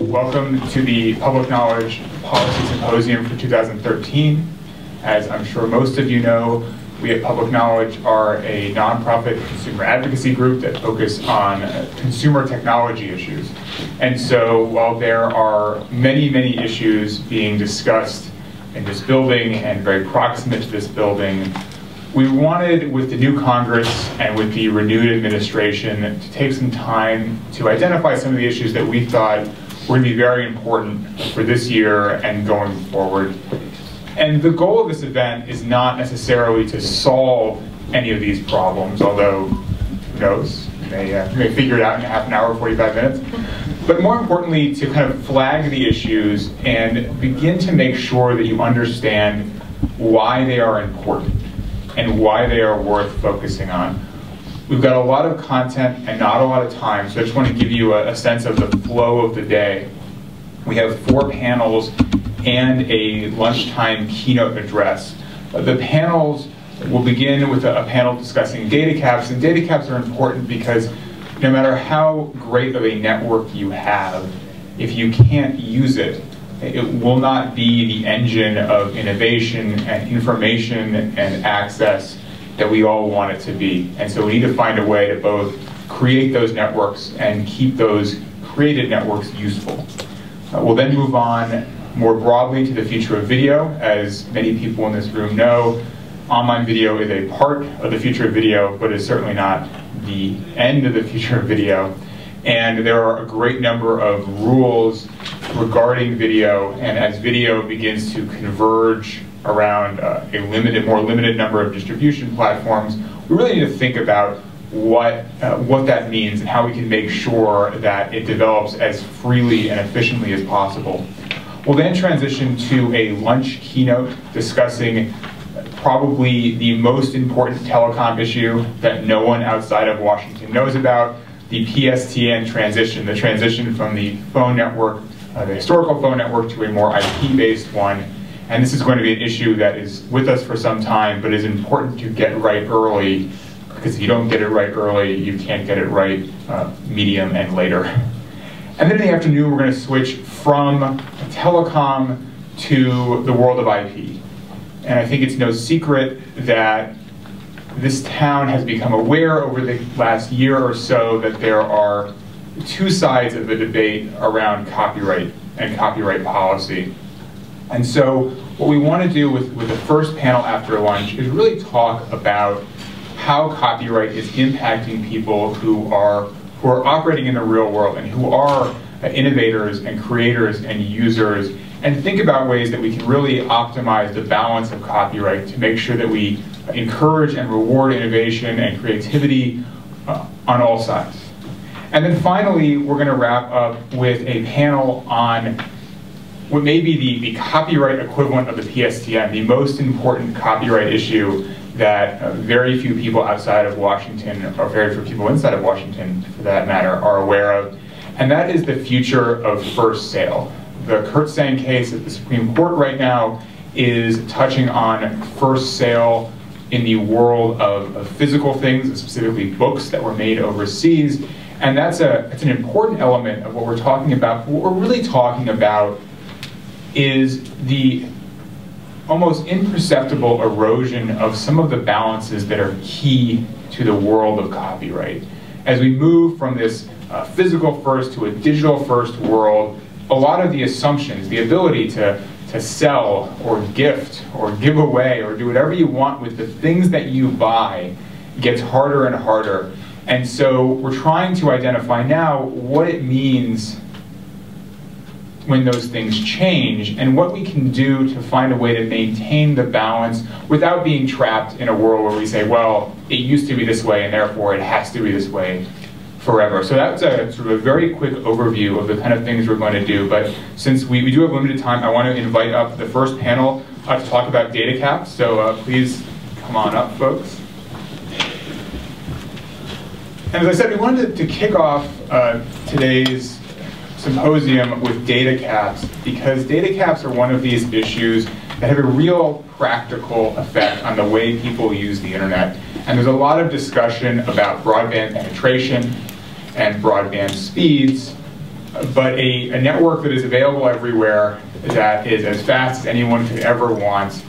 Welcome to the Public Knowledge Policy Symposium for 2013. As I'm sure most of you know, we at Public Knowledge are a nonprofit consumer advocacy group that focus on consumer technology issues. And so while there are many, many issues being discussed in this building and very proximate to this building, we wanted, with the new Congress and with the renewed administration, to take some time to identify some of the issues that we thought going to be very important for this year and going forward. And the goal of this event is not necessarily to solve any of these problems, although who knows, may, uh, may figure it out in half an hour, 45 minutes. But more importantly, to kind of flag the issues and begin to make sure that you understand why they are important and why they are worth focusing on. We've got a lot of content and not a lot of time, so I just want to give you a, a sense of the flow of the day. We have four panels and a lunchtime keynote address. The panels will begin with a, a panel discussing data caps, and data caps are important because no matter how great of a network you have, if you can't use it, it will not be the engine of innovation and information and access that we all want it to be. And so we need to find a way to both create those networks and keep those created networks useful. Uh, we'll then move on more broadly to the future of video. As many people in this room know, online video is a part of the future of video, but is certainly not the end of the future of video. And there are a great number of rules regarding video, and as video begins to converge around uh, a limited, more limited number of distribution platforms, we really need to think about what, uh, what that means and how we can make sure that it develops as freely and efficiently as possible. We'll then transition to a lunch keynote discussing probably the most important telecom issue that no one outside of Washington knows about, the PSTN transition, the transition from the phone network, uh, the historical phone network to a more IP-based one. And this is going to be an issue that is with us for some time, but is important to get right early, because if you don't get it right early, you can't get it right uh, medium and later. And then in the afternoon, we're going to switch from telecom to the world of IP. And I think it's no secret that this town has become aware over the last year or so that there are two sides of the debate around copyright and copyright policy. And so what we want to do with, with the first panel after lunch is really talk about how copyright is impacting people who are, who are operating in the real world and who are innovators and creators and users and think about ways that we can really optimize the balance of copyright to make sure that we encourage and reward innovation and creativity uh, on all sides. And then finally, we're going to wrap up with a panel on what may be the, the copyright equivalent of the PSTN, the most important copyright issue that uh, very few people outside of Washington, or very few people inside of Washington, for that matter, are aware of. And that is the future of first sale. The Kirtsaeng case at the Supreme Court right now is touching on first sale in the world of, of, physical things, specifically books that were made overseas. And that's, a, that's an important element of what we're talking about. What we're really talking about is the almost imperceptible erosion of some of the balances that are key to the world of copyright. As we move from this uh, physical first to a digital first world, a lot of the assumptions, the ability to to sell or gift or give away or do whatever you want with the things that you buy gets harder and harder. And so we're trying to identify now what it means when those things change and what we can do to find a way to maintain the balance without being trapped in a world where we say, well, it used to be this way and therefore it has to be this way forever. So that's a sort of a very quick overview of the kind of things we're going to do. But since we, we do have limited time, I want to invite up the first panel uh, to talk about data caps. So uh, please come on up, folks. And as I said, we wanted to, to kick off uh, today's symposium with data caps because data caps are one of these issues that have a real practical effect on the way people use the internet. And there's a lot of discussion about broadband penetration and broadband speeds. but a, a network that is available everywhere, that is as fast as anyone could ever want,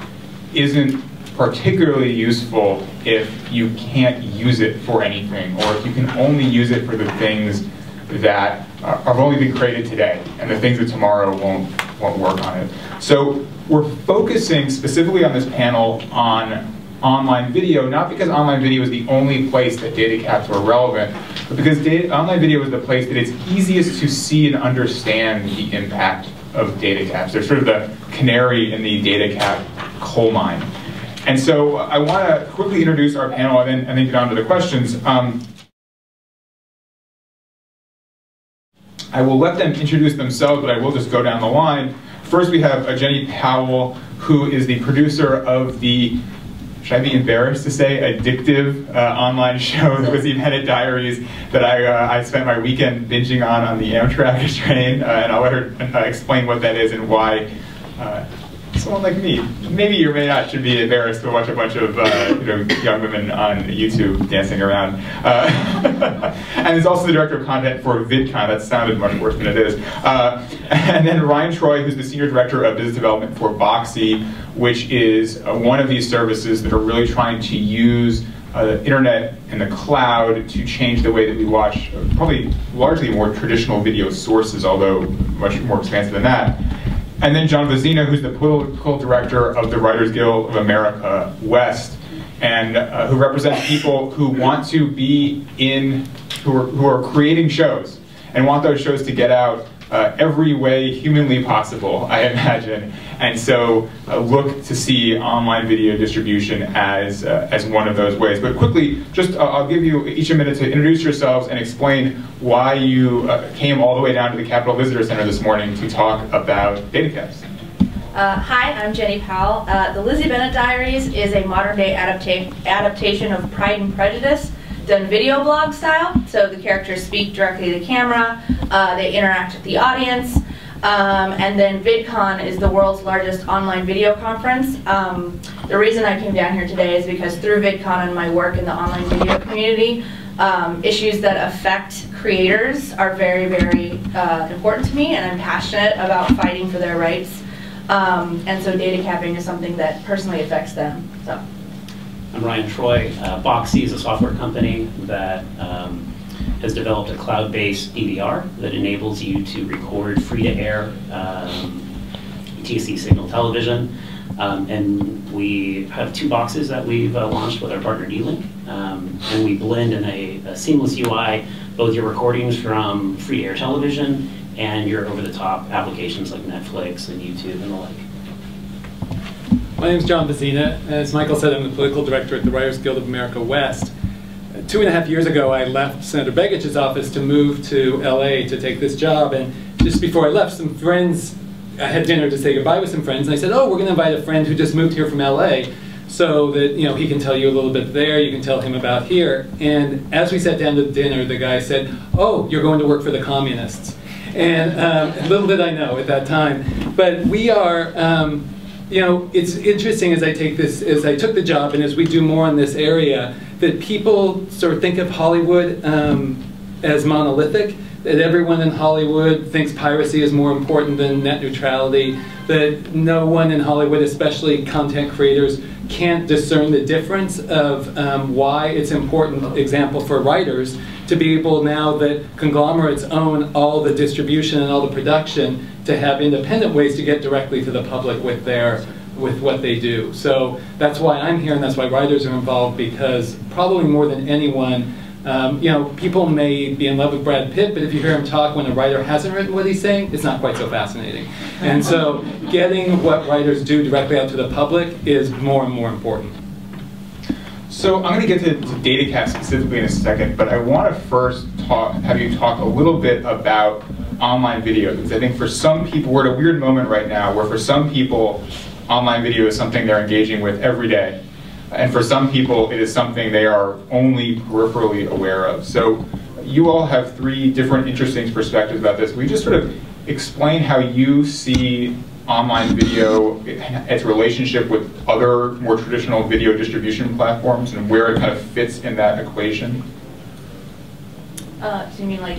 isn't particularly useful if you can't use it for anything, or if you can only use it for the things that have only been created today, and the things that tomorrow won't, won't work on it. So we're focusing specifically on this panel on online video, not because online video is the only place that data caps are relevant, but because data, online video is the place that it's easiest to see and understand the impact of data caps. They're sort of the canary in the data cap coal mine. And so I want to quickly introduce our panel and then, and then get on to the questions. Um, I will let them introduce themselves, but I will just go down the line. First, we have Jenny Powell, who is the producer of the should I be embarrassed to say, addictive uh, online show that was the Bennet Diaries that I, uh, I spent my weekend binging on on the Amtrak train, uh, and I'll let her uh, explain what that is and why uh, someone like me, maybe you may not should be embarrassed to watch a bunch of uh, you know, young women on YouTube dancing around. and is also the director of content for VidCon. That sounded much worse than it is. and then Ryan Troy, who's the senior director of business development for Boxee, which is one of these services that are really trying to use uh, the internet and the cloud to change the way that we watch uh, probably largely more traditional video sources, although much more expansive than that. And then John Vezina, who's the political director of the Writers Guild of America West, and uh, who represents people who want to be in, who are, who are creating shows and want those shows to get out uh, every way humanly possible, I imagine. And so uh, look to see online video distribution as, uh, as one of those ways. But quickly, just uh, I'll give you each a minute to introduce yourselves and explain why you uh, came all the way down to the Capitol Visitor Center this morning to talk about data caps. Uh, hi, I'm Jenny Powell. Uh, the Lizzie Bennet Diaries is a modern day adapta adaptation of Pride and Prejudice done video blog style. So the characters speak directly to the camera, uh, they interact with the audience. Um, and then VidCon is the world's largest online video conference. Um, the reason I came down here today is because through VidCon and my work in the online video community, um, issues that affect creators are very, very uh, important to me, and I'm passionate about fighting for their rights. Um, and so data capping is something that personally affects them. So. I'm Ryan Troy. Uh, Boxee is a software company that um, has developed a cloud-based DVR that enables you to record free-to-air um, TC signal television. Um, and we have two boxes that we've uh, launched with our partner D-Link. Um, and we blend in a, a, seamless UI both your recordings from free-air television and your over-the-top applications like Netflix and YouTube and the like. My name is John Vezina. As Michael said, I'm the political director at the Writers Guild of America West. Two and a half years ago, I left Senator Begich's office to move to LA to take this job. And just before I left, some friends, I had dinner to say goodbye with some friends, and I said, oh, we're going to invite a friend who just moved here from LA so that you know he can tell you a little bit there, you can tell him about here. And as we sat down to dinner, the guy said, oh, you're going to work for the communists. And um, little did I know at that time. But we are, um, you know, it's interesting as I take this, as I took the job and as we do more in this area, that people sort of think of Hollywood um, as monolithic, that everyone in Hollywood thinks piracy is more important than net neutrality, that no one in Hollywood, especially content creators, can't discern the difference of um, why it's important, example for writers, to be able now that conglomerates own all the distribution and all the production to have independent ways to get directly to the public with their with what they do. So that's why I'm here and that's why writers are involved because probably more than anyone, um, you know, people may be in love with Brad Pitt, but if you hear him talk when a writer hasn't written what he's saying, it's not quite so fascinating. And so getting what writers do directly out to the public is more and more important. So I'm going to get to, to data caps specifically in a second, but I want to first talk, have you talk a little bit about online video because I think for some people we're at a weird moment right now where for some people online video is something they're engaging with every day. And for some people, it is something they are only peripherally aware of. So you all have three different interesting perspectives about this. We just sort of explain how you see online video, its relationship with other more traditional video distribution platforms and where it kind of fits in that equation? Uh, so you mean like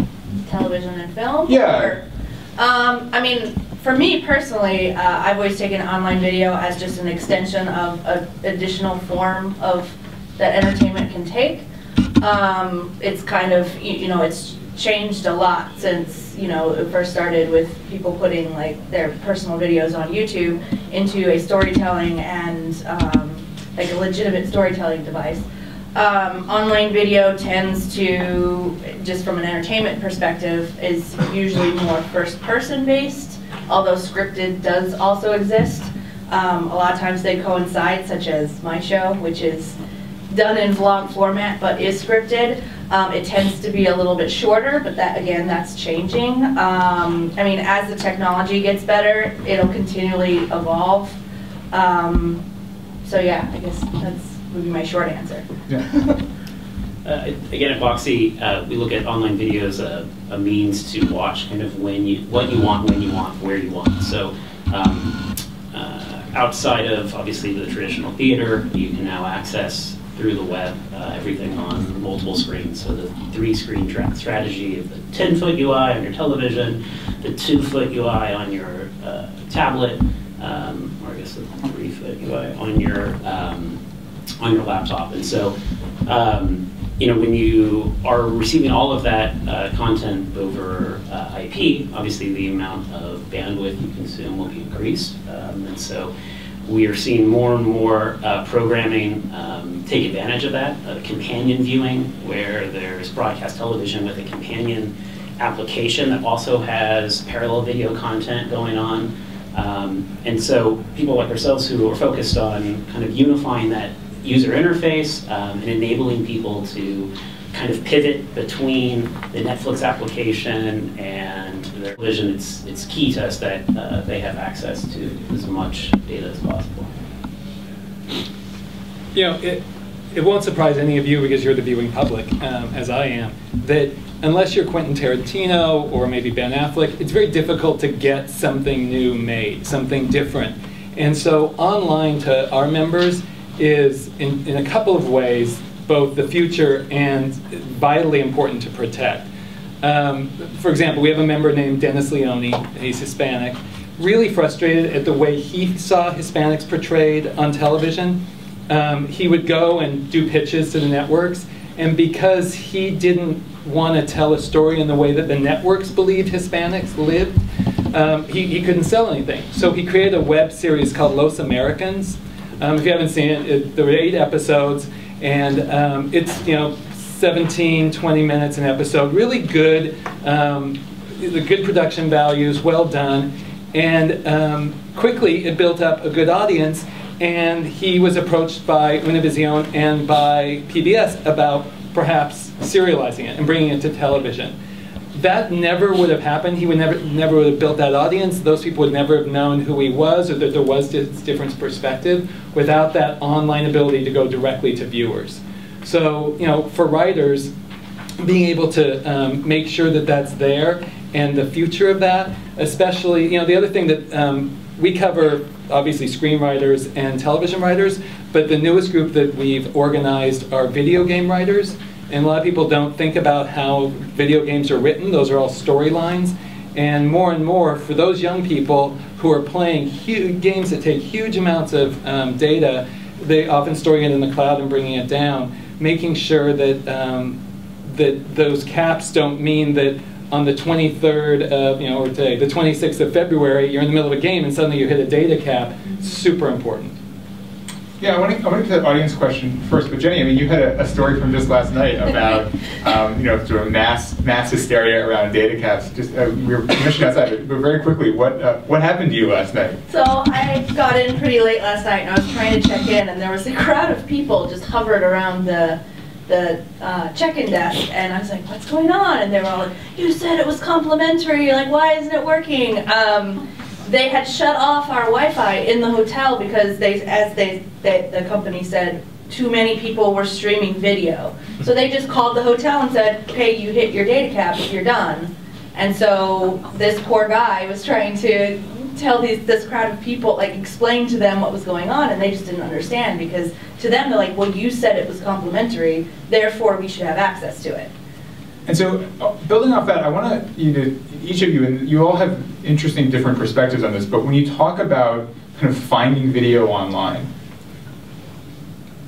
television and film? Yeah. Or- um, I mean, for me personally, uh, I've always taken online video as just an extension of an additional form of that entertainment can take. Um, it's kind of, you, know, it's changed a lot since, you know, it first started with people putting like their personal videos on YouTube into a storytelling and um, like a legitimate storytelling device. Um, online video tends to, just from an entertainment perspective, is usually more first person based, although scripted does also exist. Um, a lot of times they coincide, such as my show, which is done in vlog format but is scripted. Um, it tends to be a little bit shorter, but that again, that's changing. Um, I mean, as the technology gets better, it'll continually evolve. Um, so yeah, I guess that's would be my short answer. Yeah. Uh, Again, at Boxee, uh, we look at online video as a, a means to watch kind of when you, what you want, when you want, where you want. So um, uh, outside of obviously the traditional theater, you can now access through the web uh, everything on multiple screens. So the three-screen tra- strategy of the 10-foot UI on your television, the two-foot UI on your uh, tablet, um, or I guess the three-foot UI on your um, on your laptop. And so, um, you know, when you are receiving all of that uh, content over uh, IP, obviously the amount of bandwidth you consume will be increased. Um, and so we are seeing more and more uh, programming um, take advantage of that, uh, companion viewing, where there's broadcast television with a companion application that also has parallel video content going on. Um, and so people like ourselves who are focused on kind of unifying that user interface um, and enabling people to kind of pivot between the Netflix application and their television, it's, it's key to us that uh, they have access to as much data as possible. You know, it, it won't surprise any of you because you're the viewing public, um, as I am, that unless you're Quentin Tarantino or maybe Ben Affleck, it's very difficult to get something new made, something different. And so online to our members is, in, in a couple of ways, both the future and vitally important to protect. Um, for example, we have a member named Dennis Leoni, he's Hispanic, really frustrated at the way he saw Hispanics portrayed on television. Um, he would go and do pitches to the networks, and because he didn't want to tell a story in the way that the networks believed Hispanics lived, um, he, he couldn't sell anything. So he created a web series called Los Americans. Um, if you haven't seen it, it, there were eight episodes, and um, it's you know 17, 20 minutes an episode. Really good, um, the good production values, well done, and um, quickly it built up a good audience. And he was approached by Univision and by PBS about perhaps serializing it and bringing it to television. That never would have happened. He would never, never would have built that audience. Those people would never have known who he was or that there was this different perspective without that online ability to go directly to viewers. So, you know, for writers, being able to um, make sure that that's there and the future of that, especially, you know, the other thing that um, we cover obviously screenwriters and television writers, but the newest group that we've organized are video game writers. And a lot of people don't think about how video games are written. Those are all storylines. And more and more, for those young people who are playing huge games that take huge amounts of um, data, they often storing it in the cloud and bringing it down, making sure that, um, that those caps don't mean that on the 23rd of, you know, or today, the 26th of February, you're in the middle of a game and suddenly you hit a data cap. Super important. Yeah, I want to, I want to get the audience question first, but Jenny, I mean, you had a, a story from just last night about, um, you know, sort of mass mass hysteria around data caps. Just uh, we were commissioned outside, but, but very quickly, what uh, what happened to you last night? So I got in pretty late last night, and I was trying to check in, and there was a crowd of people just hovered around the the uh, check-in desk, and I was like, "What's going on?" And they were all like, "You said it was complimentary. Like, why isn't it working?" Um, they had shut off our Wi-Fi in the hotel because they, as they, they, the company said, too many people were streaming video. So they just called the hotel and said, "Okay, you hit your data cap. You're done." And so this poor guy was trying to tell these, this crowd of people, like explain to them what was going on, and they just didn't understand because to them they're like, well, you said it was complimentary, therefore we should have access to it. And so, uh, building off that, I want to, you know, each of you, and you all have interesting different perspectives on this, but when you talk about kind of finding video online,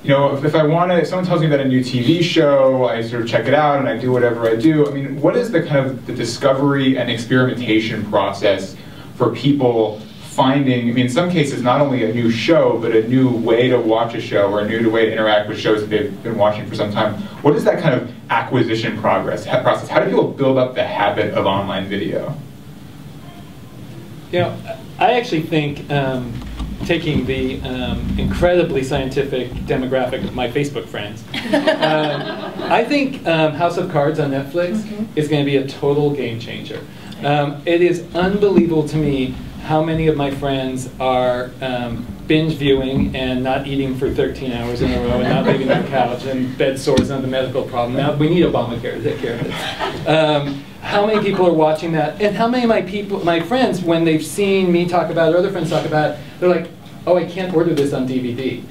you know, if, if I want to, if someone tells me about a new TV show, I sort of check it out and I do whatever I do. I mean, what is the kind of the discovery and experimentation process for people finding, I mean, in some cases, not only a new show, but a new way to watch a show or a new way to interact with shows that they've been watching for some time. What is that kind of acquisition progress, process? How do people build up the habit of online video? You know, I actually think um, taking the um, incredibly scientific demographic of my Facebook friends, um, I think um, House of Cards on Netflix mm -hmm. is going to be a total game changer. Um, it is unbelievable to me how many of my friends are um, binge viewing and not eating for 13 hours in a row and not leaving their couch and bed sores and the medical problem. Now we need Obamacare to take care of this. Um, how many people are watching that? And how many of my people, my friends, when they've seen me talk about it or other friends talk about it, they're like, oh, I can't order this on DVD.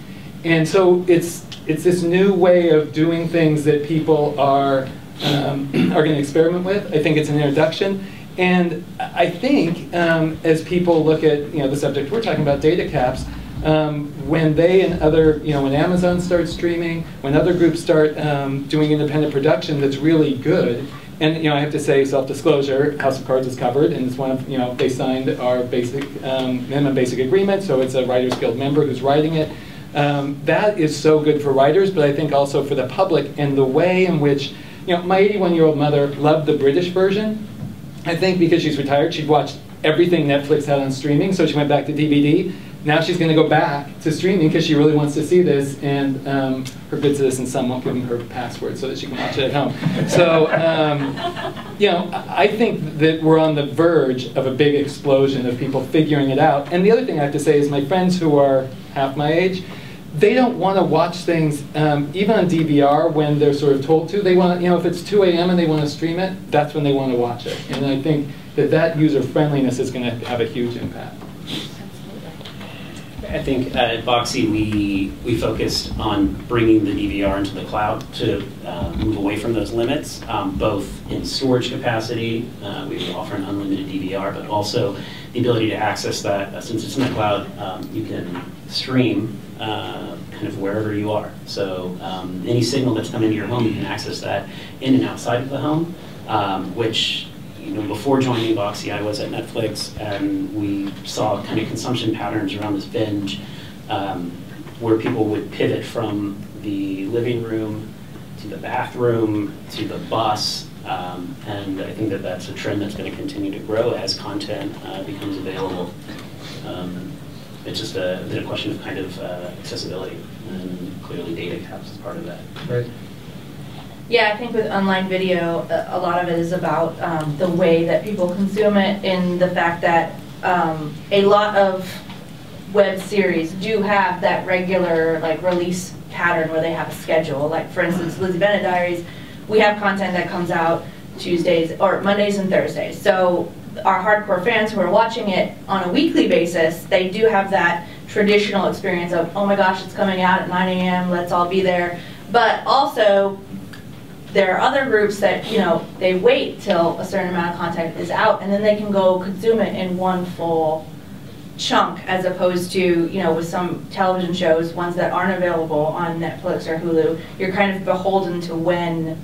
And so it's, it's this new way of doing things that people are, um, are going to experiment with. I think it's an introduction. And I think um, as people look at you know, the subject we're talking about, data caps, um, when they and other, you know, when Amazon starts streaming, when other groups start um, doing independent production that's really good, and you know, I have to say, self-disclosure, House of Cards is covered, and it's one of, you know, they signed our basic um, minimum basic agreement, so it's a Writers Guild member who's writing it. Um, that is so good for writers, but I think also for the public and the way in which, you know, my 81-year-old mother loved the British version, I think because she's retired, she'd watched everything Netflix had on streaming, so she went back to DVD. Now she's going to go back to streaming because she really wants to see this, and um, her good citizen son won't give her password so that she can watch it at home. So, um, you know, I think that we're on the verge of a big explosion of people figuring it out. And the other thing I have to say is my friends who are half my age, they don't want to watch things, um, even on DVR, when they're sort of told to. They want, you know, if it's 2 a.m. and they want to stream it, that's when they want to watch it. And I think that that user friendliness is going to have a huge impact. I think at Boxee we we focused on bringing the DVR into the cloud to uh, move away from those limits, um, both in storage capacity. Uh, we offer an unlimited DVR, but also the ability to access that uh, since it's in the cloud. Um, you can stream uh, kind of wherever you are. So um, any signal that's coming into your home, you can access that in and outside of the home, um, which you know, before joining Boxee, I was at Netflix, and we saw kind of consumption patterns around this binge, um, where people would pivot from the living room to the bathroom to the bus, um, and I think that that's a trend that's going to continue to grow as content uh, becomes available. Um, it's just a, a question of kind of uh, accessibility, and clearly data caps is part of that. Right. Yeah, I think with online video, a lot of it is about um, the way that people consume it and the fact that um, a lot of web series do have that regular like release pattern where they have a schedule. Like for instance, Lizzie Bennet Diaries, we have content that comes out Tuesdays or Mondays and Thursdays. So our hardcore fans who are watching it on a weekly basis, they do have that traditional experience of, oh my gosh, it's coming out at 9 a.m., let's all be there. But also, there are other groups that, you know, they wait till a certain amount of content is out and then they can go consume it in one full chunk as opposed to, you know, with some television shows, ones that aren't available on Netflix or Hulu, you're kind of beholden to when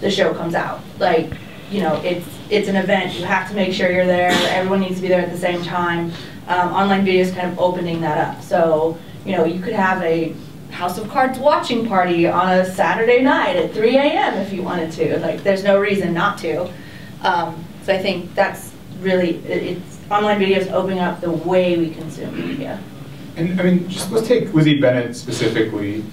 the show comes out. Like, you know, it's it's an event. You have to make sure you're there. Everyone needs to be there at the same time. Um, online video is kind of opening that up. So, you know, you could have a House of Cards watching party on a Saturday night at 3 a.m. if you wanted to. Like, there's no reason not to. Um, so I think that's really, it, it's online videos opening up the way we consume media. And I mean, just let's take Lizzie Bennet specifically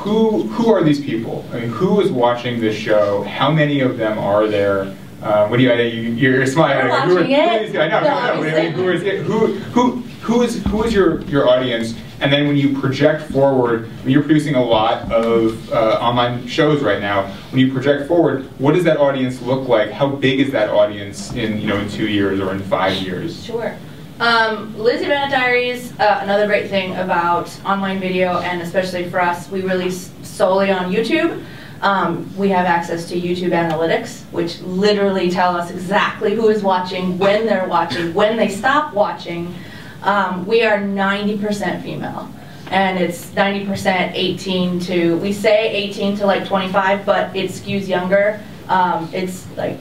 who who are these people? I mean, who is watching this show? How many of them are there? Uh, what do you, you you're smiling. We're who are, watching it. I know, no, I know. I mean, who is who who who is who is your your audience? And then when you project forward, when you're producing a lot of uh, online shows right now, when you project forward, what does that audience look like? How big is that audience in you know in two years or in five years? Sure. Um, Lizzie Bennet Diaries, uh, another great thing about online video, and especially for us, we release solely on YouTube. Um, we have access to YouTube Analytics, which literally tell us exactly who is watching, when they're watching, when they stop watching. Um, we are 90% female, and it's 90% 18 to, we say 18 to like 25, but it skews younger. Um, it's like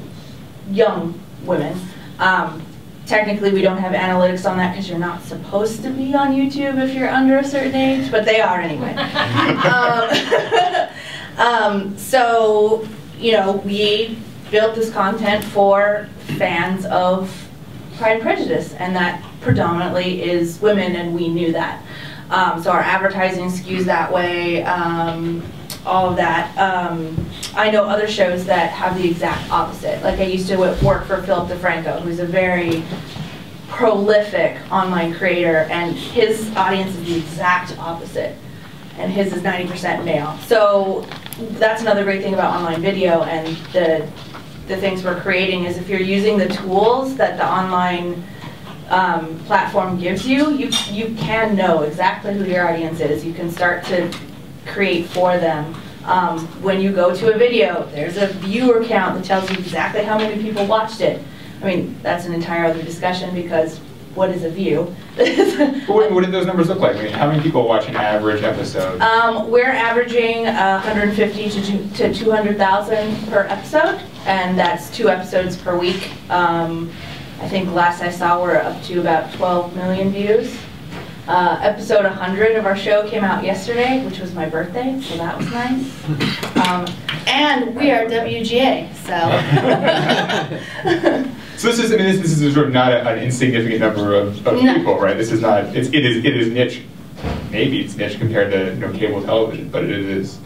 young women. Um, technically, we don't have analytics on that because you're not supposed to be on YouTube if you're under a certain age, but they are anyway. um, um, so, you know, we built this content for fans of Pride and Prejudice, and that predominantly is women, and we knew that. Um, so our advertising skews that way, um, all of that. Um, I know other shows that have the exact opposite. Like I used to work for Philip DeFranco, who's a very prolific online creator, and his audience is the exact opposite. And his is 90% male. So that's another great thing about online video and the, the things we're creating is if you're using the tools that the online um, platform gives you, you, you can know exactly who your audience is. You can start to create for them. Um, when you go to a video, there's a viewer count that tells you exactly how many people watched it. I mean, that's an entire other discussion because what is a view? what, what, do those numbers look like? I mean, how many people watch an average episode? Um, we're averaging uh, 150 to, to 200,000 per episode, and that's two episodes per week. Um, I think last I saw we're up to about 12 million views. Uh, episode 100 of our show came out yesterday, which was my birthday, so that was nice. Um, and we are WGA, so. so this is, I mean, this, this is sort of not a, an insignificant number of, of no. people, right? This is not, it's, it is, it is niche. Maybe it's niche compared to you know, cable television, but it is.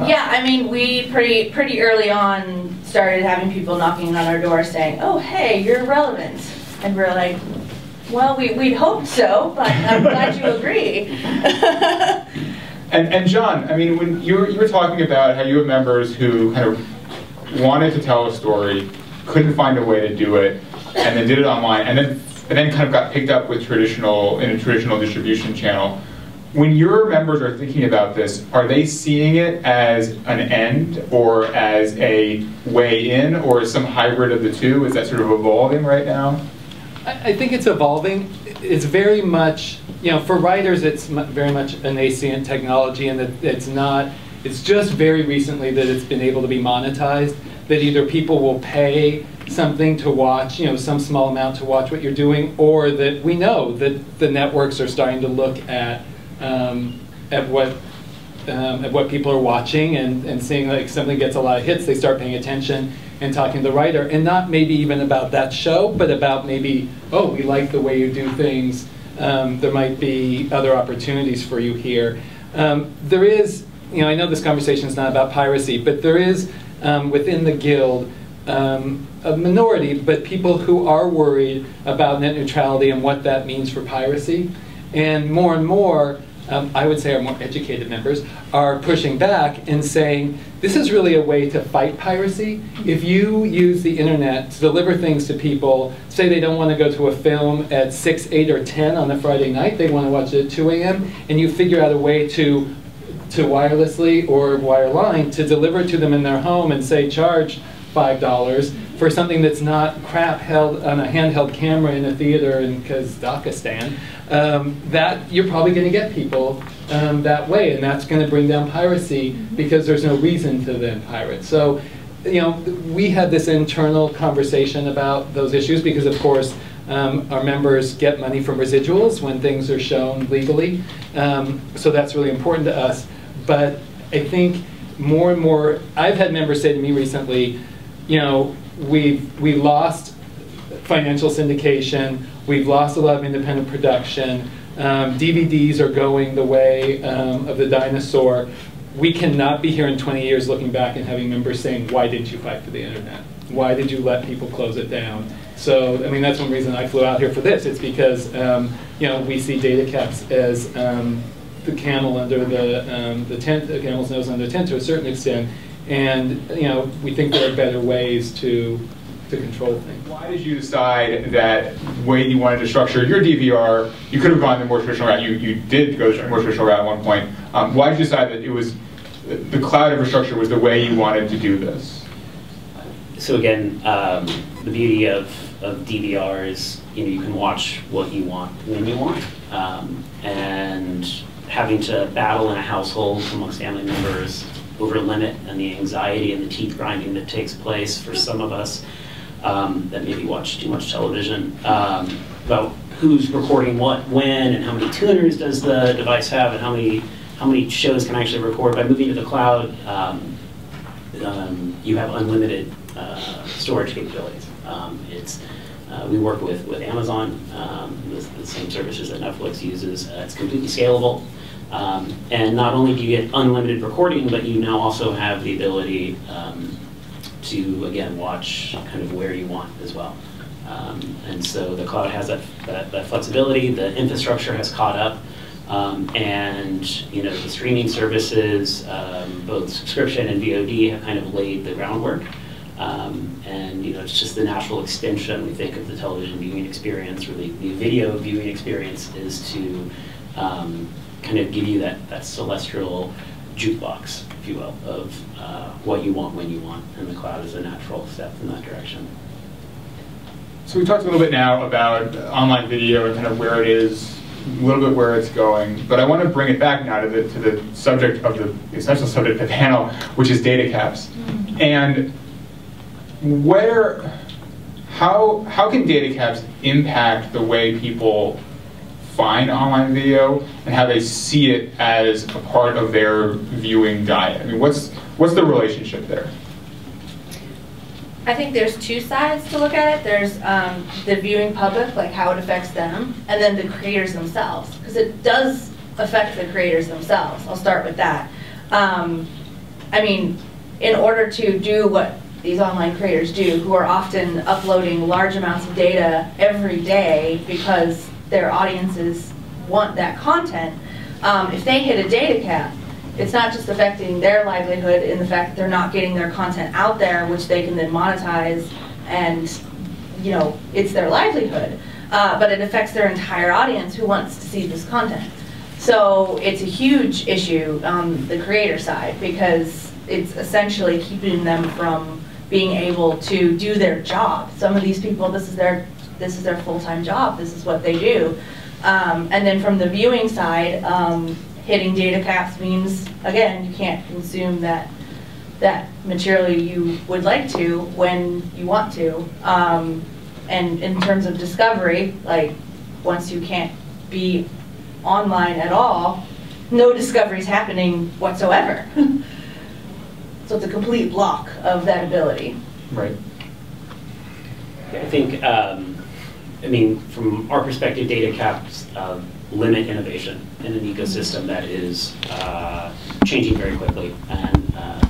Uh, yeah, I mean, we pretty pretty early on started having people knocking on our door saying, "Oh, hey, you're relevant," and we're like, well, we, we'd hope so, but I'm glad you agree. and, and John, I mean, when you were, you were talking about how you have members who kind of wanted to tell a story, couldn't find a way to do it, and then did it online, and then, and then kind of got picked up with traditional, in a traditional distribution channel. When your members are thinking about this, are they seeing it as an end or as a way in or some hybrid of the two? Is that sort of evolving right now? I think it's evolving. It's very much, you know, for writers, it's very much an nascent technology, and that it's not. It's just very recently that it's been able to be monetized. That either people will pay something to watch, you know, some small amount to watch what you're doing, or that we know that the networks are starting to look at um, at what um, at what people are watching and, and seeing like something gets a lot of hits, they start paying attention and talking to the writer, and not maybe even about that show, but about maybe, oh, we like the way you do things. Um, there might be other opportunities for you here. Um, there is, you know, I know this conversation is not about piracy, but there is um, within the guild um, a minority, but people who are worried about net neutrality and what that means for piracy. And more and more, um, I would say our more educated members, are pushing back and saying, this is really a way to fight piracy. If you use the internet to deliver things to people, say they don't want to go to a film at 6, 8, or 10 on a Friday night, they want to watch it at 2 a.m., and you figure out a way to, to wirelessly or wireline to deliver it to them in their home and say charge $5 for something that's not crap held on a handheld camera in a theater in Kazakhstan, um, that you're probably going to get people um, that way, and that's going to bring down piracy because there's no reason to then pirate. So, you know, we had this internal conversation about those issues because, of course, um, our members get money from residuals when things are shown legally. Um, so that's really important to us. But I think more and more, I've had members say to me recently, you know, we've we lost financial syndication. We've lost a lot of independent production. Um, DVDs are going the way um, of the dinosaur. We cannot be here in 20 years looking back and having members saying, why didn't you fight for the internet? Why did you let people close it down? So, I mean, that's one reason I flew out here for this. It's because, um, you know, we see data caps as um, the camel under the, um, the tent, the camel's nose under the tent to a certain extent. And you know, we think there are better ways to to control things. Why did you decide that way you wanted to structure your DVR? You could have gone the more traditional route. You you did go the more traditional route at one point. Um, why did you decide that it was the cloud infrastructure was the way you wanted to do this? So again, um, the beauty of, of DVR is you know you can watch what you want when you want, um, and having to battle in a household amongst family members over limit and the anxiety and the teeth grinding that takes place for some of us um, that maybe watch too much television um, about who's recording what when and how many tuners does the device have and how many how many shows can I actually record by moving to the cloud. Um, um you have unlimited uh, storage capabilities. Um, it's uh, we work with with Amazon, um, the, same services that Netflix uses. Uh, it's completely scalable. Um, and not only do you get unlimited recording, but you now also have the ability um, to, again, watch kind of where you want as well. Um, and so the cloud has that, that, that, flexibility, the infrastructure has caught up, um, and you know the streaming services, um, both subscription and VOD, have kind of laid the groundwork. Um, and you know it's just the natural extension, we think, of the television viewing experience, or the, the video viewing experience, is to um, kind of give you that, that celestial jukebox, if you will, of uh, what you want when you want, and the cloud is a natural step in that direction. So we talked a little bit now about online video and kind of where it is, a little bit where it's going, but I want to bring it back now to the, to the subject of the essential subject of the panel, which is data caps. Mm-hmm. And where, how, how can data caps impact the way people find online video and how they see it as a part of their viewing diet? I mean, what's, what's the relationship there? I think there's two sides to look at it. There's um, the viewing public, like how it affects them, and then the creators themselves, because it does affect the creators themselves. I'll start with that. Um, I mean, in order to do what these online creators do, who are often uploading large amounts of data every day because their audiences want that content, um, if they hit a data cap, it's not just affecting their livelihood in the fact that they're not getting their content out there, which they can then monetize, and you know it's their livelihood, uh, but it affects their entire audience who wants to see this content. So it's a huge issue on the creator side because it's essentially keeping them from being able to do their job. Some of these people, this is their this is their full-time job, this is what they do. Um, and then from the viewing side, um, hitting data caps means, again, you can't consume that that material you would like to when you want to. Um, and in terms of discovery, like once you can't be online at all, no discovery is happening whatsoever. so it's a complete block of that ability. Right. I think um, I mean, from our perspective, data caps uh, limit innovation in an ecosystem that is uh, changing very quickly. And uh,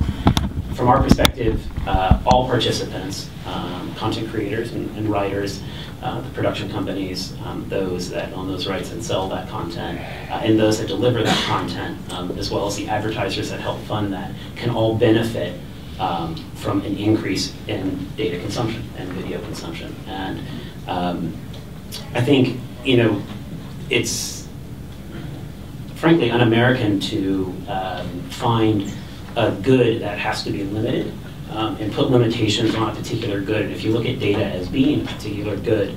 from our perspective, uh, all participants, um, content creators and, and writers, uh, the production companies, um, those that own those rights and sell that content, uh, and those that deliver that content, um, as well as the advertisers that help fund that, can all benefit um, from an increase in data consumption and video consumption. And um, I think, you know, it's frankly un-American to um, find a good that has to be limited um, and put limitations on a particular good. And if you look at data as being a particular good,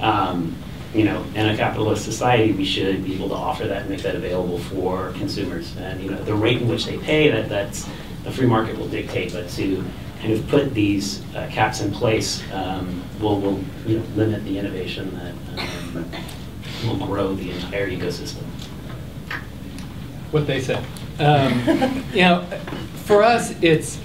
um, you know, in a capitalist society, we should be able to offer that and make that available for consumers. And you know, the rate in which they pay, that that's the free market will dictate. But to kind of put these uh, caps in place um, will, will you know, limit the innovation that um, will grow the entire ecosystem. What they said. Um, you know, for us, it's,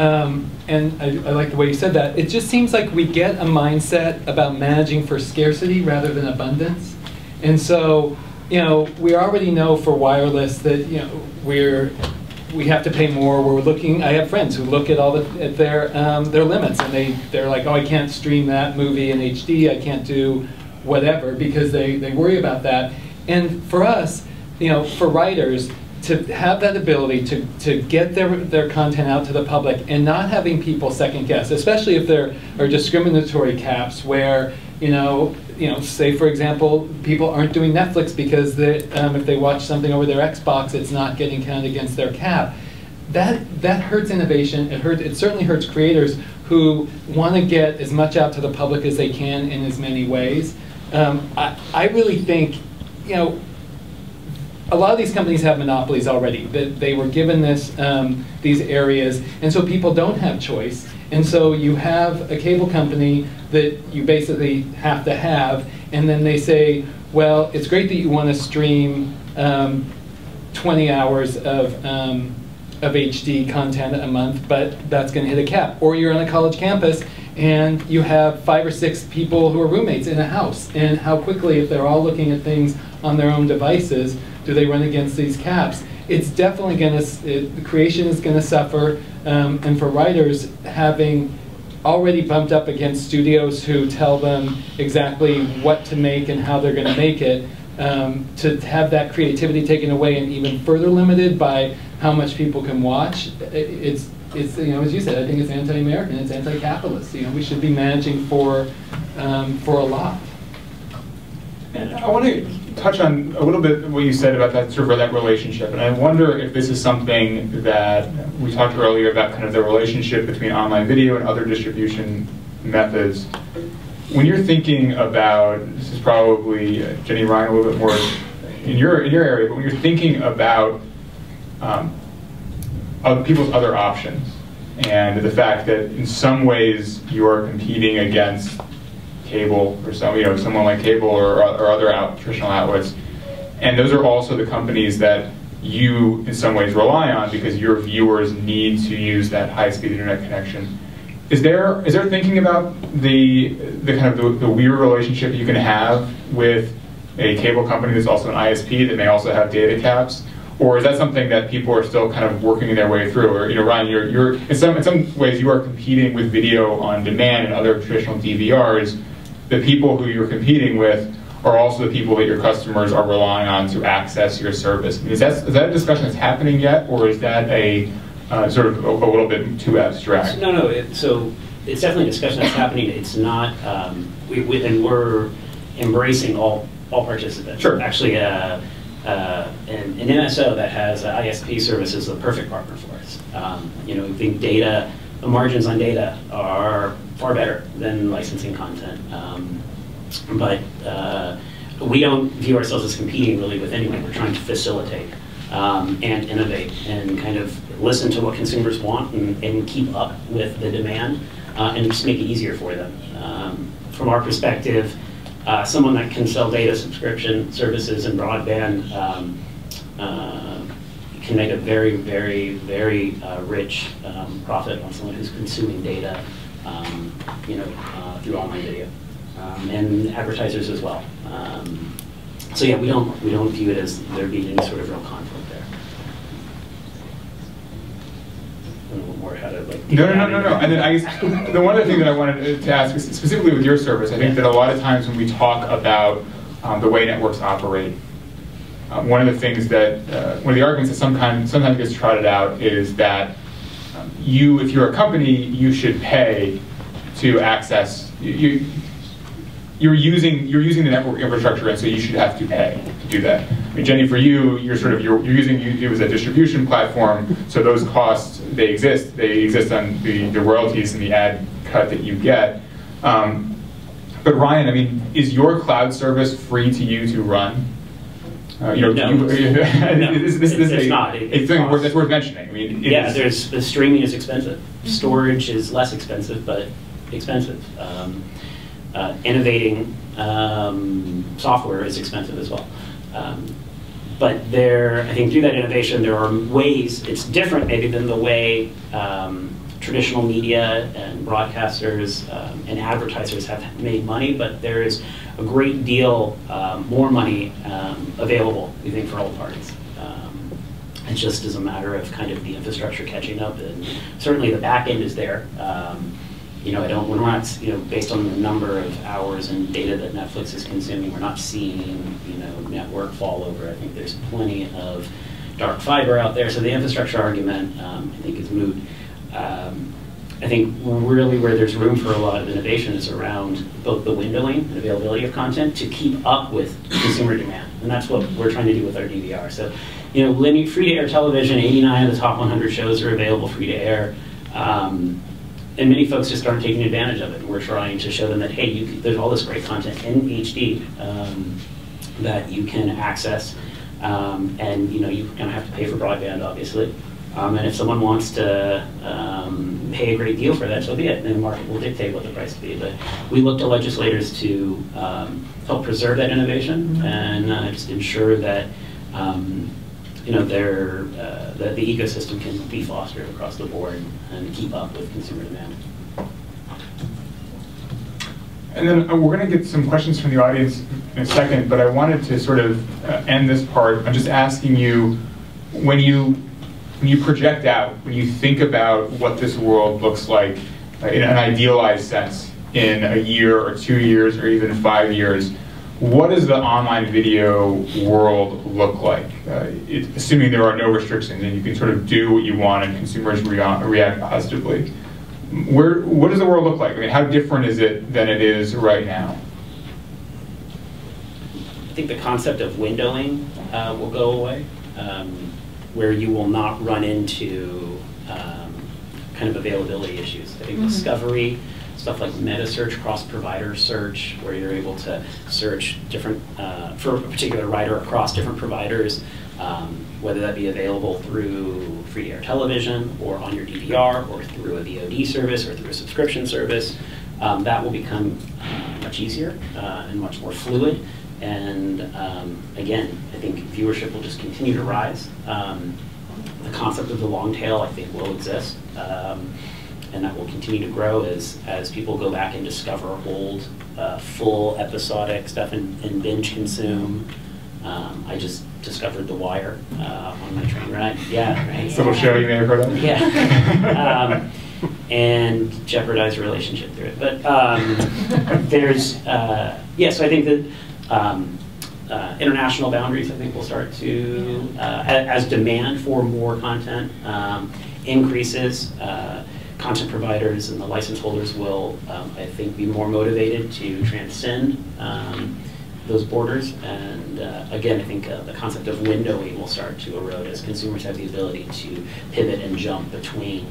um, and I, I, like the way you said that, it just seems like we get a mindset about managing for scarcity rather than abundance. And so, you know, we already know for wireless that, you know, we're we have to pay more. We're looking. I have friends who look at all the at their um, their limits, and they they're like, oh, I can't stream that movie in HD. I can't do whatever because they they worry about that. And for us, you know, for writers to have that ability to, to get their, their content out to the public and not having people second guess, especially if there are discriminatory caps where, you know, you know, say for example, people aren't doing Netflix because they, um, if they watch something over their Xbox, it's not getting counted against their cap. that that hurts innovation. It hurt. It certainly hurts creators who want to get as much out to the public as they can in as many ways. Um, I, I really think, you know, a lot of these companies have monopolies already. That they were given this um, these areas, and so people don't have choice. And so you have a cable company that you basically have to have, and then they say, well, it's great that you want to stream um, 20 hours of um, of HD content a month, but that's going to hit a cap. Or you're on a college campus and you have five or six people who are roommates in a house, and how quickly, if they're all looking at things on their own devices, do they run against these caps? It's definitely going to, the creation is going to suffer, um, and for writers, having already bumped up against studios who tell them exactly what to make and how they're going to make it, um, to have that creativity taken away and even further limited by how much people can watch, it's, it's you know, as you said, I think it's anti-American, it's anti-capitalist. You know, we should be managing for, um, for a lot. And I want to touch on a little bit what you said about that sort of that relationship, and I wonder if this is something that we talked earlier about, kind of the relationship between online video and other distribution methods. When you're thinking about this is probably uh, Jenny Ryan a little bit more in your in your area, but when you're thinking about um, people's other options and the fact that in some ways you are competing against cable or some, you know, someone like cable or, or other out, traditional outlets. And those are also the companies that you, in some ways, rely on because your viewers need to use that high-speed internet connection. Is there is there thinking about the the kind of the, the weird relationship you can have with a cable company that's also an ISP that may also have data caps? Or is that something that people are still kind of working their way through? Or you know, Ryan, you're, you're in some in some ways you are competing with video on demand and other traditional DVRs the people who you're competing with are also the people that your customers are relying on to access your service. Is, that, is that a discussion that's happening yet, or is that a uh, sort of a, a, little bit too abstract? No, no. It, so it's definitely a discussion that's happening. It's not, um, we, we, and we're embracing all all participants. Sure. Actually, uh, uh, an, an, MSO that has ISP service is the perfect partner for us. Um, you know, we think data, the margins on data are far better than licensing content. Um, but uh, we don't view ourselves as competing really with anyone. We're trying to facilitate um, and innovate and kind of listen to what consumers want and, and keep up with the demand uh, and just make it easier for them. Um, from our perspective, uh, someone that can sell data subscription services and broadband um, uh, can make a very, very, very uh, rich um, profit on someone who's consuming data um, you know, uh, through online video, um, and advertisers as well. Um, so yeah, we don't we don't view it as there being any sort of real conflict there. More how to like no, no, no, no, no. And then I guess the one other thing that I wanted to ask is specifically with your service, I think that a lot of times when we talk about um, the way networks operate, um, one of the things that uh, one of the arguments that some kind, sometimes gets trotted out is that you, if you're a company, you should pay to access. You, you're using you're using the network infrastructure, and so you should have to pay to do that. I mean, Jenny, for you, you're sort of you're, you're using you as a distribution platform, so those costs they exist. They exist on the, the royalties and the ad cut that you get. Um, but Ryan, I mean, is your cloud service free to you to run? Uh, you know, no, you, no this, this, this it's, a, not. It, it's something worth, that's worth mentioning. I mean, yeah, there's the streaming is expensive. Mm-hmm. Storage is less expensive, but expensive. Um, uh, innovating um, software is expensive as well. Um, but there, I think through that innovation, there are ways. It's different maybe than the way um, traditional media and broadcasters um, and advertisers have made money, but there is a great deal um, more money um, available, we think, for all parties. Um, just is a matter of kind of the infrastructure catching up, and certainly the back end is there. Um, you know, I don't, we're not, you know, based on the number of hours and data that Netflix is consuming, we're not seeing, you know, network fall over. I think there's plenty of dark fiber out there, so the infrastructure argument, um, I think, is moot. Um, I think really where there's room for a lot of innovation is around both the windowing and availability of content to keep up with consumer demand. And that's what we're trying to do with our DVR. So, you know, linear, free-to-air television, 89 of the top 100 shows are available free-to-air. Um, and many folks just aren't taking advantage of it. We're trying to show them that, hey, you, there's all this great content in HD um, that you can access. Um, and, you know, you're going to have to pay for broadband, obviously. Um, and if someone wants to um, pay a great deal for that, so be it. And the market will dictate what the price will be. But we look to legislators to um, help preserve that innovation and uh, just ensure that um, you know their, uh, that the ecosystem can be fostered across the board and keep up with consumer demand. And then uh, we're going to get some questions from the audience in a second, but I wanted to sort of uh, end this part I'm just asking you, when you when you project out, when you think about what this world looks like uh, in an idealized sense in a year or two years or even five years, what does the online video world look like? Uh, it, assuming there are no restrictions and you can sort of do what you want and consumers rea react positively. Where, what does the world look like? I mean, how different is it than it is right now? I think the concept of windowing uh, will go away. Um, where you will not run into um, kind of availability issues. I think mm -hmm. discovery, stuff like meta search, cross-provider search, where you're able to search different, uh, for a particular writer across different providers, um, whether that be available through free-to-air television or on your DVR or through a VOD service or through a subscription service. Um, that will become uh, much easier uh, and much more fluid. And um, again, I think viewership will just continue to rise. Um, the concept of the long tail, I think, will exist. Um, and that will continue to grow as, as people go back and discover old, uh, full episodic stuff and, and binge consume. Um, I just discovered The Wire uh, on my train ride. Yeah, right. It's a little show you may have heard of. Yeah. um, and jeopardize a relationship through it. But um, there's, uh, yeah, so I think that um, uh, international boundaries, I think, will start to, uh, as, demand for more content um, increases, uh, content providers and the license holders will, um, I think, be more motivated to transcend um, those borders. And uh, again, I think uh, the concept of windowing will start to erode as consumers have the ability to pivot and jump between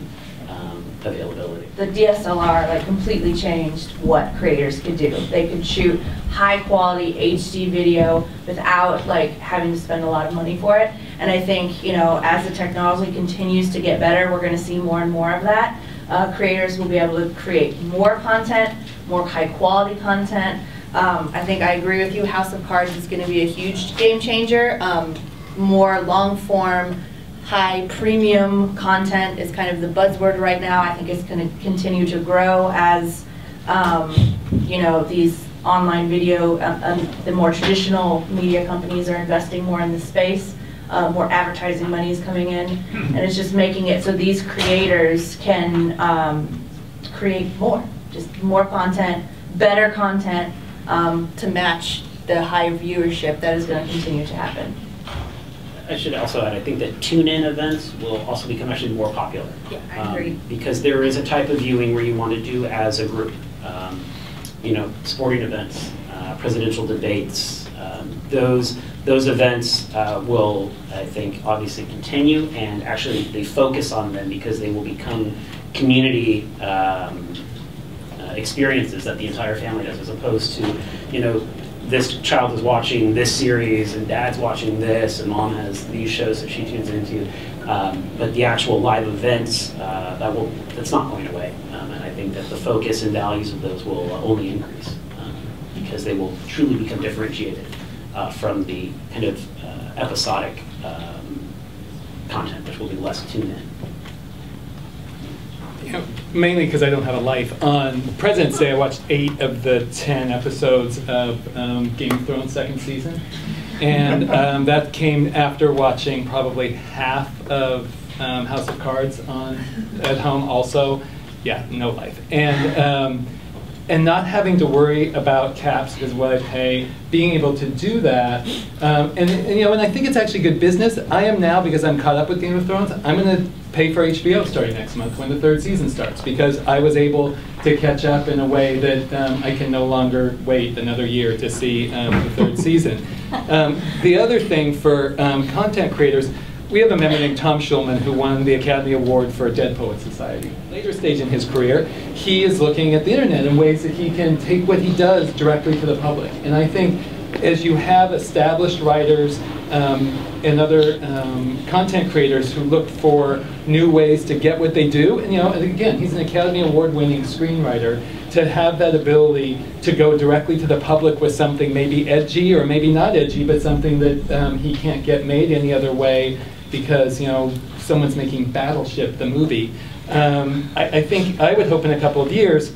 um, availability. The DSLR like completely changed what creators could do. They could shoot high quality HD video without like having to spend a lot of money for it. And I think, you know, as the technology continues to get better, we're going to see more and more of that. Uh, creators will be able to create more content, more high quality content. Um, I think I agree with you, House of Cards is going to be a huge game changer. Um, more long form, high premium content is kind of the buzzword right now. I think it's going to continue to grow as, um, you know, these online video, um, um, the more traditional media companies are investing more in the space. Uh, more advertising money is coming in, and it's just making it so these creators can um, create more, just more content, better content um, to match the high viewership that is going to continue to happen. I should also add, I think that tune-in events will also become actually more popular. Yeah, I agree. Um, because there is a type of viewing where you want to do as a group. Um, you know, sporting events, uh, presidential debates, um, those those events uh, will, I think, obviously continue, and actually they focus on them because they will become community um, uh, experiences that the entire family does, as opposed to, you know, this child is watching this series and dad's watching this and mom has these shows that she tunes into. Um, but the actual live events, uh, that will, that's not going away. Um, and I think that the focus and values of those will uh, only increase um, because they will truly become differentiated uh, from the kind of uh, episodic um, content, which will be less tuned in mainly because I don't have a life. On President's Day, I watched eight of the ten episodes of um, Game of Thrones second season, and um, that came after watching probably half of um, House of Cards on at home. Also, yeah, no life. And um, and not having to worry about caps because what I pay, being able to do that, um, and, and, you know, and I think it's actually good business. I am now because I'm caught up with Game of Thrones. I'm to pay for HBO starting next month when the third season starts because I was able to catch up in a way that um, I can no longer wait another year to see um, the third season. Um, the other thing for um, content creators we have a member named Tom Schulman who won the Academy Award for Dead Poet Society. Later stage in his career, he is looking at the internet in ways that he can take what he does directly to the public. And I think as you have established writers um, and other um, content creators who look for new ways to get what they do, and you know, and again, he's an Academy Award-winning screenwriter, to have that ability to go directly to the public with something maybe edgy or maybe not edgy, but something that um, he can't get made any other way because you know someone's making Battleship the movie. Um, I, I, think I would hope in a couple of years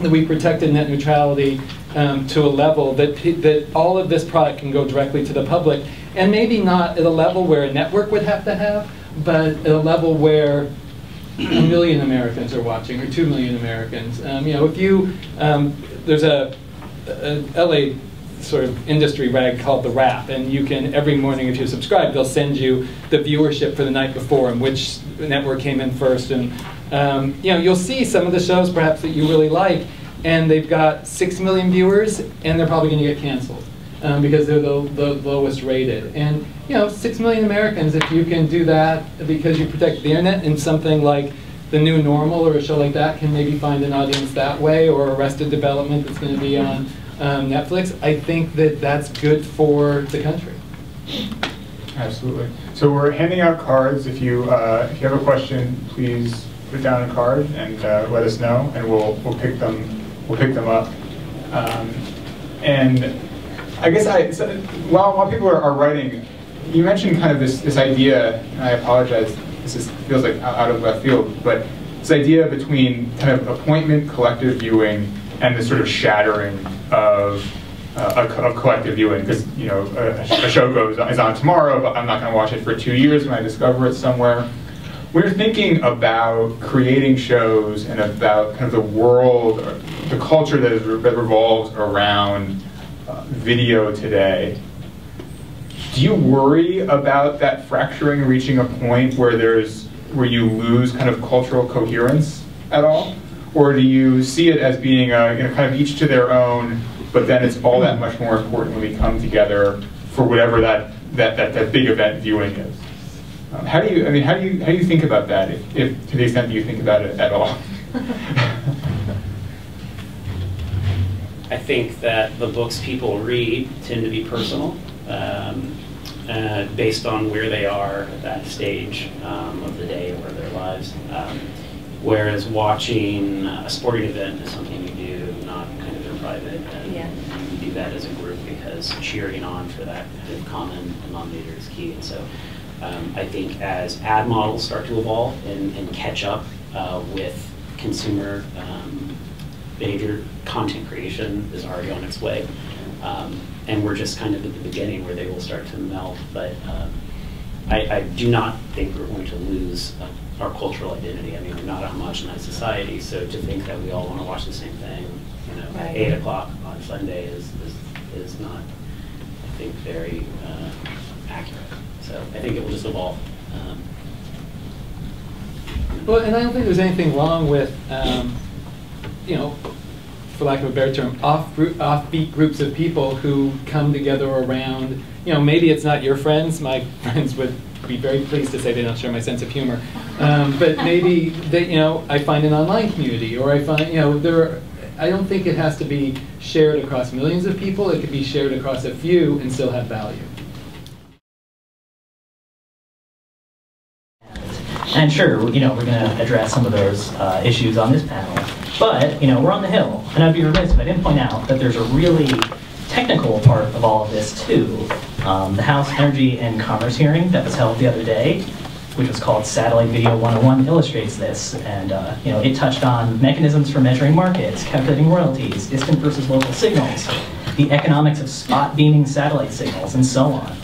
that we protected net neutrality um, to a level that that all of this product can go directly to the public, and maybe not at a level where a network would have to have, but at a level where a million Americans are watching or two million Americans. Um, you know, if you um, there's a, a LA sort of industry rag called the Wrap, and you can every morning if you subscribe, they'll send you the viewership for the night before and which network came in first, and um, you know you'll see some of the shows perhaps that you really like, and they've got six million viewers, and they're probably going to get canceled. Um, because they're the, the, lowest rated. And you know, six million Americans, if you can do that because you protect the internet and something like the new normal or a show like that can maybe find an audience that way, or Arrested Development that's going to be on um, Netflix, I think that that's good for the country. Absolutely. So we're handing out cards. If you uh, if you have a question, please put down a card and uh, let us know, and we'll we'll pick them we'll pick them up. Um, and I guess I so while while people are, are, writing, you mentioned kind of this this idea. And I apologize. This is, feels like out of left field, but this idea between kind of appointment collective viewing and the sort of shattering of uh, a, collective viewing because you know a, a, show goes is on tomorrow, but I'm not going to watch it for two years when I discover it somewhere. We're thinking about creating shows and about kind of the world, the culture that, is, that revolves around uh, video today. Do you worry about that fracturing reaching a point where there's where you lose kind of cultural coherence at all? Or do you see it as being a, you know, kind of each to their own, but then it's all that much more important when we come together for whatever that, that, that, that big event viewing is? Um, how do you, I mean, how do you, how do you think about that, if, if to the extent that you think about it at all? I think that the books people read tend to be personal, um, uh, based on where they are at that stage um, of the day or their lives. Um, Whereas watching a sporting event is something you do, not kind of in private. And yeah. you do that as a group because cheering on for that kind of common denominator is key. And so um, I think as ad models start to evolve and, and catch up uh, with consumer um, behavior, content creation is already on its way. Um, and we're just kind of at the beginning where they will start to melt. But um, I, I, do not think we're going to lose uh, our cultural identity. I mean, we're not a homogenized society, so to think that we all want to watch the same thing, you know, right. at 8 o'clock on Sunday is, is, is not, I think, very uh, accurate. So I think it will just evolve. Um, well, and I don't think there's anything wrong with, um, you know, for lack of a better term, off offbeat groups of people who come together around, you know, maybe it's not your friends. My friends would be very pleased to say they don't share my sense of humor. Um, but maybe that you know I find an online community, or I find you know there. Are, I don't think it has to be shared across millions of people. It could be shared across a few and still have value. And sure, you know, we're going to address some of those uh, issues on this panel. But, you know, we're on the Hill, and I'd be remiss if I didn't point out that there's a really technical part of all of this, too. Um, the House Energy and Commerce hearing that was held the other day which was called Satellite Video 101, illustrates this. And uh, you know, it touched on mechanisms for measuring markets, calculating royalties, distant versus local signals, the economics of spot beaming satellite signals, and so on.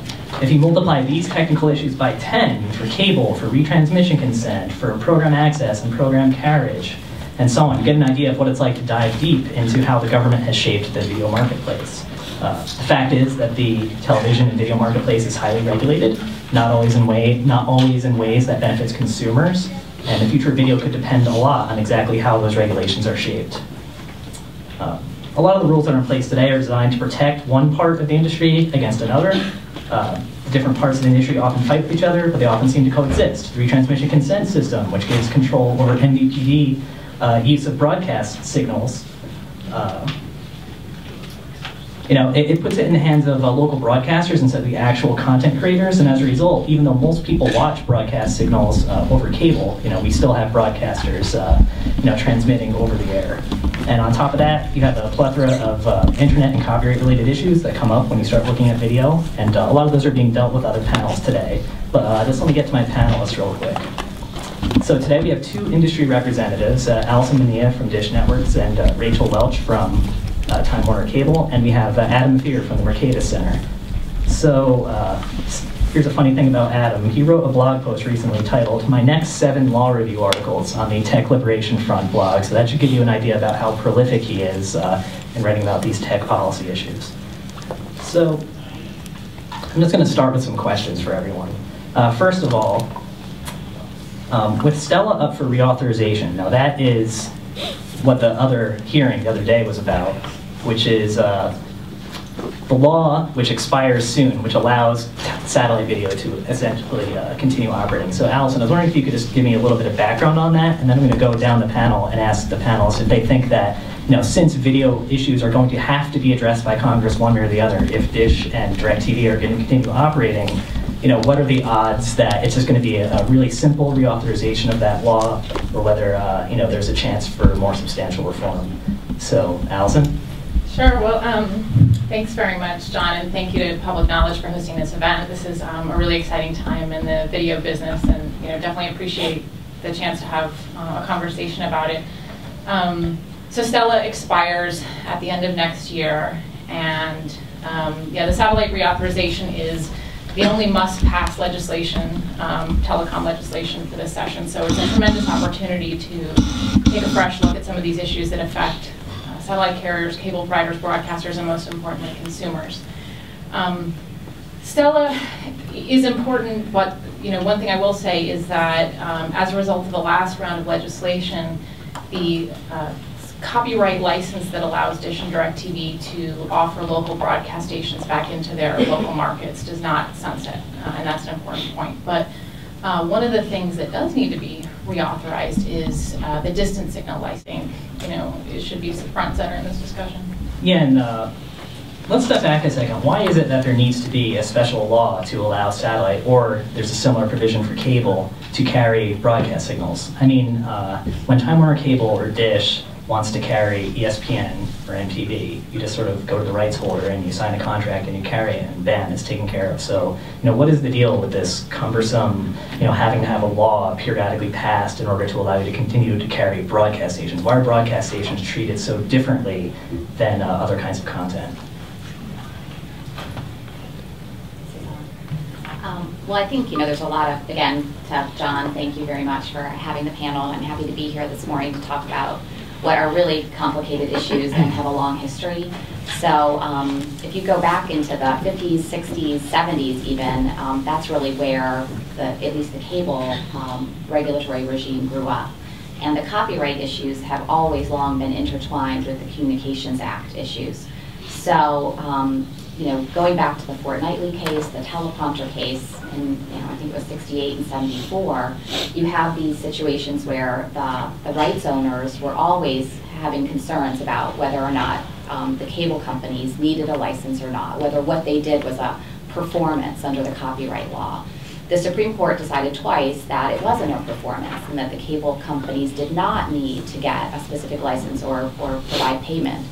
If you multiply these technical issues by 10 for cable, for retransmission consent, for program access and program carriage, and so on. You get an idea of what it's like to dive deep into how the government has shaped the video marketplace. Uh, the fact is that the television and video marketplace is highly regulated, not always in way, not always in ways that benefits consumers, and the future of video could depend a lot on exactly how those regulations are shaped. Uh, a lot of the rules that are in place today are designed to protect one part of the industry against another. Uh, different parts of the industry often fight with each other, but they often seem to coexist. The retransmission consent system, which gives control over MVPD uh, use of broadcast signals, uh, you know, it, it, puts it in the hands of uh, local broadcasters instead of the actual content creators. And as a result, even though most people watch broadcast signals uh, over cable, you know, we still have broadcasters, uh, you know, transmitting over the air. And on top of that, you have a plethora of uh, internet and copyright-related issues that come up when you start looking at video. And a lot of those are being dealt with other panels today. But just let me get to my panelists real quick. So today we have two industry representatives, Alison Minea from Dish Networks and Rachel Welch from uh, Time Warner Cable, and we have uh, Adam Thierer from the Mercatus Center. So uh, here's a funny thing about Adam. He wrote a blog post recently titled "My Next Seven Law Review Articles" on the Tech Liberation Front blog. So that should give you an idea about how prolific he is uh, in writing about these tech policy issues. So I'm just going to start with some questions for everyone. Uh, first of all, um, with STELA up for reauthorization, now that is what the other hearing the other day was about, which is uh, the law which expires soon, which allows satellite video to essentially uh, continue operating. So Allison, I was wondering if you could just give me a little bit of background on that, and then I'm going to go down the panel and ask the panelists if they think that, you know, since video issues are going to have to be addressed by Congress one way or the other, if Dish and DirecTV are going to continue operating, you know, what are the odds that it's just going to be a, a, really simple reauthorization of that law, or whether, uh, you know, there's a chance for more substantial reform? So, Allison? Sure. Well, um, thanks very much, John, and thank you to Public Knowledge for hosting this event. This is um, a really exciting time in the video business, and you know, definitely appreciate the chance to have uh, a conversation about it. Um, so STELA expires at the end of next year, and um, yeah, the satellite reauthorization is the only must-pass legislation, um, telecom legislation for this session. So it's a tremendous opportunity to take a fresh look at some of these issues that affect uh, satellite carriers, cable providers, broadcasters, and most importantly, consumers. Um, STELA is important, but you know, one thing I will say is that um, as a result of the last round of legislation, the uh, copyright license that allows Dish and DirecTV to offer local broadcast stations back into their local markets does not sunset, uh, and that's an important point. But uh, one of the things that does need to be reauthorized is uh, the distance signal licensing. You know, it should be front and center in this discussion. Yeah, and uh, let's step back a second. Why is it that there needs to be a special law to allow satellite, or there's a similar provision for cable, to carry broadcast signals? I mean, uh, when Time Warner Cable or Dish wants to carry ESPN or MTV, you just sort of go to the rights holder and you sign a contract and you carry it, and bam, it's taken care of. So, you know, what is the deal with this cumbersome, you know, having to have a law periodically passed in order to allow you to continue to carry broadcast stations? Why are broadcast stations treated so differently than uh, other kinds of content? Um, well, I think, you know, there's a lot of, again, to John, thank you very much for having the panel. I'm happy to be here this morning to talk about what are really complicated issues and have a long history. So um, if you go back into the 50s, 60s, 70s even, um, that's really where the, at least the cable um, regulatory regime grew up. And the copyright issues have always long been intertwined with the Communications Act issues. So um, you know, going back to the fortnightly case, the teleprompter case, in you know, I think it was 68 and 74, you have these situations where the, the rights owners were always having concerns about whether or not um, the cable companies needed a license or not, whether what they did was a performance under the copyright law. The Supreme Court decided twice that it wasn't a performance and that the cable companies did not need to get a specific license or, or provide payment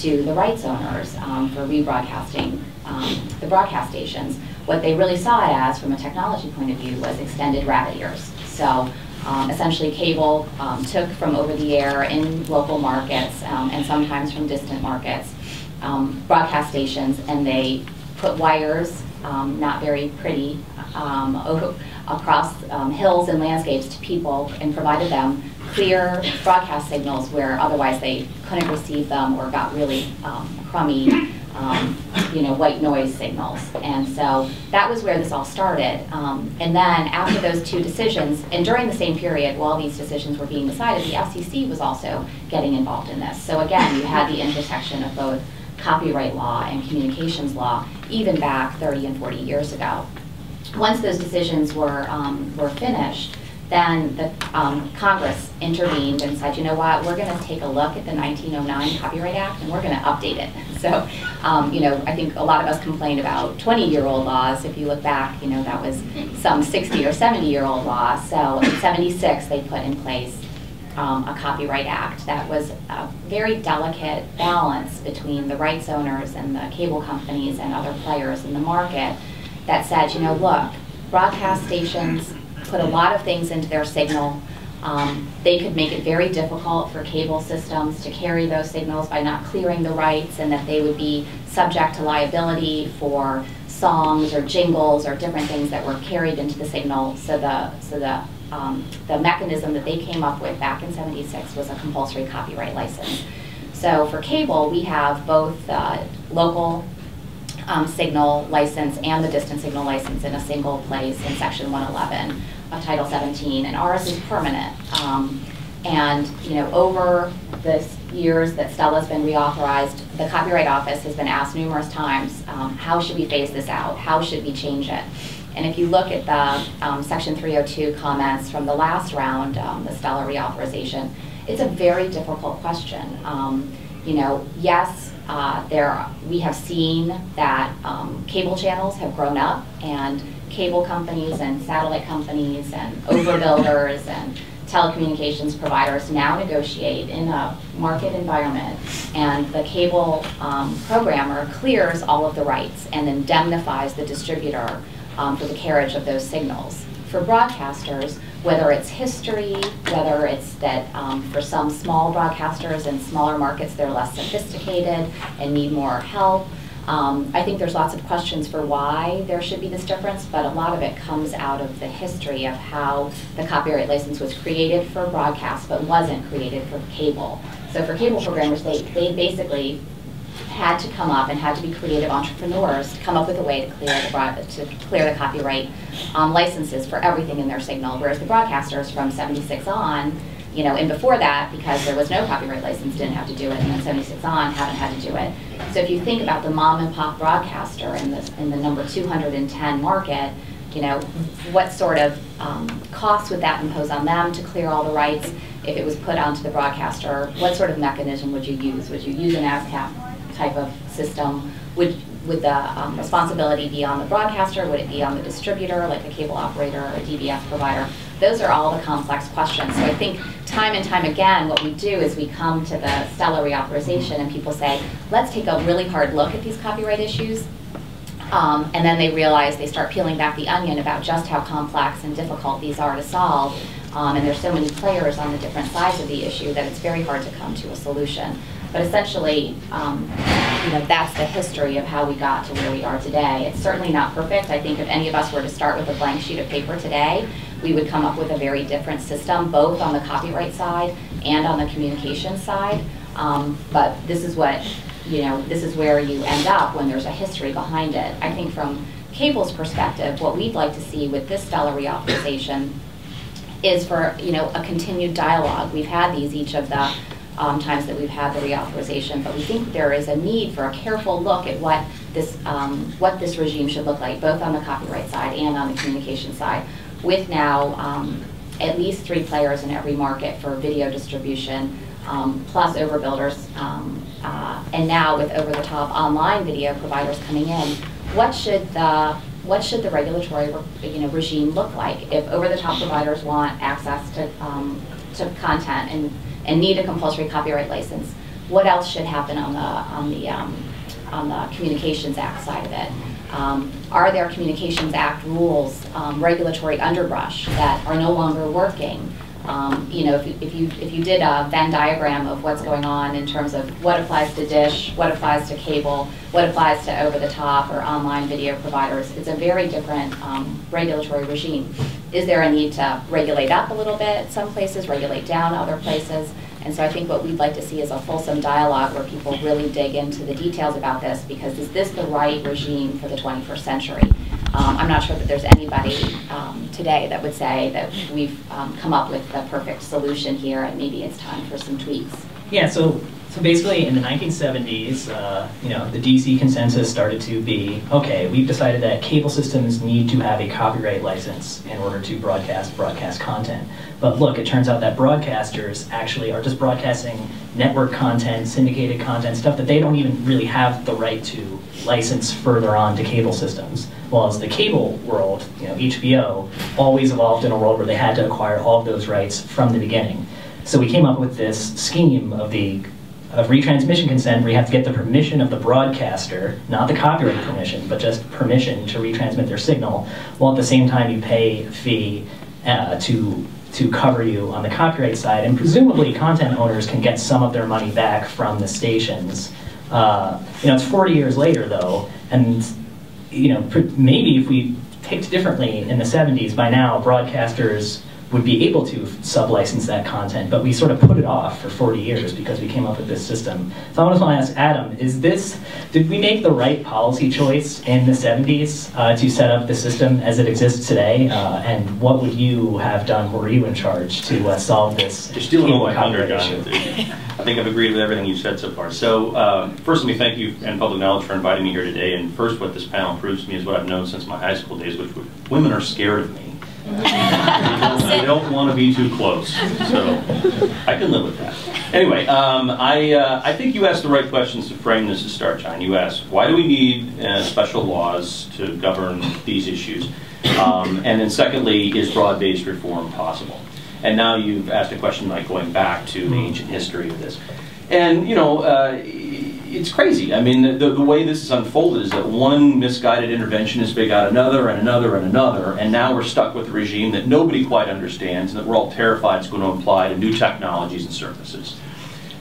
to the rights owners um, for rebroadcasting um, the broadcast stations. What they really saw it as, from a technology point of view, was extended rabbit ears. So um, essentially, cable um, took from over the air in local markets um, and sometimes from distant markets um, broadcast stations, and they put wires, not very pretty, across hills and landscapes to people and provided them clear broadcast signals where otherwise they couldn't receive them or got really um, crummy, um, you know, white noise signals. And so that was where this all started. Um, and then after those two decisions, and during the same period while these decisions were being decided, the FCC was also getting involved in this. So again, you had the intersection of both copyright law and communications law, even back 30 and 40 years ago. Once those decisions were, um, were finished, then the um, Congress intervened and said, you know what, we're going to take a look at the 1909 Copyright Act and we're going to update it. So, um, you know, I think a lot of us complain about 20-year-old laws. If you look back, you know, that was some 60 or 70-year-old law. So in 76, they put in place um, a Copyright Act that was a very delicate balance between the rights owners and the cable companies and other players in the market that said, you know, look, broadcast stations put a lot of things into their signal. Um, they could make it very difficult for cable systems to carry those signals by not clearing the rights and that they would be subject to liability for songs or jingles or different things that were carried into the signal. So the, so the, um, the mechanism that they came up with back in 76 was a compulsory copyright license. So for cable, we have both uh, local um, signal license and the distance signal license in a single place in section 111 of Title 17, and ours is permanent. Um, and you know, over the years that STELA's been reauthorized, the Copyright Office has been asked numerous times, um, how should we phase this out? How should we change it? And if you look at the um, Section 302 comments from the last round, um, the STELA reauthorization, it's a very difficult question. Um, you know, yes, uh, there we have seen that um, cable channels have grown up and cable companies and satellite companies and overbuilders and telecommunications providers now negotiate in a market environment and the cable um, programmer clears all of the rights and indemnifies the distributor um, for the carriage of those signals. For broadcasters, whether it's history, whether it's that um, for some small broadcasters in smaller markets they're less sophisticated and need more help, um, I think there's lots of questions for why there should be this difference, but a lot of it comes out of the history of how the copyright license was created for broadcast but wasn't created for cable. So for cable programmers, they, they basically had to come up and had to be creative entrepreneurs to come up with a way to clear the, to clear the copyright um, licenses for everything in their signal, whereas the broadcasters from 76 on you know, and before that, because there was no copyright license, didn't have to do it, and then 76 on haven't had to do it. So if you think about the mom and pop broadcaster in the, in the number 210 market, you know, what sort of um, costs would that impose on them to clear all the rights if it was put onto the broadcaster? What sort of mechanism would you use? Would you use an ASCAP type of system? Would, would the um, responsibility be on the broadcaster? Would it be on the distributor, like a cable operator or a DBS provider? Those are all the complex questions. So I think time and time again, what we do is we come to the STELA reauthorization and people say, let's take a really hard look at these copyright issues. Um, and then they realize they start peeling back the onion about just how complex and difficult these are to solve. Um, and there's so many players on the different sides of the issue that it's very hard to come to a solution. But essentially, um, you know, that's the history of how we got to where we are today. It's certainly not perfect. I think if any of us were to start with a blank sheet of paper today, we would come up with a very different system, both on the copyright side and on the communication side. Um, but this is what, you know, this is where you end up when there's a history behind it. I think from cable's perspective, what we'd like to see with this STELA reauthorization is for, you know, a continued dialogue. We've had these each of the um, times that we've had the reauthorization, but we think there is a need for a careful look at what this, um, what this regime should look like, both on the copyright side and on the communication side with now um, at least three players in every market for video distribution, um, plus overbuilders, um, uh, and now with over-the-top online video providers coming in, what should the what should the regulatory you know regime look like if over-the-top providers want access to um, to content and and need a compulsory copyright license? What else should happen on the on the um, on the Communications Act side of it? Um, are there Communications Act rules, um, regulatory underbrush that are no longer working? Um, you know, if you, if, you, if you did a Venn diagram of what's going on in terms of what applies to dish, what applies to cable, what applies to over-the-top or online video providers, it's a very different um, regulatory regime. is there a need to regulate up a little bit some places, regulate down other places? And so I think what we'd like to see is a fulsome dialogue where people really dig into the details about this because is this the right regime for the 21st century? Um, I'm not sure that there's anybody um, today that would say that we've um, come up with the perfect solution here and maybe it's time for some tweaks. Yeah, so so basically, in the 1970s, uh, you know, the DC consensus started to be, okay, we've decided that cable systems need to have a copyright license in order to broadcast broadcast content. But look, it turns out that broadcasters actually are just broadcasting network content, syndicated content, stuff that they don't even really have the right to license further on to cable systems. While as the cable world, you know, HBO, always evolved in a world where they had to acquire all of those rights from the beginning. So we came up with this scheme of the of retransmission consent where you have to get the permission of the broadcaster, not the copyright permission, but just permission to retransmit their signal, while at the same time you pay a fee uh, to to cover you on the copyright side, and presumably content owners can get some of their money back from the stations. Uh, you know, it's 40 years later though, and you know, maybe if we picked differently in the 70s, by now broadcasters would be able to sub-license that content, but we sort of put it off for 40 years because we came up with this system. So I just want to ask Adam, is this, did we make the right policy choice in the 70s uh, to set up the system as it exists today? Uh, and what would you have done were you in charge to uh, solve this You're stealing all my thunder, John. I think I've agreed with everything you've said so far. So um, first, let me thank you and Public Knowledge for inviting me here today. And first, what this panel proves to me is what I've known since my high school days, which women are scared of me. I don't want to be too close, so I can live with that. Anyway, um, I, uh, I think you asked the right questions to frame this to start, John. You asked, why do we need uh, special laws to govern these issues? Um, and then secondly, is broad-based reform possible? And now you've asked a question like going back to the ancient history of this. And, you know, uh, it's crazy. I mean, the, the way this is unfolded is that one misguided intervention has begot another and another and another, and now we're stuck with a regime that nobody quite understands and that we're all terrified is going to apply to new technologies and services.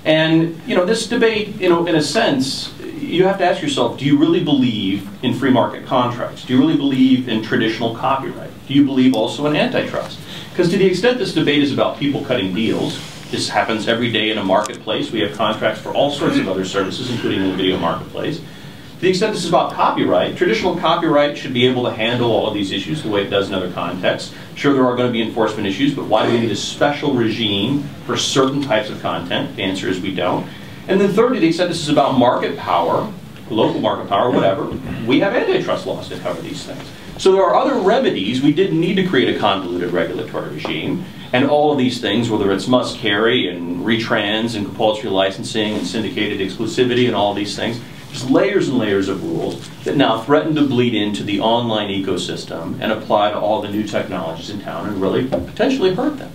And, you know, this debate, you know, in a sense, you have to ask yourself, do you really believe in free market contracts? Do you really believe in traditional copyright? Do you believe also in antitrust? Because to the extent this debate is about people cutting deals, this happens every day in a marketplace. We have contracts for all sorts of other services, including in the video marketplace. To the extent this is about copyright, traditional copyright should be able to handle all of these issues the way it does in other contexts. Sure, there are going to be enforcement issues, but why do we need a special regime for certain types of content? The answer is we don't. And then third, to the extent this is about market power, local market power, whatever, we have antitrust laws that cover these things. So there are other remedies. We didn't need to create a convoluted regulatory regime. And all of these things, whether it's must carry and retrans and compulsory licensing and syndicated exclusivity and all these things, just layers and layers of rules that now threaten to bleed into the online ecosystem and apply to all the new technologies in town and really potentially hurt them.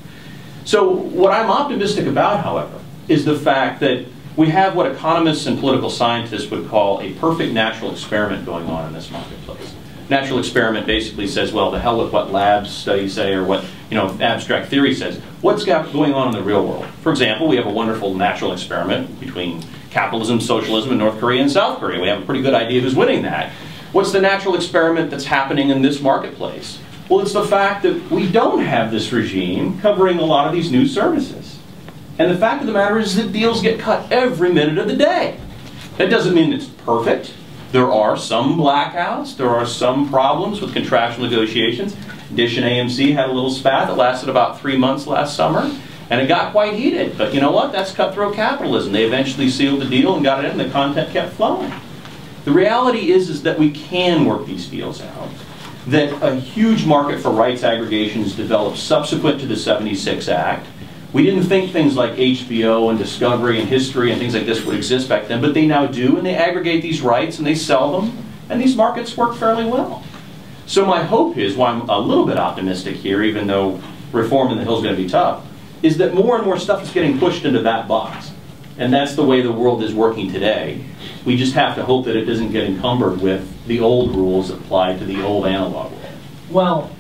So what I'm optimistic about, however, is the fact that we have what economists and political scientists would call a perfect natural experiment going on in this marketplace natural experiment basically says, well, the hell with what labs studies say or what you know abstract theory says. What's going on in the real world? For example, we have a wonderful natural experiment between capitalism, socialism, and North Korea and South Korea. We have a pretty good idea who's winning that. What's the natural experiment that's happening in this marketplace? Well, it's the fact that we don't have this regime covering a lot of these new services. And the fact of the matter is that deals get cut every minute of the day. That doesn't mean it's perfect. There are some blackouts. There are some problems with contractual negotiations. Dish and AMC had a little spat that lasted about three months last summer, and it got quite heated. But you know what? That's cutthroat capitalism. They eventually sealed the deal and got it in, and the content kept flowing. The reality is, is that we can work these deals out. That a huge market for rights aggregations developed subsequent to the 76 Act we didn't think things like HBO and Discovery and History and things like this would exist back then, but they now do, and they aggregate these rights and they sell them, and these markets work fairly well. So my hope is, why I'm a little bit optimistic here, even though reform in the Hill is going to be tough, is that more and more stuff is getting pushed into that box. And that's the way the world is working today. We just have to hope that it doesn't get encumbered with the old rules applied to the old analog world. Well,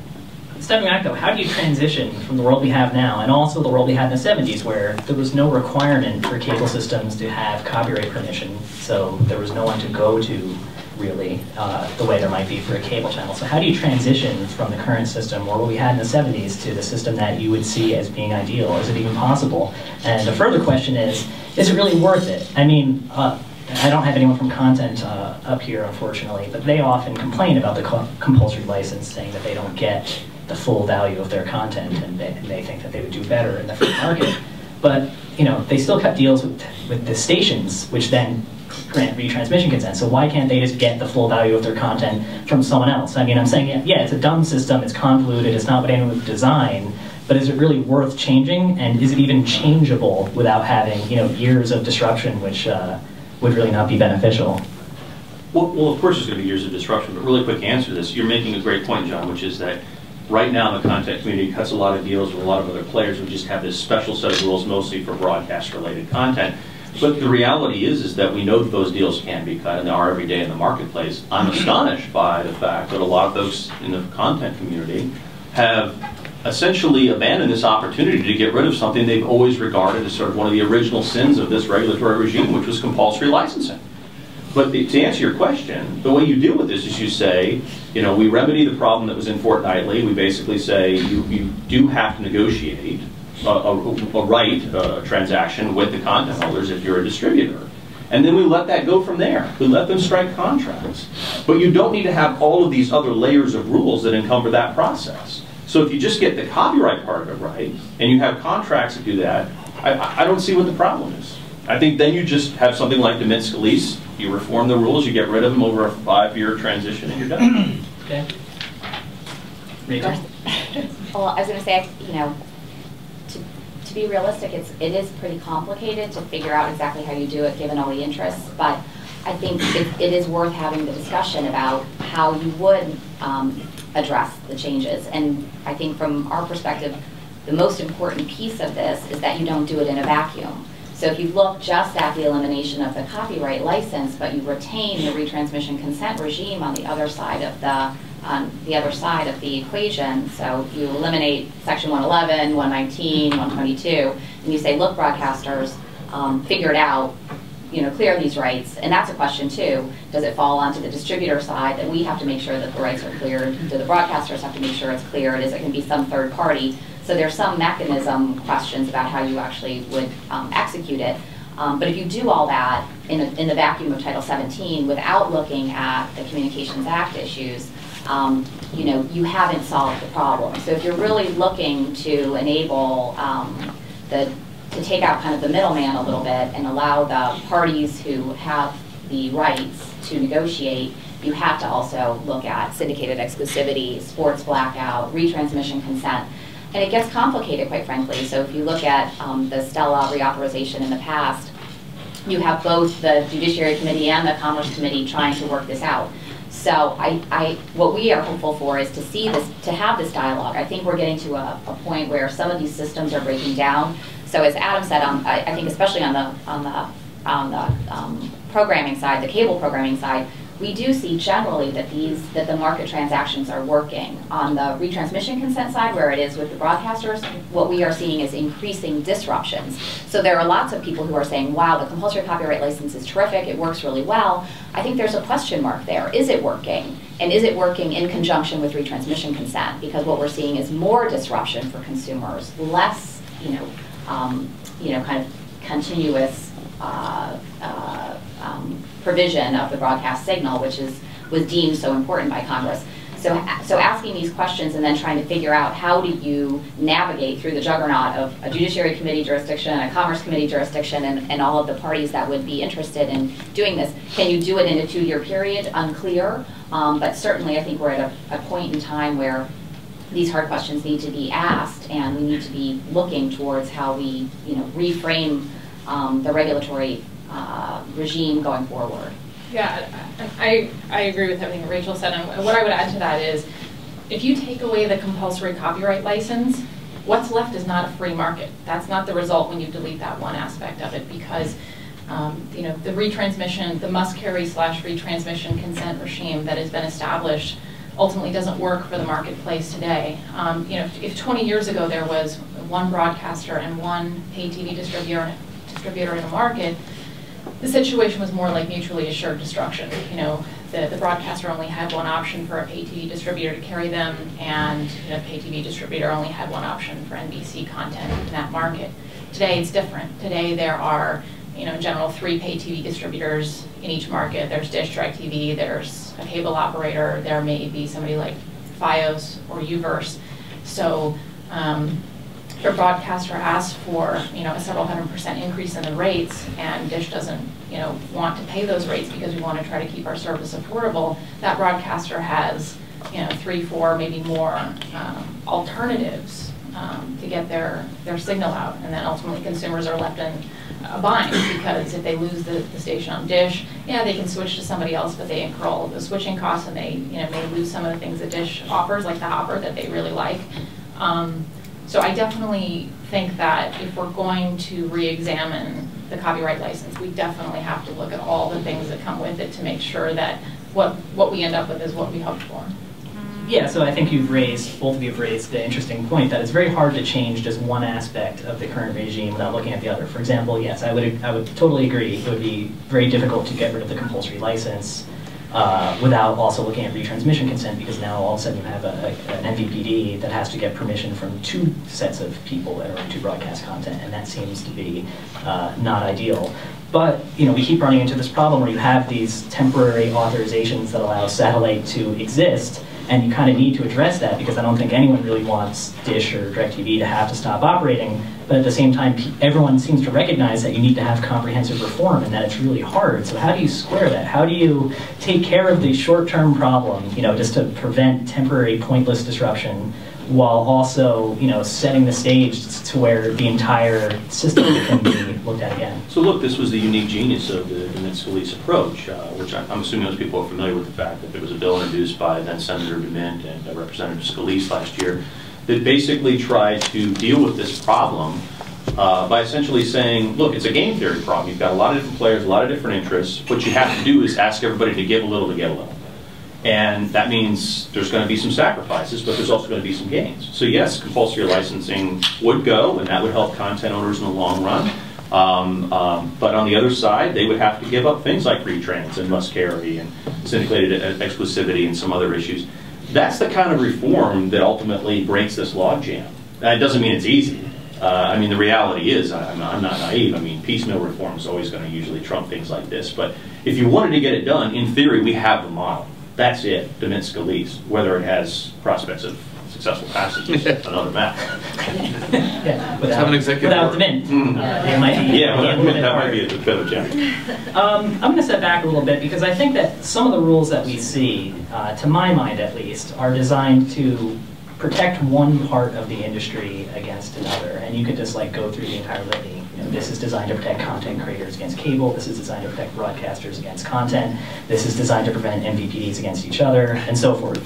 stepping back though, how do you transition from the world we have now and also the world we had in the 70s where there was no requirement for cable systems to have copyright permission, so there was no one to go to really, uh, the way there might be for a cable channel. So how do you transition from the current system, or what we had in the 70s, to the system that you would see as being ideal? Is it even possible? And the further question is, is it really worth it? I mean, uh, I don't have anyone from content uh, up here, unfortunately, but they often complain about the co compulsory license, saying that they don't get the full value of their content, and they, and they think that they would do better in the free market. But you know, they still cut deals with, with the stations, which then grant retransmission consent. So why can't they just get the full value of their content from someone else? I mean, I'm saying, yeah, it's a dumb system, it's convoluted, it's not what anyone would design, but is it really worth changing? And is it even changeable without having, you know, years of disruption, which uh, would really not be beneficial? Well, well, of course there's going to be years of disruption, but really quick answer to this. You're making a great point, John, which is that right now the content community cuts a lot of deals with a lot of other players who just have this special set of rules mostly for broadcast-related content. But the reality is, is that we know that those deals can be cut, and they are every day in the marketplace. I'm mm-hmm. astonished by the fact that a lot of folks in the content community have essentially abandoned this opportunity to get rid of something they've always regarded as sort of one of the original sins of this regulatory regime, which was compulsory licensing. But the, to answer your question, the way you deal with this is you say, you know, we remedy the problem that was in fortnightly. We basically say you, you do have to negotiate a, a, a right, a transaction with the content holders if you're a distributor. And then we let that go from there. We let them strike contracts. But you don't need to have all of these other layers of rules that encumber that process. So if you just get the copyright part of it right, and you have contracts that do that, I, I don't see what the problem is. I think then you just have something like DeMint Scalise, you reform the rules, you get rid of them over a five-year transition, and you're done. Okay. Rachel? Well, I was going to say, you know, to, to be realistic, it's, it is pretty complicated to figure out exactly how you do it, given all the interests, but I think it, it is worth having the discussion about how you would um, address the changes. And I think from our perspective, the most important piece of this is that you don't do it in a vacuum. So if you look just at the elimination of the copyright license, but you retain the retransmission consent regime on the other side of the on the other side of the equation, so you eliminate section 111, 119, 122, and you say, look, broadcasters, um, figure it out, you know, clear these rights. And that's a question too. Does it fall onto the distributor side that we have to make sure that the rights are cleared? Do the broadcasters have to make sure it's cleared? Is it going to be some third party? So there's some mechanism questions about how you actually would um, execute it. Um, but if you do all that in, a, in the vacuum of Title 17 without looking at the Communications Act issues, um, you know, you haven't solved the problem. So if you're really looking to enable um, the, to take out kind of the middleman a little bit and allow the parties who have the rights to negotiate, you have to also look at syndicated exclusivity, sports blackout, retransmission consent. And it gets complicated, quite frankly. So if you look at um, the STELA reauthorization in the past, you have both the Judiciary Committee and the Commerce Committee trying to work this out. So I, I, what we are hopeful for is to see this, to have this dialogue. I think we're getting to a, a point where some of these systems are breaking down. So as Adam said, um, I, I think especially on the, on the, on the um, programming side, the cable programming side, we do see generally that these that the market transactions are working. On the retransmission consent side, where it is with the broadcasters, what we are seeing is increasing disruptions. So there are lots of people who are saying, wow, the compulsory copyright license is terrific, it works really well. I think there's a question mark there. Is it working? And is it working in conjunction with retransmission consent? Because what we're seeing is more disruption for consumers, less, you know, um, you know, kind of continuous uh, uh, um, provision of the broadcast signal, which is was deemed so important by Congress. So, so asking these questions and then trying to figure out how do you navigate through the juggernaut of a Judiciary Committee jurisdiction, a Commerce Committee jurisdiction, and, and all of the parties that would be interested in doing this. Can you do it in a two-year period? Unclear. Um, but certainly I think we're at a, a point in time where these hard questions need to be asked and we need to be looking towards how we you know, reframe um, the regulatory uh, regime going forward. Yeah, I, I agree with everything Rachel said. And what I would add to that is, if you take away the compulsory copyright license, what's left is not a free market. That's not the result when you delete that one aspect of it because um, you know, the retransmission, the must carry slash retransmission consent regime that has been established ultimately doesn't work for the marketplace today. Um, you know, if, if 20 years ago there was one broadcaster and one pay TV distributor, distributor in a market, the situation was more like mutually assured destruction. You know, the, the broadcaster only had one option for a pay TV distributor to carry them, and the pay TV distributor only had one option for NBC content in that market. Today, it's different. Today, there are, you know, in general, three pay TV distributors in each market. There's Dish, DirecTV, there's a cable operator, there may be somebody like Fios or U-verse. So um, your broadcaster asks for, you know, a several hundred percent increase in the rates, and Dish doesn't, you know, want to pay those rates because we want to try to keep our service affordable, that broadcaster has, you know, three, four, maybe more um, alternatives um, to get their, their signal out, and then ultimately consumers are left in a bind, because if they lose the, the station on Dish, yeah, they can switch to somebody else, but they incur all the switching costs, and they, you know, may lose some of the things that Dish offers, like the Hopper that they really like. Um, so I definitely think that if we're going to re-examine the copyright license, we definitely have to look at all the things that come with it to make sure that what, what we end up with is what we hoped for. Yeah, so I think you've raised, both of you have raised the interesting point that it's very hard to change just one aspect of the current regime without looking at the other. For example, yes, I would, I would totally agree. It would be very difficult to get rid of the compulsory license uh, without also looking at retransmission consent because now all of a sudden you have a, a, an MVPD that has to get permission from two sets of people that are to broadcast content, and that seems to be uh, not ideal. But you know, we keep running into this problem where you have these temporary authorizations that allow satellite to exist, and you kind of need to address that because I don't think anyone really wants Dish or DirecTV to have to stop operating. But at the same time, everyone seems to recognize that you need to have comprehensive reform and that it's really hard. So how do you square that? How do you take care of the short-term problem, you know, just to prevent temporary pointless disruption while also, you know, setting the stage to where the entire system can be looked at again. So look, this was the unique genius of the, the Scalise approach, uh, which I, am assuming most people are familiar with the fact that there was a bill introduced by then Senator DeMint and uh, Representative Scalise last year that basically tried to deal with this problem uh, by essentially saying, look, it's a game theory problem. You've got a lot of different players, a lot of different interests. What you have to do is ask everybody to give a little to get a little. And that means there's going to be some sacrifices, but there's also going to be some gains. So yes, compulsory licensing would go, and that would help content owners in the long run. Um, um, but on the other side, they would have to give up things like retrans and must carry and syndicated exclusivity and some other issues. That's the kind of reform that ultimately breaks this logjam. That doesn't mean it's easy. Uh, I mean, the reality is, I'm, I'm not naive. I mean, piecemeal reform is always going to usually trump things like this. But if you wanted to get it done, in theory, we have the model. That's it, DeMint Scalise. Whether it has prospects of successful passage is another matter. yeah, without, have an executive without DeMint. Mm. Uh, it might be, yeah, without DeMint, that might be a bit of a. Um, I'm going to step back a little bit because I think that some of the rules that we see, uh, to my mind at least, are designed to protect one part of the industry against another. And you could just like go through the entire litany. You know, this is designed to protect content creators against cable. This is designed to protect broadcasters against content. This is designed to prevent MVPDs against each other, and so forth.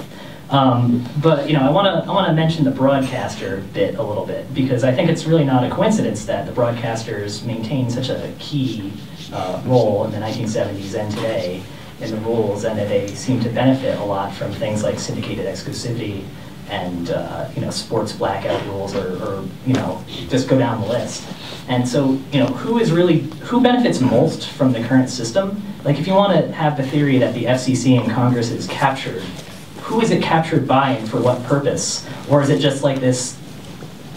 Um, but you know, I want to I want to mention the broadcaster bit a little bit because I think it's really not a coincidence that the broadcasters maintain such a key uh, role in the 1970s and today in the rules, and that they seem to benefit a lot from things like syndicated exclusivity and uh, you know sports blackout rules, or, or you know just go down the list. And so you know who is really who benefits most from the current system? Like if you want to have the theory that the FCC and Congress is captured who is it captured by and for what purpose? Or is it just like this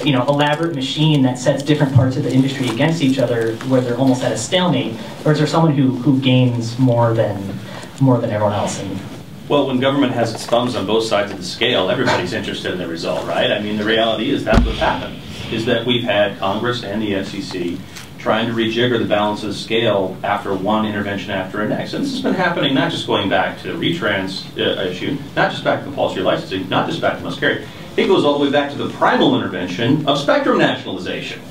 you know, elaborate machine that sets different parts of the industry against each other where they're almost at a stalemate? Or is there someone who, who gains more than, more than everyone else? And, well, when government has its thumbs on both sides of the scale, everybody's interested in the result, right? I mean, the reality is that's what's happened, is that we've had Congress and the FCC trying to rejigger the balance of the scale after one intervention after the next. And this has been happening not just going back to the retrans uh, issue, not just back to compulsory licensing, not just back to must carry. It goes all the way back to the primal intervention of spectrum nationalization.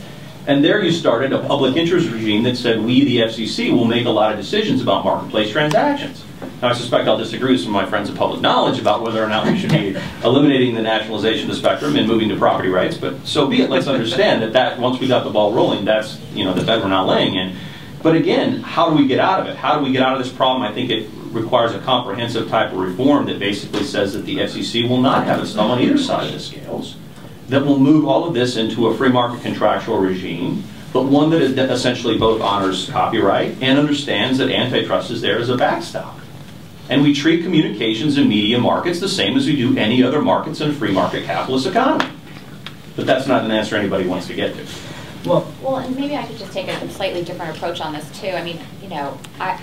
And there you started a public interest regime that said we, the FCC, will make a lot of decisions about marketplace transactions. Now, I suspect I'll disagree with some of my friends of public knowledge about whether or not we should be eliminating the nationalization of the spectrum and moving to property rights, but so be it. Let's understand that, that once we got the ball rolling, that's you know the bed we're not laying in. But again, how do we get out of it? How do we get out of this problem? I think it requires a comprehensive type of reform that basically says that the FCC will not have its thumb on either side of the scales, that will move all of this into a free market contractual regime, but one that essentially both honors copyright and understands that antitrust is there as a backstop. And we treat communications and media markets the same as we do any other markets in a free market capitalist economy. But that's not an answer anybody wants to get to. Well, Well, and maybe I could just take a slightly different approach on this too. I mean, you know, I,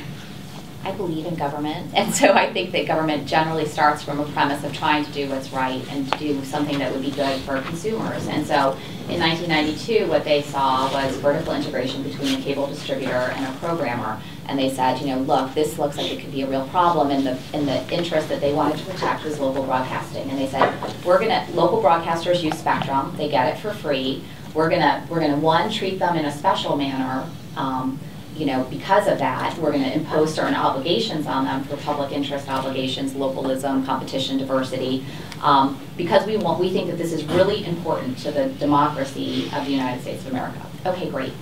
I believe in government, and so I think that government generally starts from a premise of trying to do what's right and to do something that would be good for consumers. And so in 1992, what they saw was vertical integration between a cable distributor and a programmer. And they said, you know, look, this looks like it could be a real problem, and the, and the interest that they wanted to protect was local broadcasting. And they said, we're gonna, local broadcasters use Spectrum, they get it for free. We're gonna, we're gonna, one, treat them in a special manner, um, you know, because of that, we're going to impose certain obligations on them for public interest obligations, localism, competition, diversity, um, because we want, we think that this is really important to the democracy of the United States of America. Okay, great.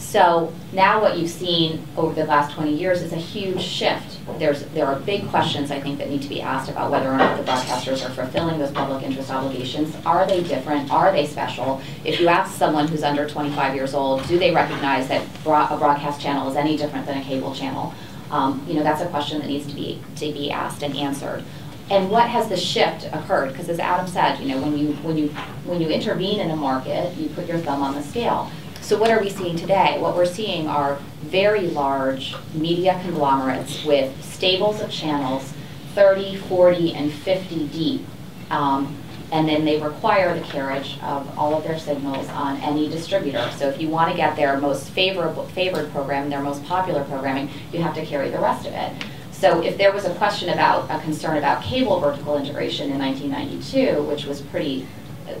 So now what you've seen over the last 20 years is a huge shift. There's, there are big questions, I think, that need to be asked about whether or not the broadcasters are fulfilling those public interest obligations. Are they different? Are they special? If you ask someone who's under 25 years old, do they recognize that bro a broadcast channel is any different than a cable channel? Um, you know, that's a question that needs to be, to be asked and answered and what has the shift occurred? Because as Adam said, you know, when you when you when you intervene in a market, you put your thumb on the scale. So what are we seeing today? What we're seeing are very large media conglomerates with stables of channels, 30, 40, and 50 deep. Um, and then they require the carriage of all of their signals on any distributor. So if you want to get their most favorable, favored program, their most popular programming, you have to carry the rest of it. So if there was a question about, a concern about cable vertical integration in 1992, which was pretty,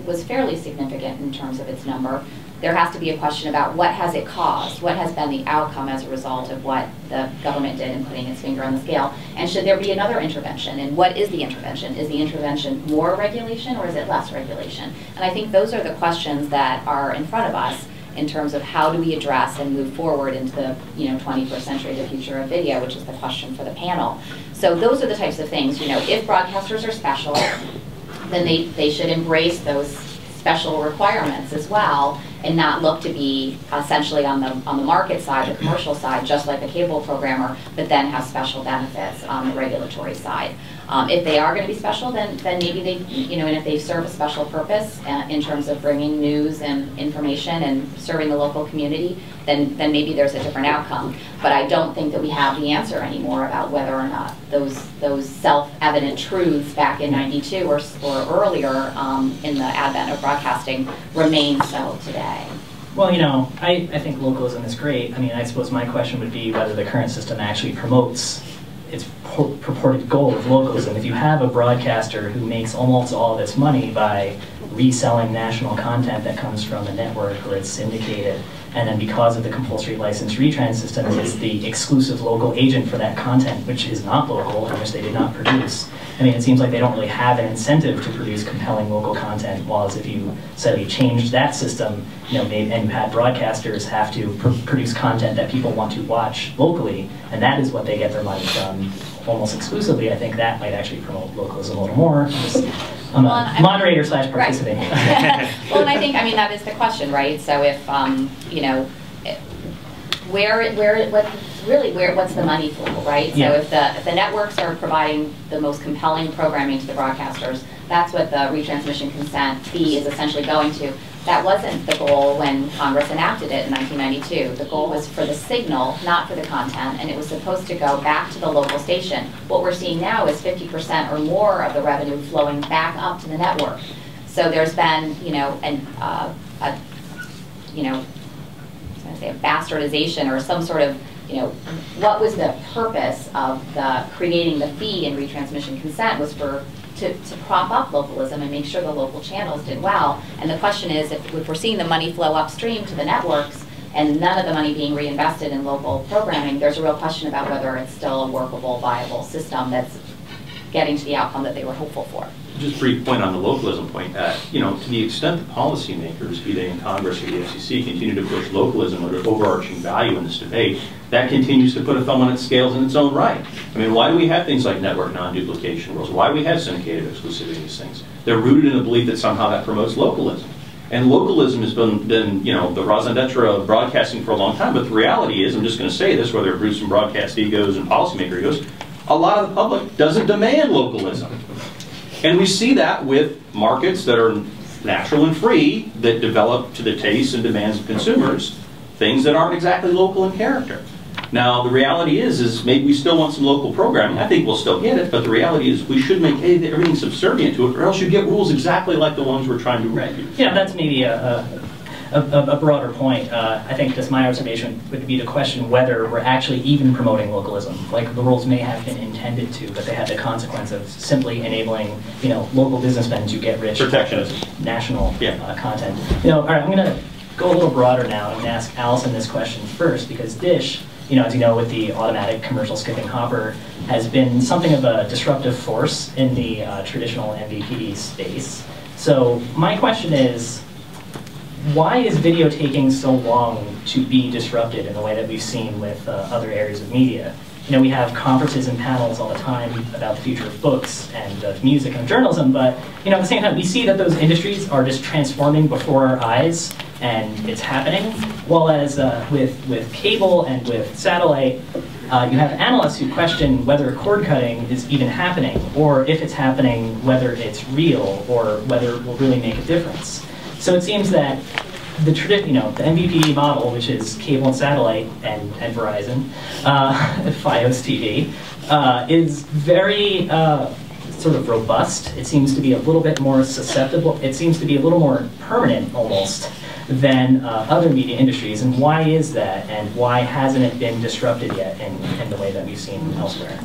was fairly significant in terms of its number, there has to be a question about what has it caused, what has been the outcome as a result of what the government did in putting its finger on the scale, and should there be another intervention, and what is the intervention? Is the intervention more regulation or is it less regulation? And I think those are the questions that are in front of us in terms of how do we address and move forward into the you know 21st century, the future of video, which is the question for the panel. So those are the types of things, you know, if broadcasters are special, then they, they should embrace those special requirements as well and not look to be essentially on the on the market side, the commercial side, just like a cable programmer, but then have special benefits on the regulatory side. Um, if they are going to be special, then then maybe they, you know, and if they serve a special purpose uh, in terms of bringing news and information and serving the local community, then then maybe there's a different outcome. But I don't think that we have the answer anymore about whether or not those those self-evident truths back in '92 or or earlier um, in the advent of broadcasting remain so today. Well, you know, I, I think localism is great. I mean, I suppose my question would be whether the current system actually promotes its purported goal of localism. If you have a broadcaster who makes almost all of its money by reselling national content that comes from a network or it's syndicated, and then because of the compulsory license retrans system, is the exclusive local agent for that content, which is not local and which they did not produce. I mean, it seems like they don't really have an incentive to produce compelling local content, while if you suddenly changed that system, you know, maybe, and you had broadcasters have to pr produce content that people want to watch locally, and that is what they get their money from almost exclusively, I think that might actually promote localism a little more. I'm Well, a moderator slash participant. Right. well, and I think, I mean, that is the question, right? So if, um, you know, eh, where, where, what, really, where, what's the money flow, right? Yeah. So if the, if the networks are providing the most compelling programming to the broadcasters, that's what the retransmission consent fee is essentially going to. That wasn't the goal when Congress enacted it in 1992. The goal was for the signal, not for the content, and it was supposed to go back to the local station. What we're seeing now is 50% or more of the revenue flowing back up to the network. So there's been, you know, an, uh, a, you know, I was say a bastardization or some sort of, you know, what was the purpose of the creating the fee and retransmission consent was for to, to prop up localism and make sure the local channels did well. And the question is, if, if we're seeing the money flow upstream to the networks and none of the money being reinvested in local programming, there's a real question about whether it's still a workable, viable system that's getting to the outcome that they were hopeful for. Just a brief point on the localism point. Uh, you know, to the extent that policymakers, be they in Congress or the FCC, continue to push localism or overarching value in this debate, that continues to put a thumb on its scales in its own right. I mean, why do we have things like network non-duplication rules? Why do we have syndicated exclusivity these things? They're rooted in the belief that somehow that promotes localism. And localism has been, been, you know, the raison d'etre of broadcasting for a long time. But the reality is, I'm just going to say this, whether it roots in broadcast egos and policymaker egos, a lot of the public doesn't demand localism. And we see that with markets that are natural and free that develop to the tastes and demands of consumers, things that aren't exactly local in character. Now, the reality is, is maybe we still want some local programming. I think we'll still get it, but the reality is we should make everything subservient to it, or else you get rules exactly like the ones we're trying to Right. Yeah, that's maybe a, a, a, a broader point. Uh, I think just my observation would be to question whether we're actually even promoting localism. Like the rules may have been intended to, but they had the consequence of simply enabling, you know, local businessmen to get rich. Protectionism. National Yeah. uh, content. You know, all right, I'm going to go a little broader now and ask Allison this question first because Dish, you know, as you know, with the automatic commercial skipping hopper, has been something of a disruptive force in the uh, traditional MVPD space. So my question is, why is video taking so long to be disrupted in the way that we've seen with uh, other areas of media? You know, we have conferences and panels all the time about the future of books and of music and journalism, but you know, at the same time, we see that those industries are just transforming before our eyes, and it's happening. While as uh, with with cable and with satellite, uh, you have analysts who question whether cord cutting is even happening, or if it's happening, whether it's real, or whether it will really make a difference. So it seems that the tradi- you know, the MVPD model, which is cable and satellite and, and Verizon, uh, FiOS TV, uh, is very uh, sort of robust. It seems to be a little bit more susceptible. It seems to be a little more permanent almost than uh, other media industries. And why is that? And why hasn't it been disrupted yet in, in the way that we've seen elsewhere?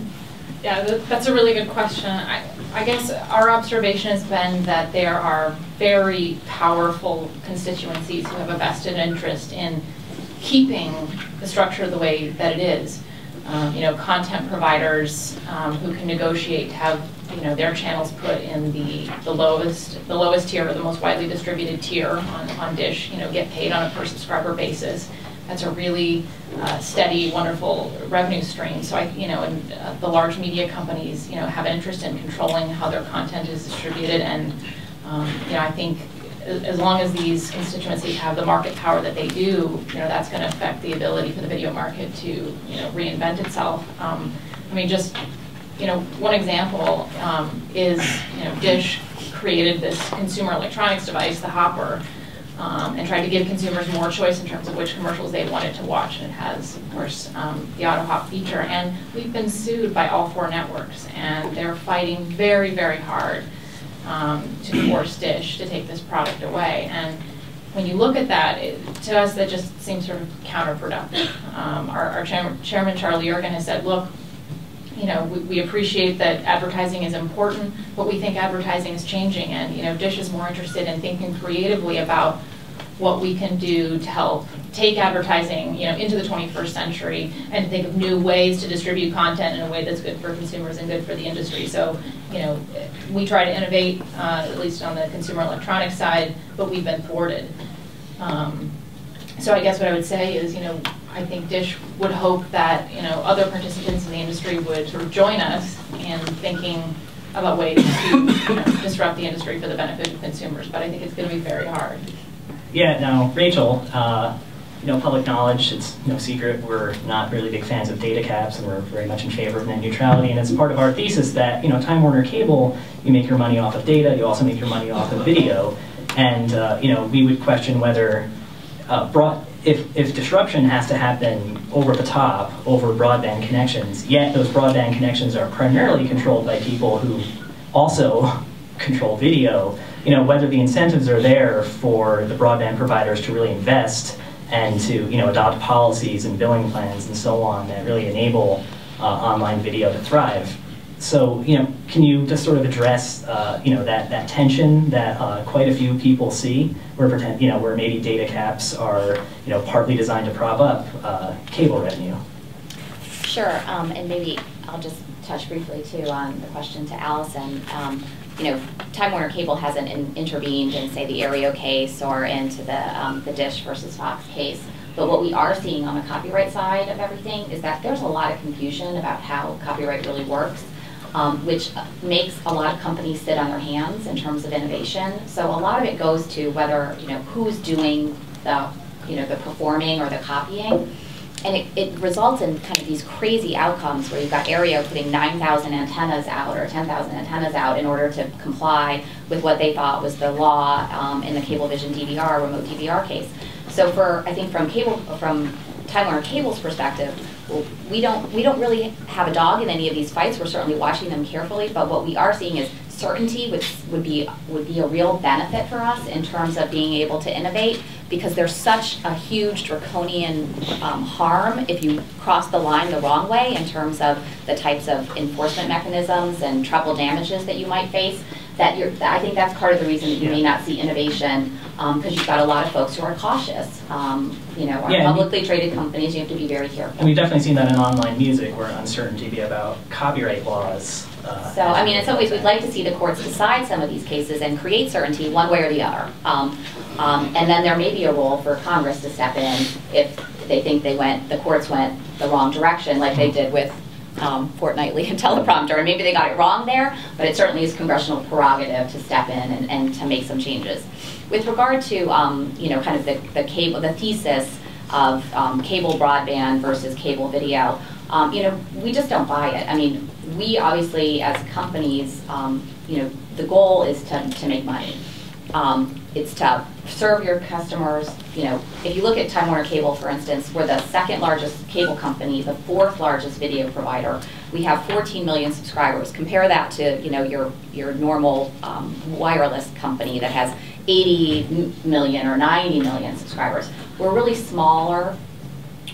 Yeah, that's a really good question. I, I guess our observation has been that there are very powerful constituencies who have a vested interest in keeping the structure the way that it is. Um, you know, content providers um, who can negotiate to have you know their channels put in the, the lowest the lowest tier or the most widely distributed tier on, on Dish. You know, get paid on a per subscriber basis. That's a really uh, steady, wonderful revenue stream. So I, you know, and uh, the large media companies, you know, have an interest in controlling how their content is distributed. And um, you know, I think as long as these constituencies have the market power that they do, you know, that's going to affect the ability for the video market to, you know, reinvent itself. Um, I mean, just you know, one example um, is, you know, Dish created this consumer electronics device, the Hopper, um, and tried to give consumers more choice in terms of which commercials they wanted to watch. And it has, of course, um, the AutoHop feature. And we've been sued by all four networks, and they're fighting very, very hard um, to force Dish to take this product away. And when you look at that, it, to us, that just seems sort of counterproductive. Um, our, our chairman, chairman, Charlie Ergen, has said, look, you know, we, we appreciate that advertising is important, but we think advertising is changing, and you know, Dish is more interested in thinking creatively about what we can do to help take advertising, you know, into the 21st century and think of new ways to distribute content in a way that's good for consumers and good for the industry. So, you know, we try to innovate, uh, at least on the consumer electronics side, but we've been thwarted. Um, so I guess what I would say is, you know, I think Dish would hope that, you know, other participants in the industry would sort of join us in thinking about ways to you know, disrupt the industry for the benefit of consumers, but I think it's going to be very hard. Yeah, now, Rachel, uh, you know, public knowledge, it's no secret, we're not really big fans of data caps and we're very much in favor of net neutrality. And it's part of our thesis that, you know, Time Warner Cable, you make your money off of data, you also make your money off of video. And, uh, you know, we would question whether uh, broad, if, if disruption has to happen over the top, over broadband connections, yet those broadband connections are primarily controlled by people who also control video, you know, whether the incentives are there for the broadband providers to really invest and to, you know, adopt policies and billing plans and so on that really enable uh, online video to thrive. So, you know, can you just sort of address, uh, you know, that, that tension that uh, quite a few people see, where pretend, you know, where maybe data caps are, you know, partly designed to prop up uh, cable revenue? Sure, um, and maybe I'll just touch briefly too on the question to Allison. Um, you know, Time Warner Cable hasn't in, intervened in, say, the Aereo case or into the um, the Dish versus Fox case. But what we are seeing on the copyright side of everything is that there's a lot of confusion about how copyright really works, um, which makes a lot of companies sit on their hands in terms of innovation. So a lot of it goes to whether you know who's doing the you know the performing or the copying. and it, it results in kind of these crazy outcomes where you've got Aereo putting 9,000 antennas out or 10,000 antennas out in order to comply with what they thought was the law um, in the Cablevision DVR, remote DVR case. So for, I think from cable, from Time Warner Cable's perspective, we don't, we don't really have a dog in any of these fights. We're certainly watching them carefully, but what we are seeing is certainty which would be would be a real benefit for us in terms of being able to innovate because there's such a huge draconian um, harm if you cross the line the wrong way in terms of the types of enforcement mechanisms and treble damages that you might face that you're, I think that's part of the reason that you may not see innovation because um, you've got a lot of folks who are cautious. Um, you know, our Yeah, publicly traded companies, you have to be very careful. And we've definitely seen that in online music where uncertainty be about copyright laws. uh, So, I mean, in some ways, we'd like to see the courts decide some of these cases and create certainty one way or the other. Um, um, And then there may be a role for Congress to step in if they think they went, the courts went the wrong direction, like they did with um, fortnightly and teleprompter. And maybe they got it wrong there, but it certainly is congressional prerogative to step in and, and to make some changes. With regard to, um, you know, kind of the, the cable, the thesis of um, cable broadband versus cable video, um, you know, we just don't buy it. I mean, we obviously, as companies, um, you know, the goal is to, to make money. Um, it's to serve your customers. You know, if you look at Time Warner Cable, for instance, we're the second largest cable company, the fourth largest video provider. We have 14 million subscribers. Compare that to you know your your normal um, wireless company that has 80 million or 90 million subscribers. We're really smaller.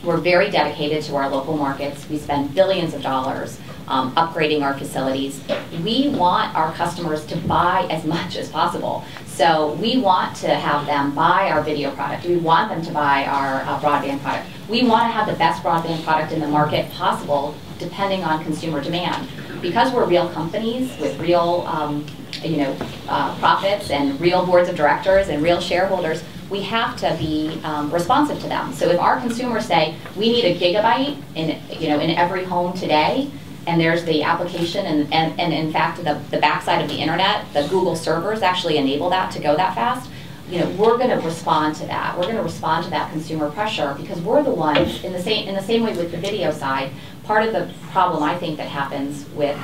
We're very dedicated to our local markets. We spend billions of dollars um, upgrading our facilities. We want our customers to buy as much as possible. So we want to have them buy our video product. We want them to buy our uh, broadband product. We want to have the best broadband product in the market possible, depending on consumer demand. Because we're real companies with real, um, you know, uh, profits and real boards of directors and real shareholders, we have to be um, responsive to them. So if our consumers say we need a gigabyte in, you know, in every home today, and there's the application, and, and, and in fact, the, the backside of the internet, the Google servers actually enable that to go that fast. You know, we're going to respond to that. We're going to respond to that consumer pressure because we're the ones in the same in the same way with the video side. Part of the problem I think that happens with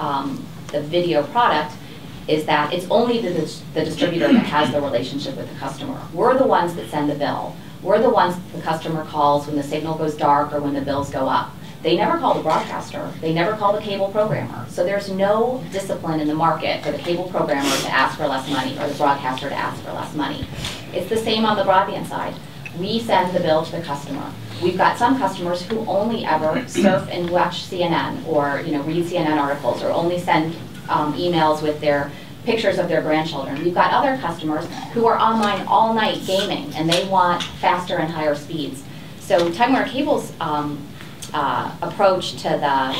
um, the video product is that it's only the, the distributor that has the relationship with the customer. We're the ones that send the bill. We're the ones the customer calls when the signal goes dark or when the bills go up. They never call the broadcaster. They never call the cable programmer. So there's no discipline in the market for the cable programmer to ask for less money or the broadcaster to ask for less money. It's the same on the broadband side. We send the bill to the customer. We've got some customers who only ever surf and watch CNN or you know read CNN articles or only send um, emails with their pictures of their grandchildren. We've got other customers who are online all night gaming and they want faster and higher speeds. So Time Warner Cable's um, uh, approach to the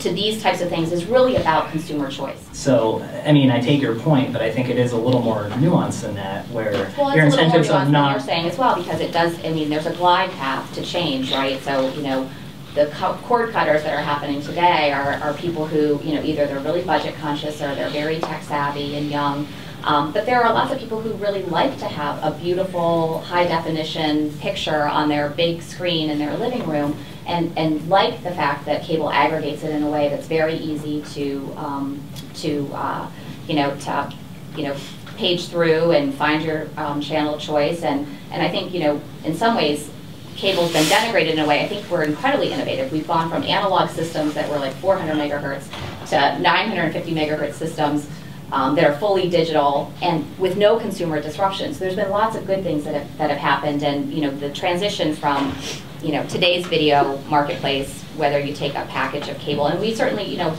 to these types of things is really about consumer choice. So, I mean, I take your point, but I think it is a little more nuanced than that, where Well, your it's a little incentives are not. you're saying as well, because it does, I mean, there's a glide path to change, right? So, you know, the cord cutters that are happening today are, are people who, you know, either they're really budget conscious or they're very tech savvy and young. Um, but there are lots of people who really like to have a beautiful, high definition picture on their big screen in their living room and, and like the fact that cable aggregates it in a way that's very easy to, um, to uh, you know, to, you know, page through and find your um, channel choice. And, and I think, you know, in some ways, cable's been denigrated in a way. I think we're incredibly innovative. We've gone from analog systems that were like 400 megahertz to 950 megahertz systems um, that are fully digital and with no consumer disruption. So there's been lots of good things that have, that have happened, and you know the transition from you know today's video marketplace, whether you take a package of cable, and we certainly you know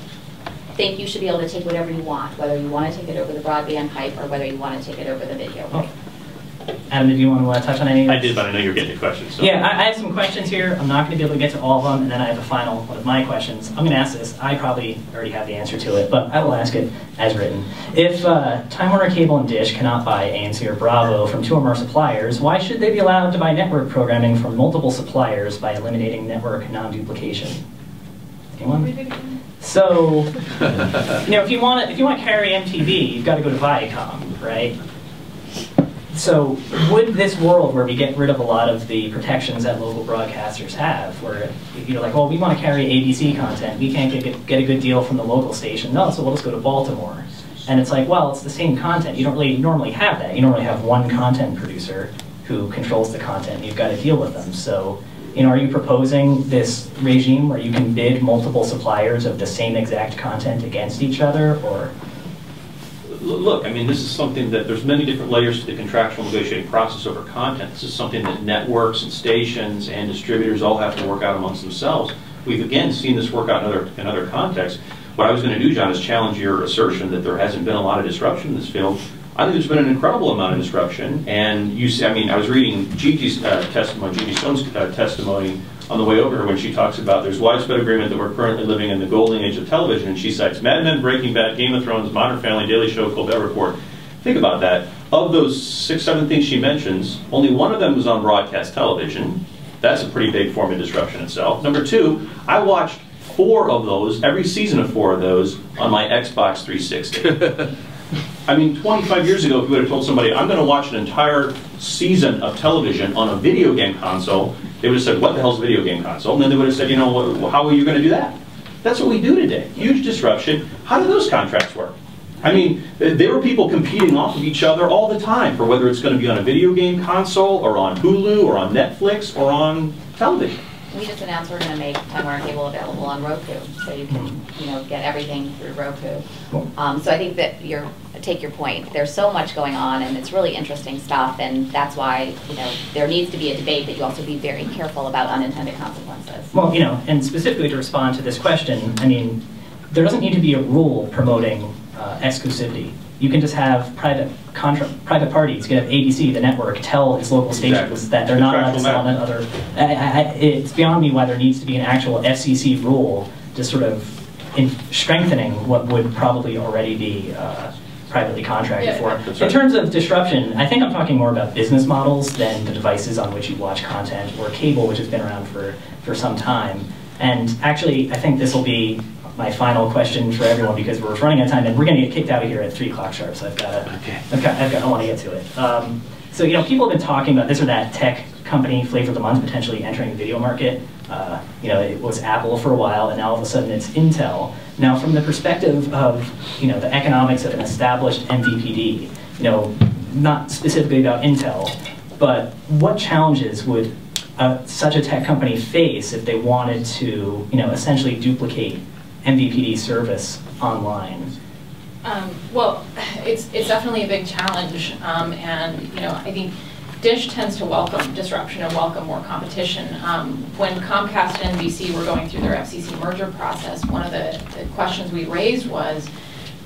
think you should be able to take whatever you want, whether you want to take it over the broadband pipe or whether you want to take it over the video pipe. Adam, did you want to uh, touch on any of I this? did, but I know you're getting to questions. So. Yeah, I, I have some questions here. I'm not going to be able to get to all of them, and then I have a final one of my questions. I'm going to ask this. I probably already have the answer to it, but I will ask it as written. If uh, Time Warner Cable and Dish cannot buy AMC or Bravo from two or more suppliers, why should they be allowed to buy network programming from multiple suppliers by eliminating network non-duplication? Anyone? So, you know, if you want to, if you want to carry MTV, you've got to go to Viacom, right? So would this world where we get rid of a lot of the protections that local broadcasters have, where you're like, well, we want to carry ABC content, we can't get, get a good deal from the local station, no, so we'll just go to Baltimore. And it's like, well, it's the same content. You don't really normally have that. You normally have one content producer who controls the content, you've got to deal with them. So, you know, are you proposing this regime where you can bid multiple suppliers of the same exact content against each other, or? Look, I mean, this is something that, there's many different layers to the contractual negotiating process over content. This is something that networks and stations and distributors all have to work out amongst themselves. We've again seen this work out in other, in other contexts. What I was going to do, John, is challenge your assertion that there hasn't been a lot of disruption in this field. I think there's been an incredible amount of disruption, and you see, I mean, I was reading Gigi's uh, testimony, Gigi Sohn's uh, testimony on the way over here when she talks about there's widespread agreement that we're currently living in the golden age of television, and she cites Mad Men, Breaking Bad, Game of Thrones, Modern Family, Daily Show, Colbert Report. Think about that. Of those six, seven things she mentions, only one of them was on broadcast television. That's a pretty big form of disruption itself. Number two, I watched four of those, every season of four of those, on my Xbox 360. I mean, 25 years ago, if you would have told somebody, I'm going to watch an entire season of television on a video game console, they would have said, what the hell's a video game console? And then they would have said, you know, how are you going to do that? That's what we do today. Huge disruption. How do those contracts work? I mean, there were people competing off of each other all the time for whether it's going to be on a video game console or on Hulu or on Netflix or on television. We just announced we're going to make Time Warner Cable available on Roku, so you can, you know, get everything through Roku. Um, so I think that you're, take your point. There's so much going on, and it's really interesting stuff, and that's why, you know, there needs to be a debate that you also be very careful about unintended consequences. Well, you know, and specifically to respond to this question, I mean, there doesn't need to be a rule promoting uh, exclusivity. You can just have private contra- private parties, you can have ABC, the network, tell its local stations Exactly. that they're not allowed to sell on other. I, I, I- it's beyond me why there needs to be an actual FCC rule to sort of in strengthening what would probably already be uh, privately contracted Yeah, for. that's In terms of disruption, I think I'm talking more about business models than the devices on which you watch content or cable, which has been around for, for some time. And actually, I think this will be my final question for everyone because we're running out of time and we're going to get kicked out of here at three o'clock sharp. So I've got to, I've got, I've got, I want to get to it. Um, so you know, people have been talking about this or that tech company, flavor of the month, potentially entering the video market. Uh, you know, it was Apple for a while, and now all of a sudden it's Intel. Now, from the perspective of you know the economics of an established MVPD, you know, not specifically about Intel, but what challenges would uh, such a tech company face if they wanted to, you know, essentially duplicate MVPD service online? Um, well, it's, it's definitely a big challenge, um, and, you know, I think Dish tends to welcome disruption and welcome more competition. Um, when Comcast and NBC were going through their FCC merger process, one of the, the questions we raised was,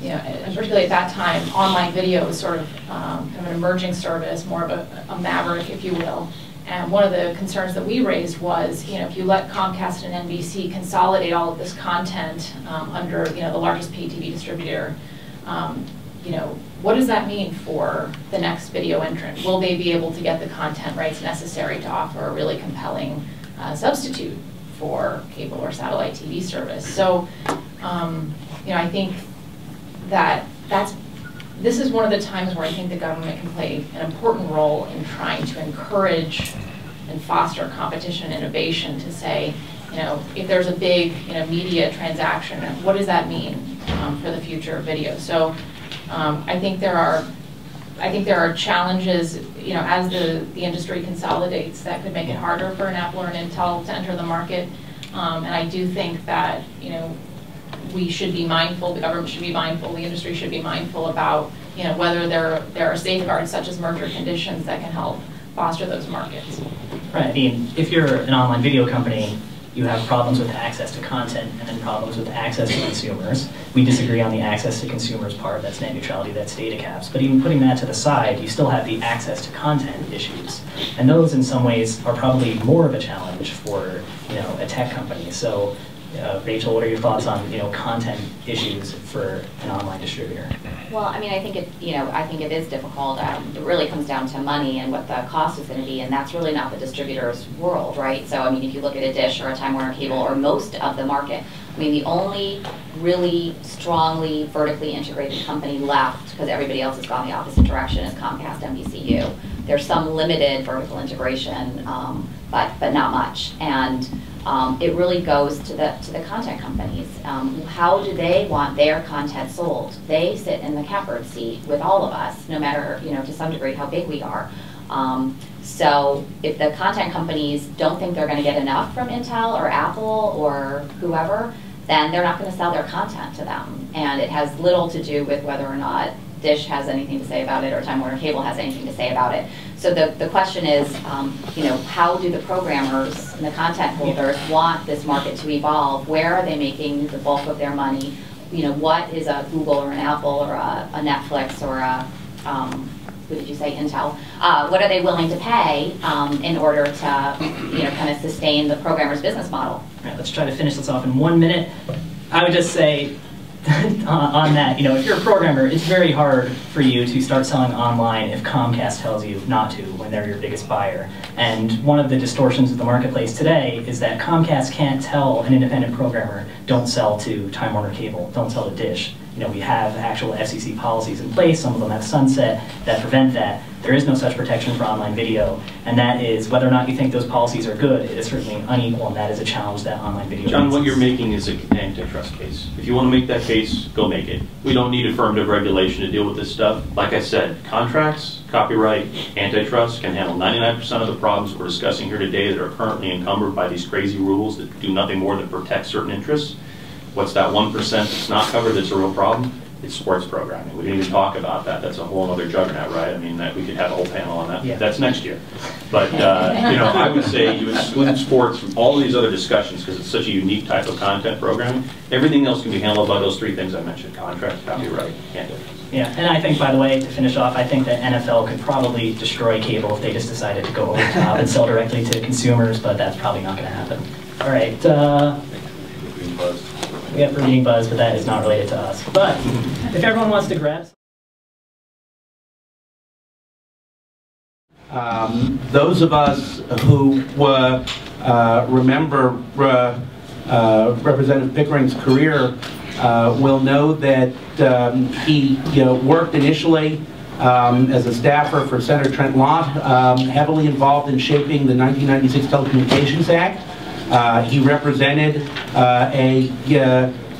you know, particularly at that time, online video was sort of um, kind of an emerging service, more of a, a maverick, if you will. And one of the concerns that we raised was, you know, if you let Comcast and NBC consolidate all of this content um, under, you know, the largest pay TV distributor, um, you know, what does that mean for the next video entrant? Will they be able to get the content rights necessary to offer a really compelling uh, substitute for cable or satellite TV service? So, um, you know, I think that that's, this is one of the times where I think the government can play an important role in trying to encourage and foster competition and innovation to say, you know, if there's a big, you know, media transaction, what does that mean um, for the future of video? So um, I think there are, I think there are challenges, you know, as the, the industry consolidates, that could make it harder for an Apple or an Intel to enter the market. Um, And I do think that, you know, we should be mindful, the government should be mindful, the industry should be mindful about, you know, whether there, there are safeguards such as merger conditions that can help foster those markets. Right. I mean, if you're an online video company, you have problems with access to content and then problems with access to consumers. We disagree on the access to consumers part, that's net neutrality, that's data caps. But even putting that to the side, you still have the access to content issues. And those in some ways are probably more of a challenge for, you know, a tech company. So uh, Rachel, what are your thoughts on, you know, content issues for an online distributor? Well, I mean, I think it, you know, I think it is difficult. Um, It really comes down to money and what the cost is going to be, and that's really not the distributor's world, right? So, I mean, if you look at a Dish or a Time Warner Cable or most of the market, I mean, the only really strongly vertically integrated company left, because everybody else has gone the opposite direction, is Comcast NBCU. There's some limited vertical integration, um, but, but not much. And um, it really goes to the, to the content companies. Um, how do they want their content sold? They sit in the catbird seat with all of us, no matter, you know, to some degree how big we are. Um, so if the content companies don't think they're going to get enough from Intel or Apple or whoever, then they're not going to sell their content to them. And it has little to do with whether or not Dish has anything to say about it or Time Warner Cable has anything to say about it. So the, the question is, um, you know, how do the programmers and the content holders want this market to evolve? Where are they making the bulk of their money? You know, what is a Google or an Apple or a, a Netflix or a, um, what did you say, Intel? Uh, what are they willing to pay um, in order to, you know, kind of sustain the programmer's business model? All right, let's try to finish this off in one minute. I would just say on that, you know, if you're a programmer, it's very hard for you to start selling online if Comcast tells you not to when they're your biggest buyer. And one of the distortions of the marketplace today is that Comcast can't tell an independent programmer, don't sell to Time Warner Cable, don't sell to Dish. You know, we have actual FCC policies in place, some of them have sunset, that prevent that. There is no such protection for online video, and that is, whether or not you think those policies are good, it is certainly unequal, and that is a challenge that online video John, what you're making is an antitrust case. If you want to make that case, go make it. We don't need affirmative regulation to deal with this stuff. Like I said, contracts, copyright, antitrust can handle 99% of the problems we're discussing here today that are currently encumbered by these crazy rules that do nothing more than protect certain interests. What's that 1% that's not covered that's a real problem? It's sports programming. We didn't even talk about that. That's a whole other juggernaut, right? I mean, that we could have a whole panel on that. Yeah. That's next year. But, uh, you know, I would say you exclude sports from all these other discussions because it's such a unique type of content programming. Everything else can be handled by those three things I mentioned, contract, copyright, antitrust. Yeah, and I think, by the way, to finish off, I think that NFL could probably destroy cable if they just decided to go over the top and sell directly to consumers, but that's probably not going to happen. All right, uh, got Reading Buzz, but that is not related to us. But if everyone wants to grab. Um, Those of us who uh, uh, remember uh, uh, Representative Pickering's career uh, will know that um, he you know, worked initially um, as a staffer for Senator Trent Lott, um, heavily involved in shaping the 1996 Telecommunications Act. Uh, He represented uh, a,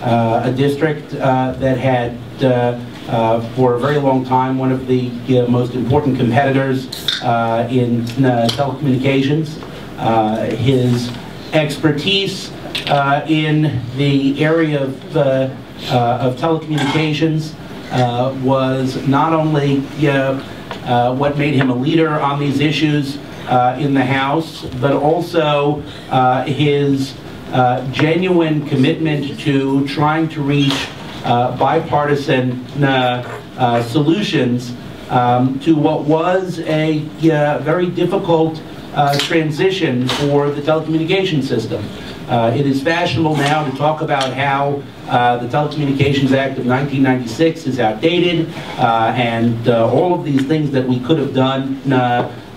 uh, a district that had uh, for a very long time, one of the uh, most important competitors uh, in telecommunications. His expertise in the area of, of telecommunications was not only what made him a leader on these issues uh, in the House, but also uh, his uh, genuine commitment to trying to reach uh, bipartisan solutions um, to what was a very difficult transition for the telecommunications system. It is fashionable now to talk about how uh, the Telecommunications Act of 1996 is outdated, uh, and uh, all of these things that we could have done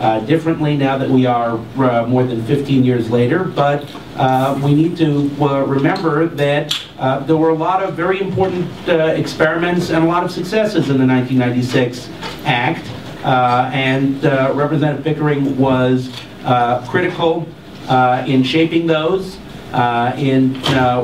uh, differently now that we are uh, more than 15 years later. But uh, we need to uh, remember that uh, there were a lot of very important uh, experiments and a lot of successes in the 1996 Act. And Representative Pickering was critical in shaping those, in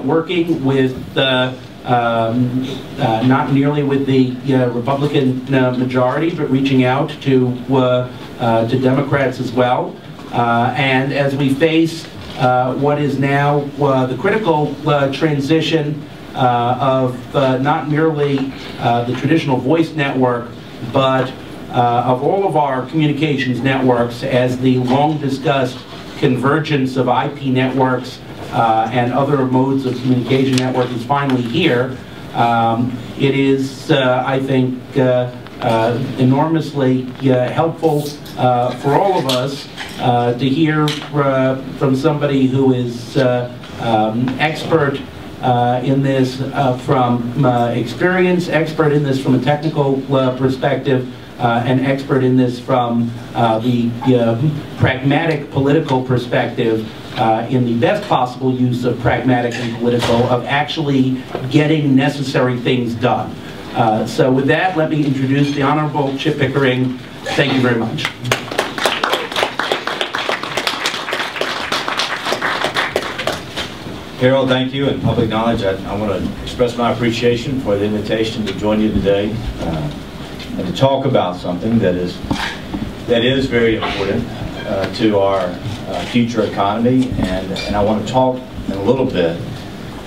working with the, um, uh, not nearly with the uh, Republican uh, majority, but reaching out to, uh, to Democrats as well. And as we face what is now the critical transition of not merely the traditional voice network, but of all of our communications networks as the long-discussed convergence of IP networks uh, and other modes of communication network is finally here. Um, It is, uh, I think, uh, uh, enormously uh, helpful for all of us to hear from somebody who is um, expert uh, in this uh, from uh, experience, expert in this from a technical perspective, uh, an expert in this from uh, the uh, pragmatic political perspective uh, in the best possible use of pragmatic and political, of actually getting necessary things done. Uh, so with that, let me introduce the Honorable Chip Pickering. Thank you very much. Harold, thank you, and public knowledge, I, I want to express my appreciation for the invitation to join you today uh, and to talk about something that is that is very important uh, to our uh, future economy, and, and I want to talk in a little bit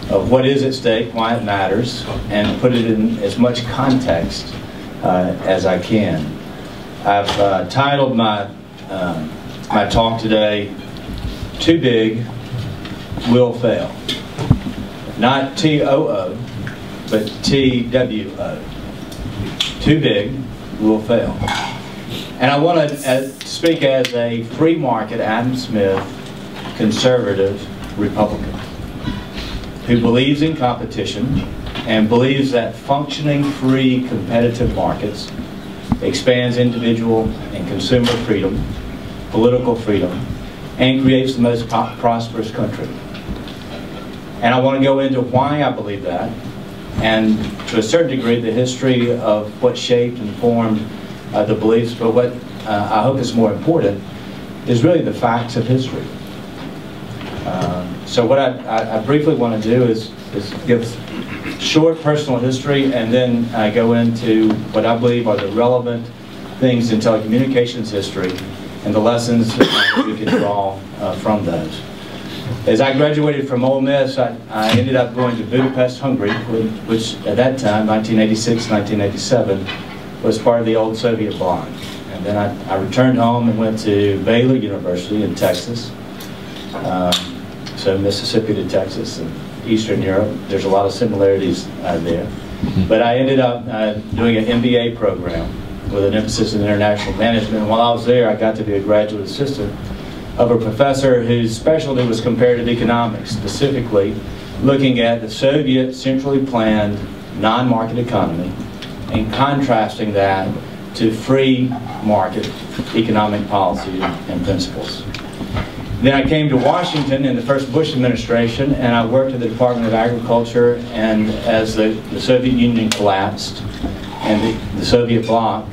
of what is at stake, why it matters, and put it in as much context uh, as I can. I've uh, titled my, um, my talk today, Too Big, Will Fail. Not T-O-O, but T-W-O. Too big, will fail. And I want to uh, speak as a free market Adam Smith conservative Republican who believes in competition and believes that functioning free competitive markets expands individual and consumer freedom, political freedom, and creates the most prosperous country. And I want to go into why I believe that, and to a certain degree, the history of what shaped and formed uh, the beliefs, but what uh, I hope is more important is really the facts of history. Uh, so what I, I, I, briefly want to do is, is give short personal history and then I go into what I believe are the relevant things in telecommunications history and the lessons we can draw uh, from those. As I graduated from Ole Miss, I, I ended up going to Budapest, Hungary, which at that time, 1986, 1987, was part of the old Soviet bloc. And then I, I returned home and went to Baylor University in Texas. Um, so Mississippi to Texas and Eastern Europe. There's a lot of similarities uh, there. Mm-hmm. But I ended up uh, doing an MBA program with an emphasis in international management. And while I was there, I got to be a graduate assistant of a professor whose specialty was comparative economics, specifically looking at the Soviet centrally planned non-market economy and contrasting that to free market economic policy and principles. Then I came to Washington in the first Bush administration and I worked at the Department of Agriculture and as the, the Soviet Union collapsed and the, the Soviet bloc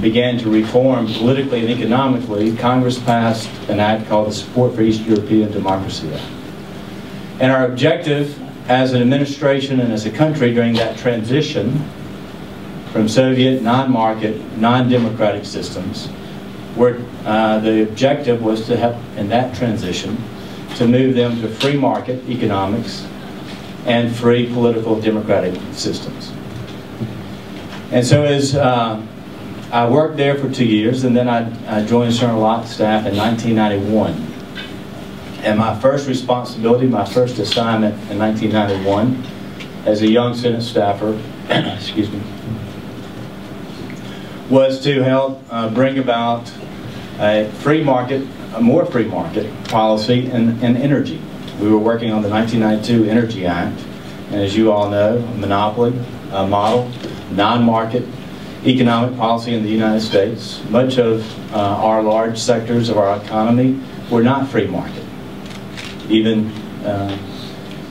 began to reform politically and economically, Congress passed an act called the Support for East European Democracy Act. And our objective as an administration and as a country during that transition from Soviet non-market, non-democratic systems, where uh, the objective was to help in that transition to move them to free market economics and free political democratic systems. And so as uh, I worked there for two years, and then I, I joined Lott's staff in 1991. And my first responsibility, my first assignment in 1991, as a young Senate staffer, excuse me, was to help uh, bring about a free market, a more free market policy in, in energy. We were working on the 1992 Energy Act, and as you all know, monopoly a model, non-market economic policy in the United States, much of uh, our large sectors of our economy were not free market. Even uh,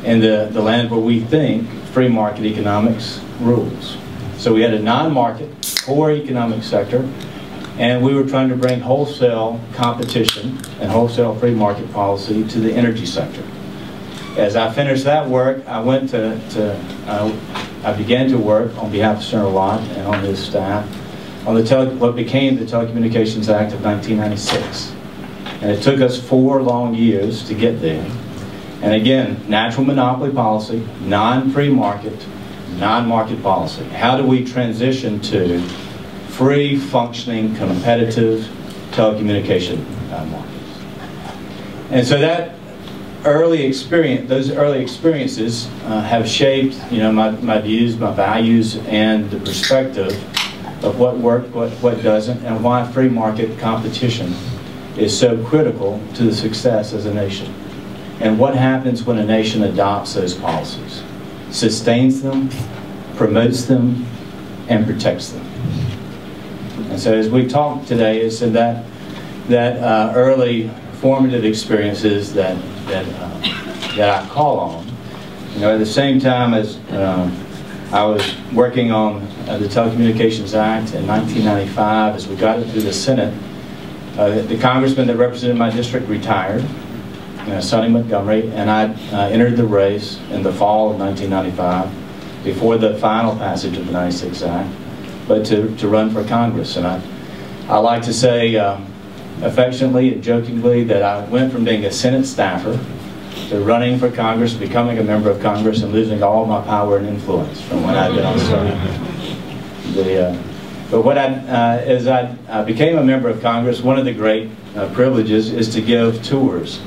in the, the land where we think free market economics rules. So we had a non-market, core economic sector, and we were trying to bring wholesale competition and wholesale free market policy to the energy sector. As I finished that work, I went to, to uh, I began to work on behalf of Senator Lott and on his staff on the tele what became the Telecommunications Act of 1996. And it took us four long years to get there. And again, natural monopoly policy, non-free market, non-market policy. How do we transition to free, functioning, competitive telecommunication uh, markets? And so that early experience, those early experiences uh, have shaped, you know, my, my views, my values, and the perspective of what worked, what, what doesn't, and why free market competition is so critical to the success as a nation. and what happens when a nation adopts those policies, sustains them, promotes them, and protects them. And so as we talk today, it's in that, that uh, early formative experiences that, that, uh, that I call on. You know, at the same time as um, I was working on uh, the Telecommunications Act in 1995, as we got it through the Senate, uh, the congressman that represented my district retired, uh, Sonny Montgomery, and I uh, entered the race in the fall of 1995 before the final passage of the 96 Act, but to, to run for Congress. And I, I like to say um, affectionately and jokingly that I went from being a Senate staffer to running for Congress, becoming a member of Congress, and losing all my power and influence from when I'd been on the, uh, but what I, uh, as I, I, became a member of Congress, one of the great uh, privileges is to give tours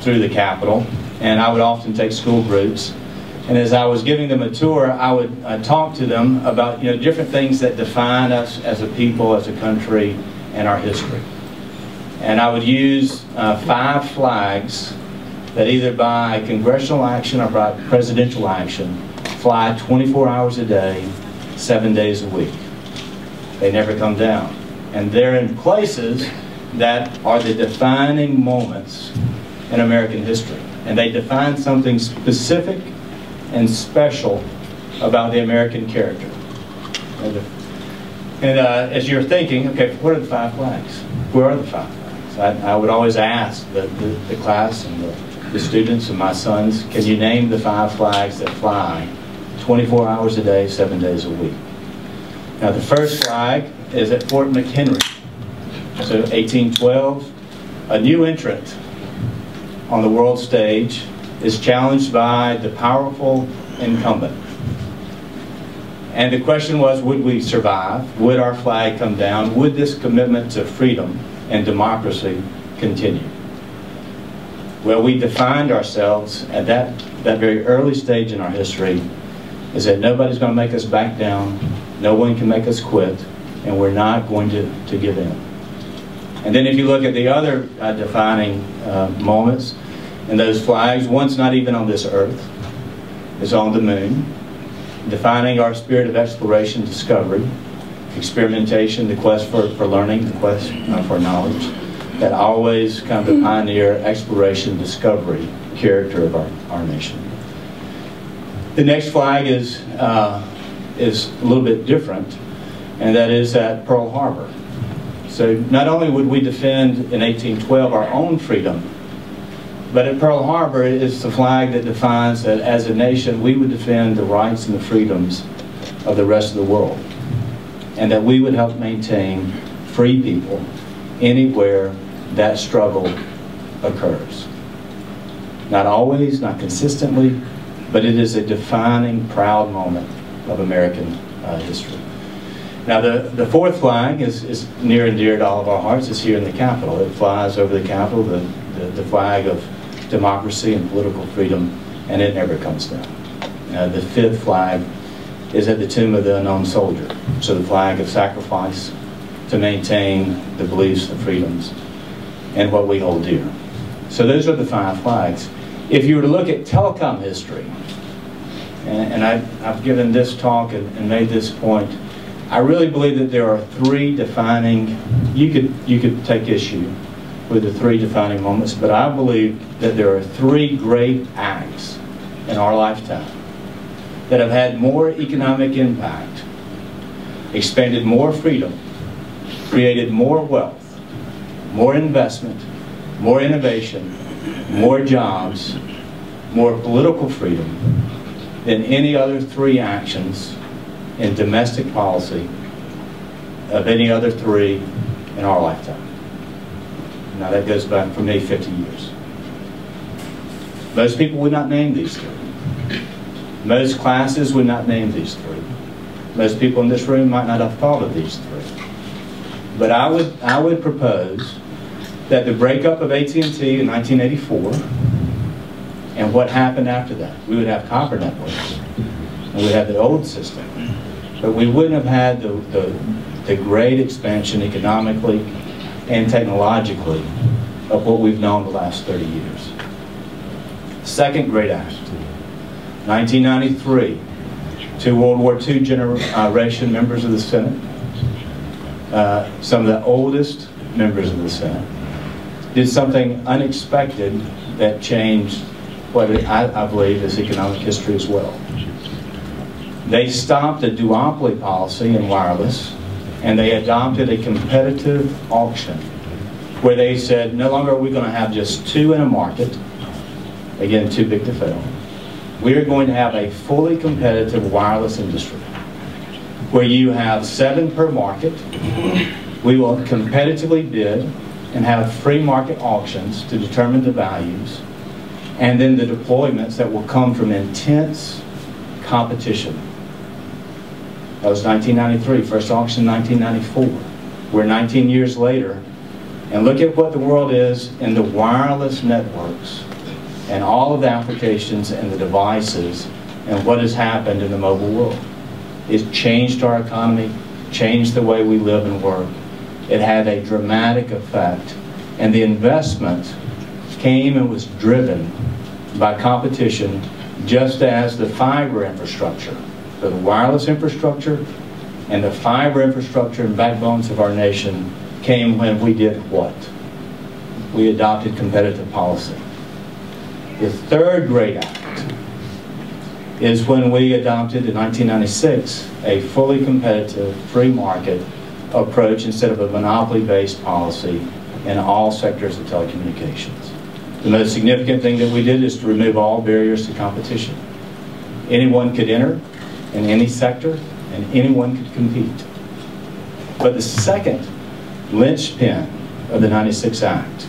through the Capitol, and I would often take school groups. And as I was giving them a tour, I would uh, talk to them about you know different things that define us as a people, as a country, and our history. And I would use uh, five flags that either by congressional action or by presidential action fly 24 hours a day, seven days a week. They never come down. And they're in places that are the defining moments in American history. And they define something specific and special about the American character. And, and uh, as you're thinking, okay, what are the five flags? Where are the five I, I would always ask the, the, the class and the, the students and my sons, can you name the five flags that fly 24 hours a day, seven days a week? Now the first flag is at Fort McHenry. So 1812, a new entrant on the world stage is challenged by the powerful incumbent. And the question was, would we survive? Would our flag come down? Would this commitment to freedom and democracy continue? Well, we defined ourselves at that, that very early stage in our history is that nobody's going to make us back down, no one can make us quit, and we're not going to, to give in. And then if you look at the other uh, defining uh, moments, and those flags, one's not even on this earth, it's on the moon, defining our spirit of exploration, discovery, experimentation, the quest for, for learning, the quest uh, for knowledge, that always kind of the pioneer exploration, discovery character of our, our nation. The next flag is, uh, is a little bit different, and that is at Pearl Harbor. So not only would we defend in 1812 our own freedom, but at Pearl Harbor is the flag that defines that as a nation we would defend the rights and the freedoms of the rest of the world. And that we would help maintain free people anywhere that struggle occurs. Not always, not consistently, but it is a defining, proud moment of American uh, history. Now the, the fourth flag is, is near and dear to all of our hearts. It's here in the Capitol. It flies over the Capitol, the, the, the flag of democracy and political freedom, and it never comes down. Uh, the fifth flag is at the tomb of the unknown soldier. So the flag of sacrifice to maintain the beliefs, the freedoms, and what we hold dear. So those are the five flags. If you were to look at telecom history, and, and I, have given this talk and, and made this point, I really believe that there are three defining, you could, you could take issue with the three defining moments, but I believe that there are three great acts in our lifetime that have had more economic impact, expanded more freedom, created more wealth, more investment, more innovation, more jobs, more political freedom than any other three actions in domestic policy of any other three in our lifetime. Now that goes back for me 50 years. Most people would not name these three. Most classes would not name these three. Most people in this room might not have thought of these three. But I would, I would propose that the breakup of AT&T in 1984 and what happened after that, we would have copper networks and we'd have the old system. But we wouldn't have had the, the, the great expansion economically and technologically of what we've known the last 30 years. Second Great Act, 1993, two World War II generation members of the Senate, uh, some of the oldest members of the Senate, did something unexpected that changed what I, I believe is economic history as well. They stopped a duopoly policy in wireless and they adopted a competitive auction where they said no longer are we going to have just two in a market, again, too big to fail. We are going to have a fully competitive wireless industry where you have seven per market. We will competitively bid and have free market auctions to determine the values and then the deployments that will come from intense competition. That was 1993, first auction 1994. We're 19 years later, and look at what the world is in the wireless networks and all of the applications and the devices and what has happened in the mobile world. It's changed our economy, changed the way we live and work. It had a dramatic effect. And the investment came and was driven by competition just as the fiber infrastructure, the wireless infrastructure and the fiber infrastructure and backbones of our nation came when we did what? We adopted competitive policy. The third great act is when we adopted in 1996 a fully competitive free market approach instead of a monopoly-based policy in all sectors of telecommunications. The most significant thing that we did is to remove all barriers to competition. Anyone could enter in any sector and anyone could compete. But the second linchpin of the 96 Act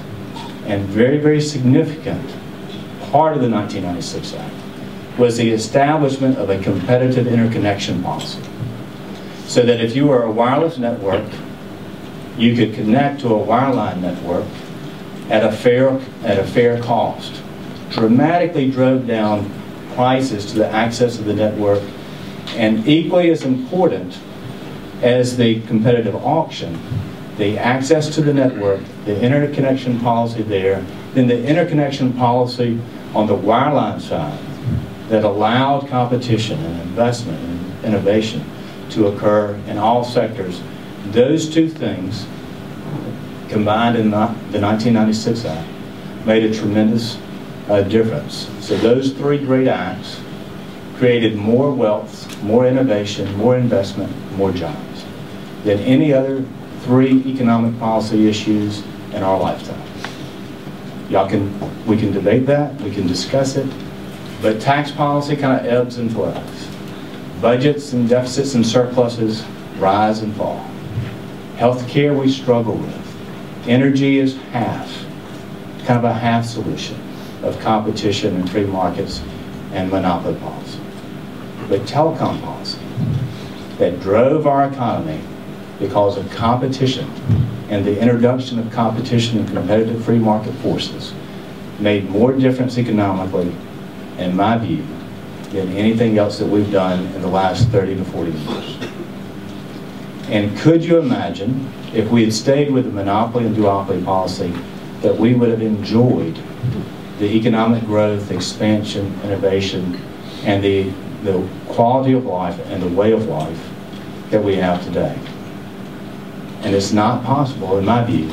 and very, very significant part of the 1996 Act was the establishment of a competitive interconnection policy. So that if you were a wireless network, you could connect to a wireline network at a fair, at a fair cost. Dramatically drove down prices to the access of the network and equally as important as the competitive auction, the access to the network, the interconnection policy there, then the interconnection policy on the wireline side that allowed competition and investment and innovation to occur in all sectors. Those two things combined in the 1996 Act made a tremendous uh, difference. So those three great acts created more wealth, more innovation, more investment, more jobs than any other three economic policy issues in our lifetime. Y'all can, we can debate that, we can discuss it, but tax policy kind of ebbs and flows. Budgets and deficits and surpluses rise and fall. Healthcare we struggle with. Energy is half, kind of a half solution of competition and free markets and monopoly policy. But telecom policy that drove our economy because of competition and the introduction of competition and competitive free market forces made more difference economically, in my view, than anything else that we've done in the last 30 to 40 years. And could you imagine if we had stayed with the monopoly and duopoly policy that we would have enjoyed the economic growth, expansion, innovation, and the, the quality of life and the way of life that we have today. And it's not possible, in my view,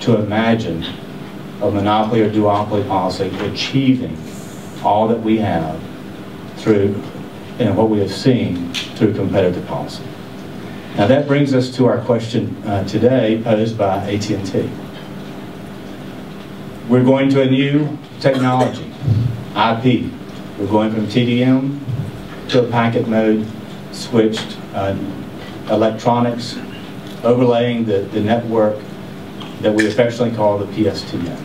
to imagine a monopoly or duopoly policy achieving all that we have through and what we have seen through competitive policy. Now that brings us to our question uh, today posed by AT&T. We're going to a new technology, IP. We're going from TDM to a packet mode switched uh, electronics overlaying the, the network that we affectionately call the PSTN.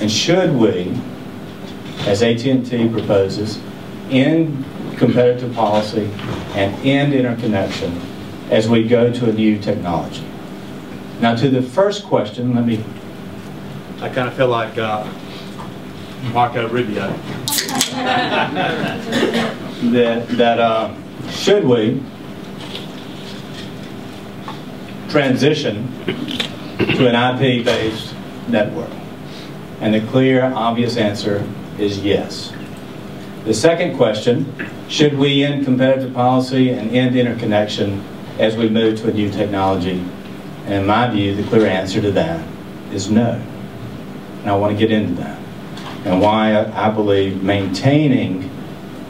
And should we, as AT&T proposes, end competitive policy and end interconnection as we go to a new technology? Now to the first question, let me... I kind of feel like uh, Marco Rubio. that, that uh, should we transition to an IP-based network? And the clear, obvious answer is yes. The second question, should we end competitive policy and end interconnection as we move to a new technology? And in my view, the clear answer to that is no. And I want to get into that. And why I believe maintaining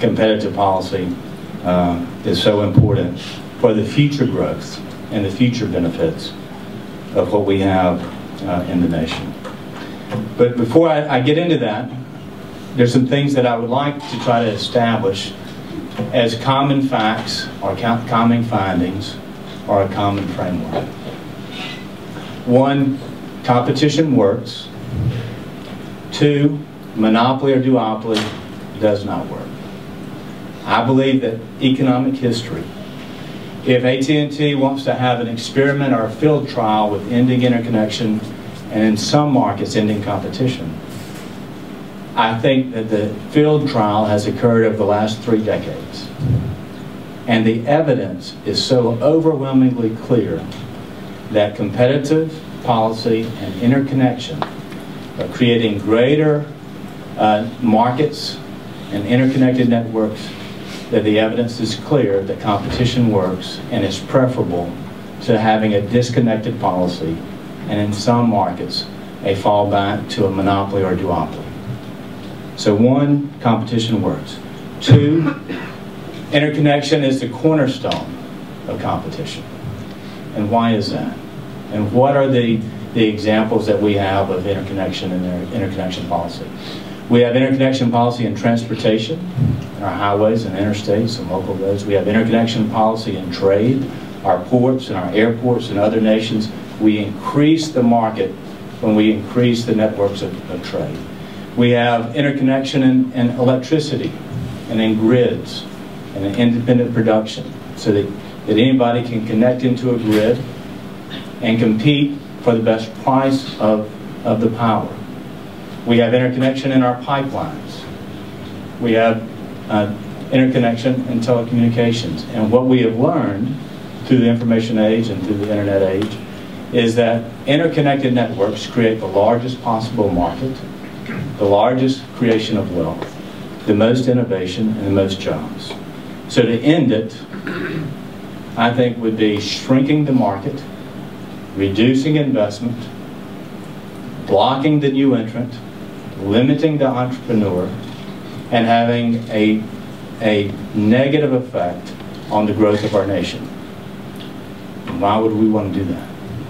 competitive policy uh, is so important for the future growth and the future benefits of what we have uh, in the nation. But before I, I get into that, there's some things that I would like to try to establish as common facts or common findings or a common framework. One, competition works. Two, monopoly or duopoly does not work. I believe that economic history, if AT&T wants to have an experiment or a field trial with ending interconnection and in some markets ending competition, I think that the field trial has occurred over the last three decades. And the evidence is so overwhelmingly clear that competitive policy and interconnection are creating greater uh, markets and interconnected networks that the evidence is clear that competition works and is preferable to having a disconnected policy and in some markets a fallback to a monopoly or duopoly. So one, competition works. Two, interconnection is the cornerstone of competition. And why is that? And what are the, the examples that we have of interconnection and their interconnection policy? We have interconnection policy in transportation, our highways and interstates and local roads. We have interconnection policy in trade, our ports and our airports and other nations. We increase the market when we increase the networks of, of trade. We have interconnection in, in electricity and in grids and in independent production so that, that anybody can connect into a grid and compete for the best price of, of the power. We have interconnection in our pipelines. We have uh, interconnection in telecommunications. And what we have learned through the information age and through the internet age is that interconnected networks create the largest possible market the largest creation of wealth, the most innovation, and the most jobs. So to end it, I think would be shrinking the market, reducing investment, blocking the new entrant, limiting the entrepreneur, and having a, a negative effect on the growth of our nation. Why would we want to do that?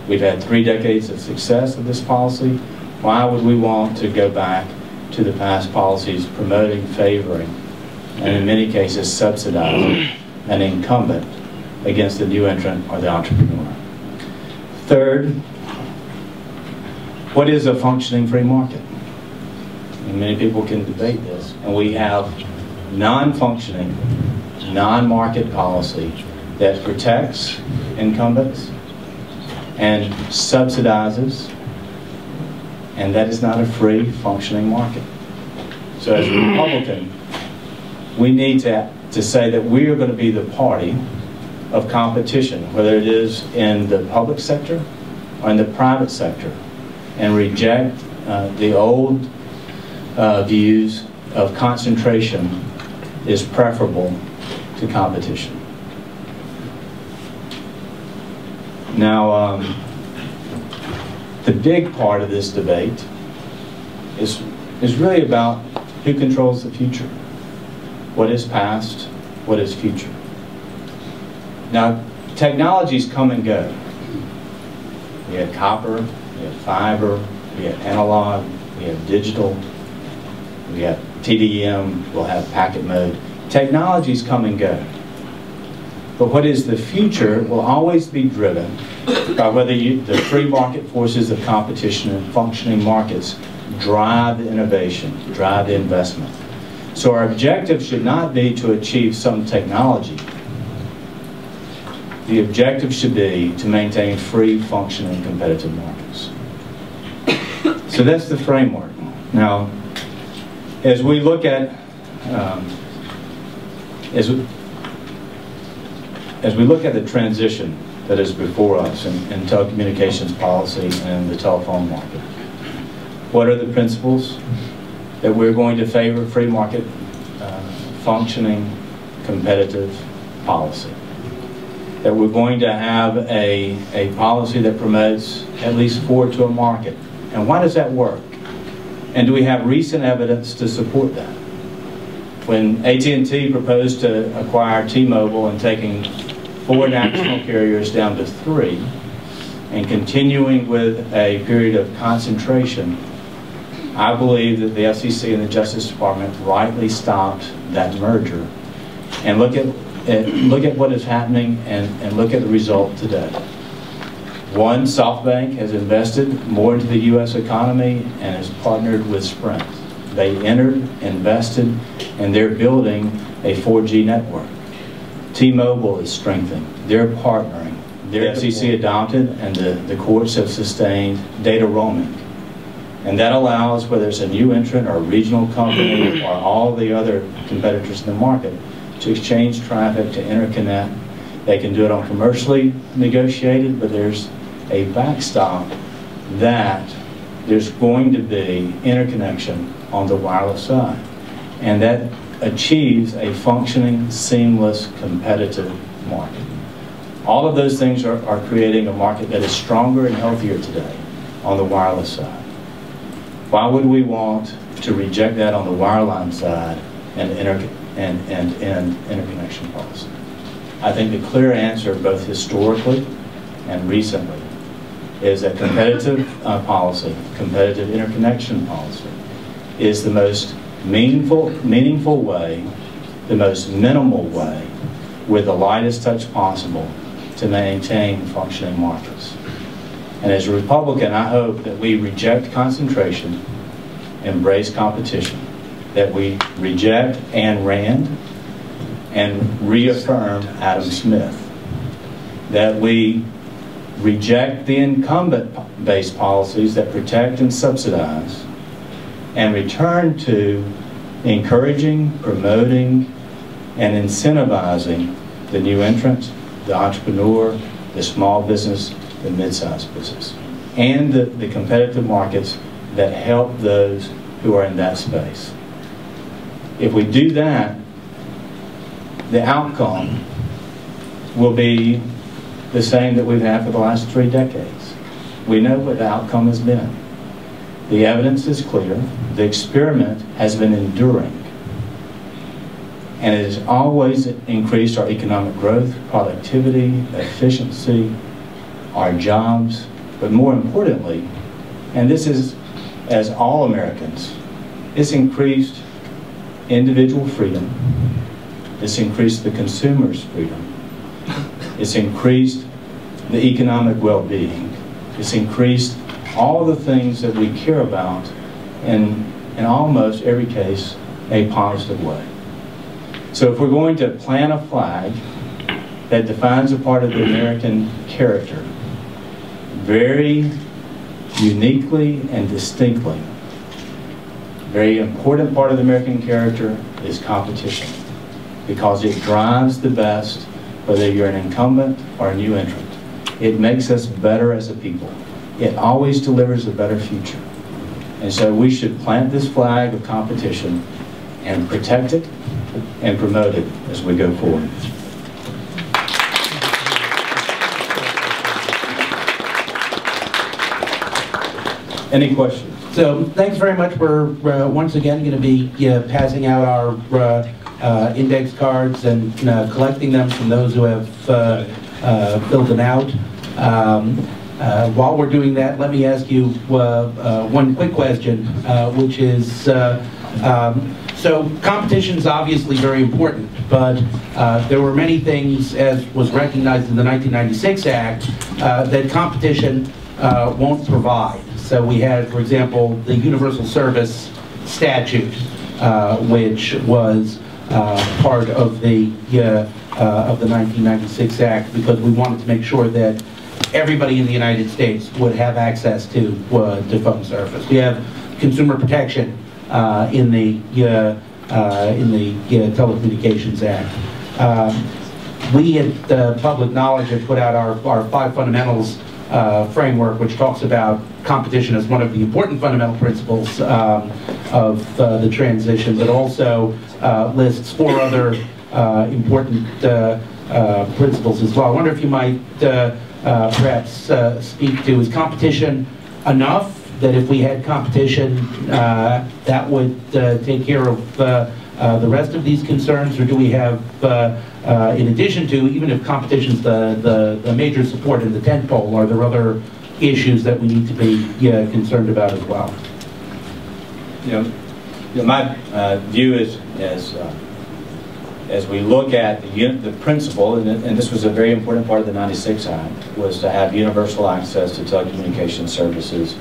We've had three decades of success of this policy. Why would we want to go back to the past policies promoting, favoring, and in many cases subsidizing an incumbent against the new entrant or the entrepreneur? Third, what is a functioning free market? And many people can debate this, and we have non-functioning, non-market policy that protects incumbents and subsidizes and that is not a free functioning market. So as a Republican, we need to, to say that we are going to be the party of competition, whether it is in the public sector or in the private sector, and reject uh, the old uh, views of concentration is preferable to competition. Now, um, the big part of this debate is, is really about who controls the future. What is past, what is future. Now, technologies come and go. We had copper, we had fiber, we had analog, we have digital, we have TDM, we'll have packet mode. Technologies come and go. But what is the future will always be driven by whether you, the free market forces of competition and functioning markets drive innovation, drive investment. So our objective should not be to achieve some technology. The objective should be to maintain free, functioning, competitive markets. So that's the framework. Now, as we look at, um, as we, as we look at the transition that is before us in, in telecommunications policy and the telephone market, what are the principles? that we're going to favor free market uh, functioning competitive policy. That we're going to have a, a policy that promotes at least four to a market. And why does that work? And do we have recent evidence to support that? When AT&T proposed to acquire T-Mobile and taking four national carriers down to three, and continuing with a period of concentration, I believe that the FCC and the Justice Department rightly stopped that merger. And look at, eh, look at what is happening and, and look at the result today. One, SoftBank has invested more into the U.S. economy and has partnered with Sprint. They entered, invested, and they're building a 4G network. T-Mobile is strengthening. They're partnering. Their FCC adopted, and the, the courts have sustained data roaming. And that allows, whether it's a new entrant or a regional company or all the other competitors in the market, to exchange traffic, to interconnect. They can do it on commercially negotiated, but there's a backstop that there's going to be interconnection on the wireless side. And that achieves a functioning, seamless, competitive market. All of those things are, are creating a market that is stronger and healthier today on the wireless side. Why would we want to reject that on the wireline side and, inter and, and, and interconnection policy? I think the clear answer, both historically and recently, is that competitive uh, policy, competitive interconnection policy, is the most meaningful, meaningful way, the most minimal way, with the lightest touch possible to maintain functioning markets. And as a Republican, I hope that we reject concentration, embrace competition, that we reject Ayn Rand and reaffirm Adam Smith, that we reject the incumbent-based policies that protect and subsidize, and return to encouraging, promoting, and incentivizing the new entrant, the entrepreneur, the small business, the mid-sized business, and the, the competitive markets that help those who are in that space. If we do that, the outcome will be the same that we've had for the last three decades. We know what the outcome has been. The evidence is clear. The experiment has been enduring. And it has always increased our economic growth, productivity, efficiency, our jobs, but more importantly, and this is as all Americans, it's increased individual freedom, it's increased the consumer's freedom, it's increased the economic well-being, it's increased all the things that we care about in, in almost every case a positive way. So if we're going to plant a flag that defines a part of the American character very uniquely and distinctly, a very important part of the American character is competition because it drives the best whether you're an incumbent or a new entrant. It makes us better as a people it always delivers a better future. And so we should plant this flag of competition and protect it and promote it as we go forward. Any questions? So thanks very much. We're uh, once again going to be uh, passing out our uh, uh, index cards and uh, collecting them from those who have uh, filled them out. Um, uh, while we're doing that, let me ask you uh, uh, one quick question, uh, which is, uh, um, so competition is obviously very important, but uh, there were many things, as was recognized in the 1996 Act, that competition won't provide. So we had, for example, the Universal Service Statute, which was part of the of the 1996 Act because we wanted to make sure that everybody in the United States would have access to, uh, to phone service. We have consumer protection uh, in the, uh, uh in the uh, Telecommunications Act. Um, we at Public Knowledge have put out our, our five fundamentals uh, framework, which talks about competition as one of the important fundamental principles um, of uh, the transition, but also uh, lists four other uh, important uh, uh, principles as well. I wonder if you might perhaps speak to, is competition enough that if we had competition, that would take care of uh, the rest of these concerns, or do we have, uh, uh, in addition to, even if competition's the, the, the major support in the tent pole, are there other issues that we need to be uh, concerned about as well? You know, you know, my uh, view is, as, as we look at the, the principle, and, and this was a very important part of the 96 Act, was to have universal access to telecommunications services,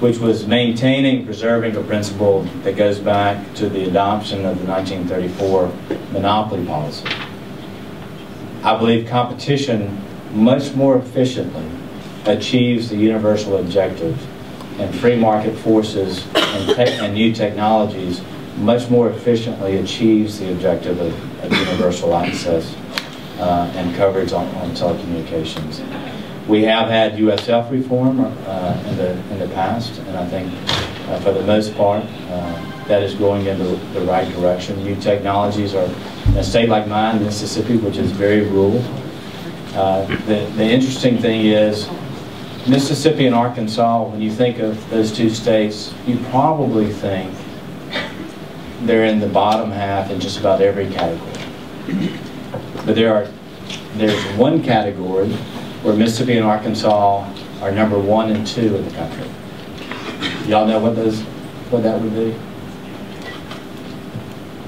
which was maintaining, preserving a principle that goes back to the adoption of the 1934 monopoly policy. I believe competition much more efficiently achieves the universal objective, and free market forces and, tech and new technologies much more efficiently achieves the objective of, of universal access uh, and coverage on, on telecommunications. We have had USF reform uh, in the in the past, and I think uh, for the most part uh, that is going in the, the right direction. New technologies are in a state like mine, Mississippi, which is very rural. Uh, the the interesting thing is Mississippi and Arkansas. When you think of those two states, you probably think they're in the bottom half in just about every category. But there are there's one category where Mississippi and Arkansas are number one and two in the country. Y'all know what those what that would be?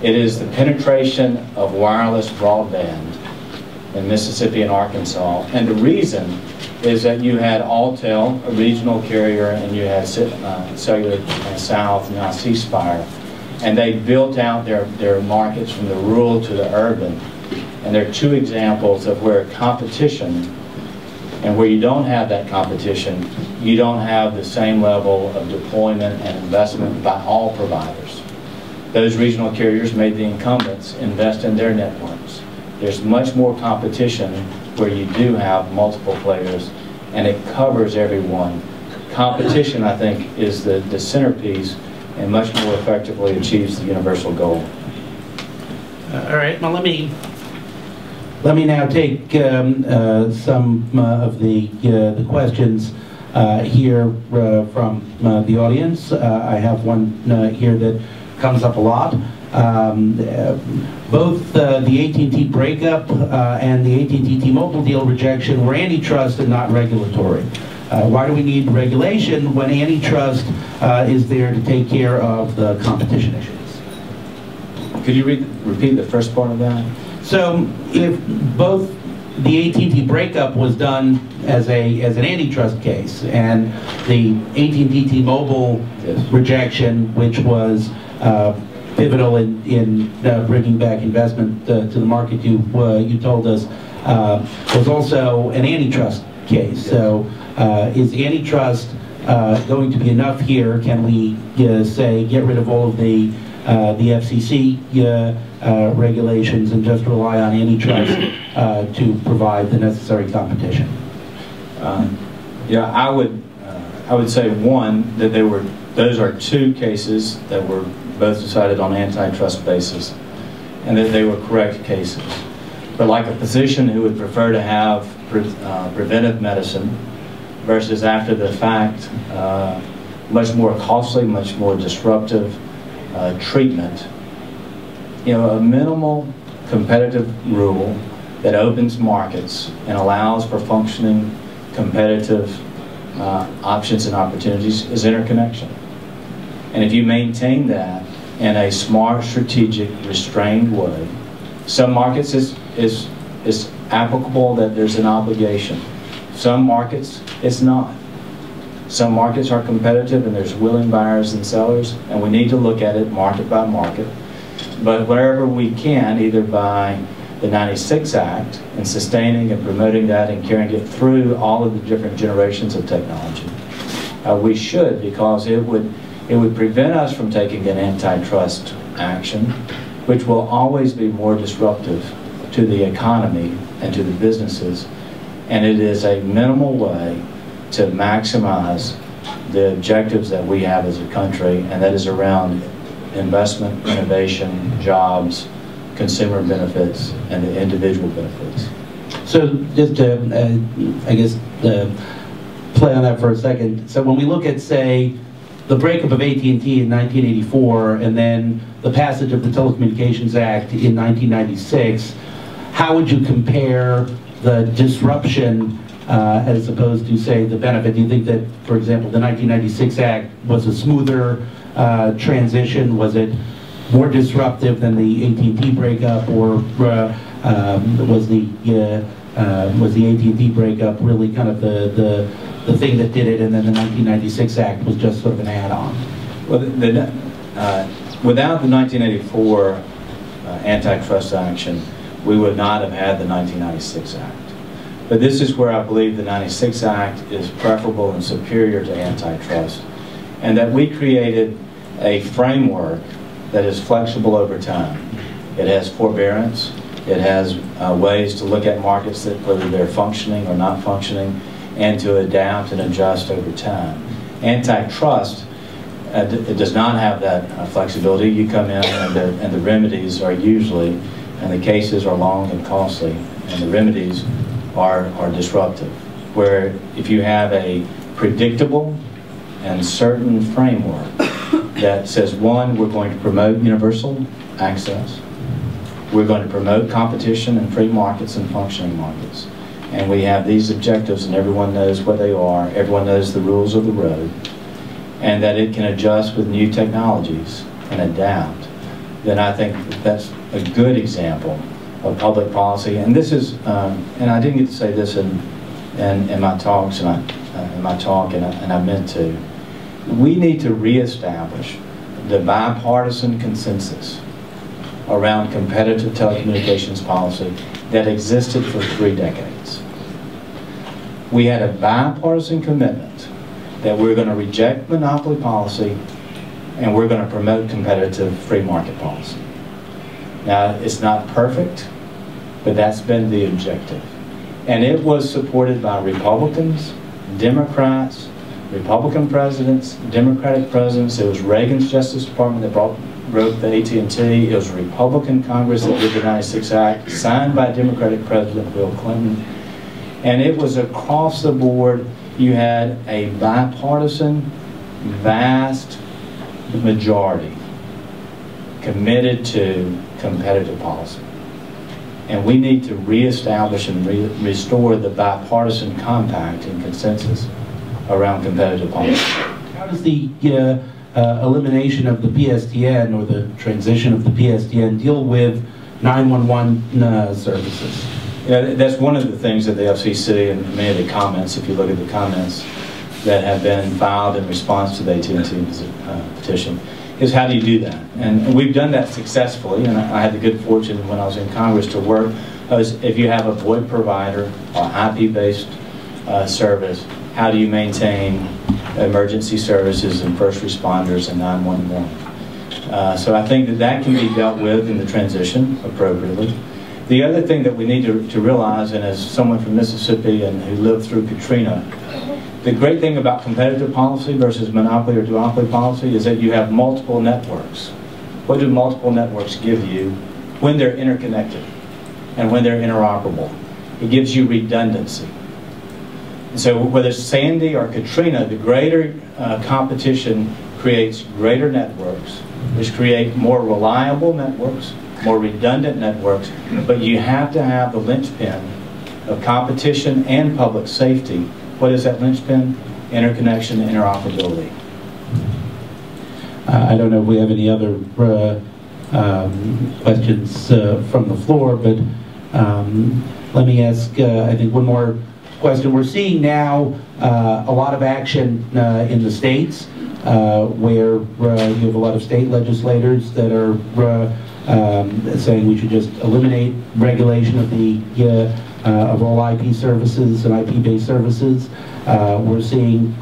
It is the penetration of wireless broadband in Mississippi and Arkansas. And the reason is that you had Alltel, a regional carrier, and you had uh, Cellular South, now C Spire. And they built out their, their markets from the rural to the urban. And there are two examples of where competition and where you don't have that competition, you don't have the same level of deployment and investment by all providers. Those regional carriers made the incumbents invest in their networks. There's much more competition where you do have multiple players and it covers everyone. Competition, I think, is the, the centerpiece and much more effectively achieves the universal goal. All right, well, let me, let me now take um, uh, some uh, of the, uh, the questions uh, here uh, from uh, the audience. I have one here that comes up a lot. Um, Both the at and t breakup and the at and t T-Mobile deal rejection were antitrust and not regulatory. Why do we need regulation when antitrust is there to take care of the competition issues? Could you read, repeat the first part of that? So if both the at and t breakup was done as a, as an antitrust case, and the at and t T-Mobile Yes. rejection, which was uh, pivotal in, in uh, bringing back investment uh, to the market, you, uh, you told us, uh, was also an antitrust case. So uh, is antitrust uh, going to be enough here? Can we uh, say, get rid of all of the, uh, the FCC uh, regulations and just rely on antitrust uh, to provide the necessary competition? Um, Yeah, I would, uh, I would say, one, that there were, those are two cases that were both decided on antitrust basis, and that they were correct cases. But like a physician who would prefer to have pre- preventive medicine versus after the fact, much more costly, much more disruptive uh, treatment, you know, a minimal competitive rule that opens markets and allows for functioning competitive uh, options and opportunities is interconnection. And if you maintain that in a smart, strategic, restrained way, some markets is, is, is applicable that there's an obligation. Some markets, it's not. Some markets are competitive and there's willing buyers and sellers, and we need to look at it market by market. But wherever we can, either by the 96 Act and sustaining and promoting that and carrying it through all of the different generations of technology, uh, we should because it would, it would prevent us from taking an antitrust action, which will always be more disruptive to the economy and to the businesses. And it is a minimal way to maximize the objectives that we have as a country, and that is around investment, innovation, jobs, consumer benefits, and the individual benefits. So just to, uh, I guess, uh, play on that for a second. So when we look at, say, the breakup of AT&T in 1984 and then the passage of the Telecommunications Act in 1996, how would you compare the disruption uh, as opposed to, say, the benefit? Do you think that, for example, the 1996 Act was a smoother uh, transition? Was it more disruptive than the AT&T breakup, or uh, um, was the uh, uh, was the AT&T breakup really kind of the, the the thing that did it, and then the 1996 Act was just sort of an add-on? Well, the, the, uh, without the 1984 uh, antitrust action, we would not have had the 1996 Act. But this is where I believe the 96 Act is preferable and superior to antitrust, and that we created a framework that is flexible over time. It has forbearance. It has uh, ways to look at markets that whether they're functioning or not functioning, and to adapt and adjust over time. Antitrust uh, it does not have that uh, flexibility. You come in and the, and the remedies are usually, and the cases are long and costly, and the remedies are, are disruptive. Where if you have a predictable and certain framework that says, one, we're going to promote universal access, we're going to promote competition and free markets and functioning markets, and we have these objectives and everyone knows what they are, everyone knows the rules of the road, and that it can adjust with new technologies and adapt, then I think that's a good example of public policy. And this is, um, and I didn't get to say this in, in, in my talks, and I, uh, in my talk, and I, and I meant to. We need to reestablish the bipartisan consensus around competitive telecommunications policy that existed for three decades. We had a bipartisan commitment that we're going to reject monopoly policy and we're going to promote competitive free market policy. Now, it's not perfect, but that's been the objective. And it was supported by Republicans, Democrats, Republican presidents, Democratic presidents. It was Reagan's Justice Department that brought wrote the AT&T. It was Republican Congress that did the 96 Act, signed by Democratic President Bill Clinton. And it was across the board. You had a bipartisan, vast majority committed to competitive policy. And we need to reestablish and re restore the bipartisan compact and consensus around competitive policy. How does the uh, uh, elimination of the PSTN or the transition of the PSTN deal with 911 uh, services? Yeah, that's one of the things that the FCC and many of the comments, if you look at the comments that have been filed in response to the AT&T uh, petition, is how do you do that? And we've done that successfully, and I had the good fortune when I was in Congress to work. As if you have a VoIP provider or IP-based uh, service, how do you maintain emergency services and first responders and 911. Uh, so I think that that can be dealt with in the transition appropriately. The other thing that we need to, to realize, and as someone from Mississippi and who lived through Katrina, the great thing about competitive policy versus monopoly or duopoly policy is that you have multiple networks. What do multiple networks give you when they're interconnected and when they're interoperable? It gives you redundancy. So whether it's Sandy or Katrina, the greater uh, competition creates greater networks, which create more reliable networks, more redundant networks, but you have to have the linchpin of competition and public safety. What is that linchpin? Interconnection, interoperability. Uh, I don't know if we have any other uh, um, questions uh, from the floor, but um, let me ask, uh, I think, one more question. We're seeing now uh, a lot of action in the states where you have a lot of state legislators that are um, saying we should just eliminate regulation of the of all IP services and IP-based services. we're seeing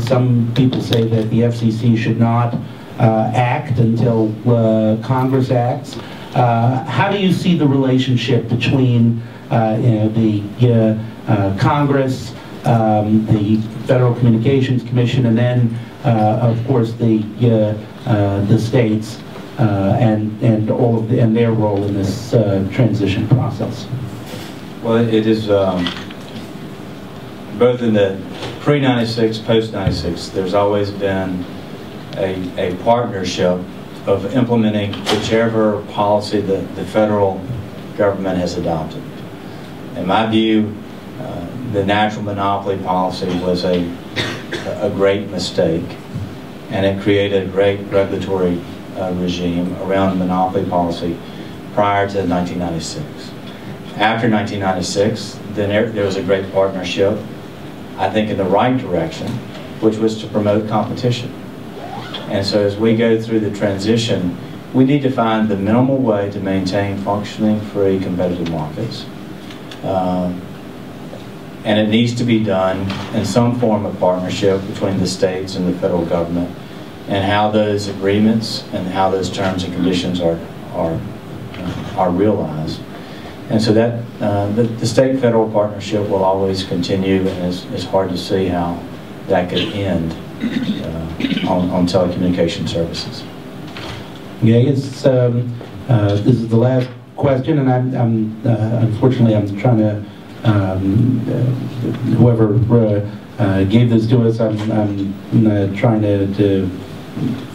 some people say that the FCC should not act until Congress acts. how do you see the relationship between you know, the uh, Congress um, the Federal Communications Commission, and then, uh, of course, the, uh, uh, the states uh, and, and all of, the- and their role in this uh, transition process. Well, it is, um, both in the pre-96, post-96, there's always been a, a partnership of implementing whichever policy that the federal government has adopted. In my view, uh, the natural monopoly policy was a, a great mistake, and it created a great regulatory uh, regime around monopoly policy prior to 1996. After 1996, then there, there was a great partnership, I think in the right direction, which was to promote competition. And so as we go through the transition, we need to find the minimal way to maintain functioning, free, competitive markets. Um, and it needs to be done in some form of partnership between the states and the federal government and how those agreements and how those terms and conditions are, are, are realized. And so that uh, the, the state-federal partnership will always continue, and it's, it's hard to see how that could end uh, on, on telecommunication services. Okay, it's, um, uh, this is the last question, and I'm, I'm, uh, unfortunately, I'm trying to, um, uh, whoever uh, gave this to us, I'm, I'm trying to, to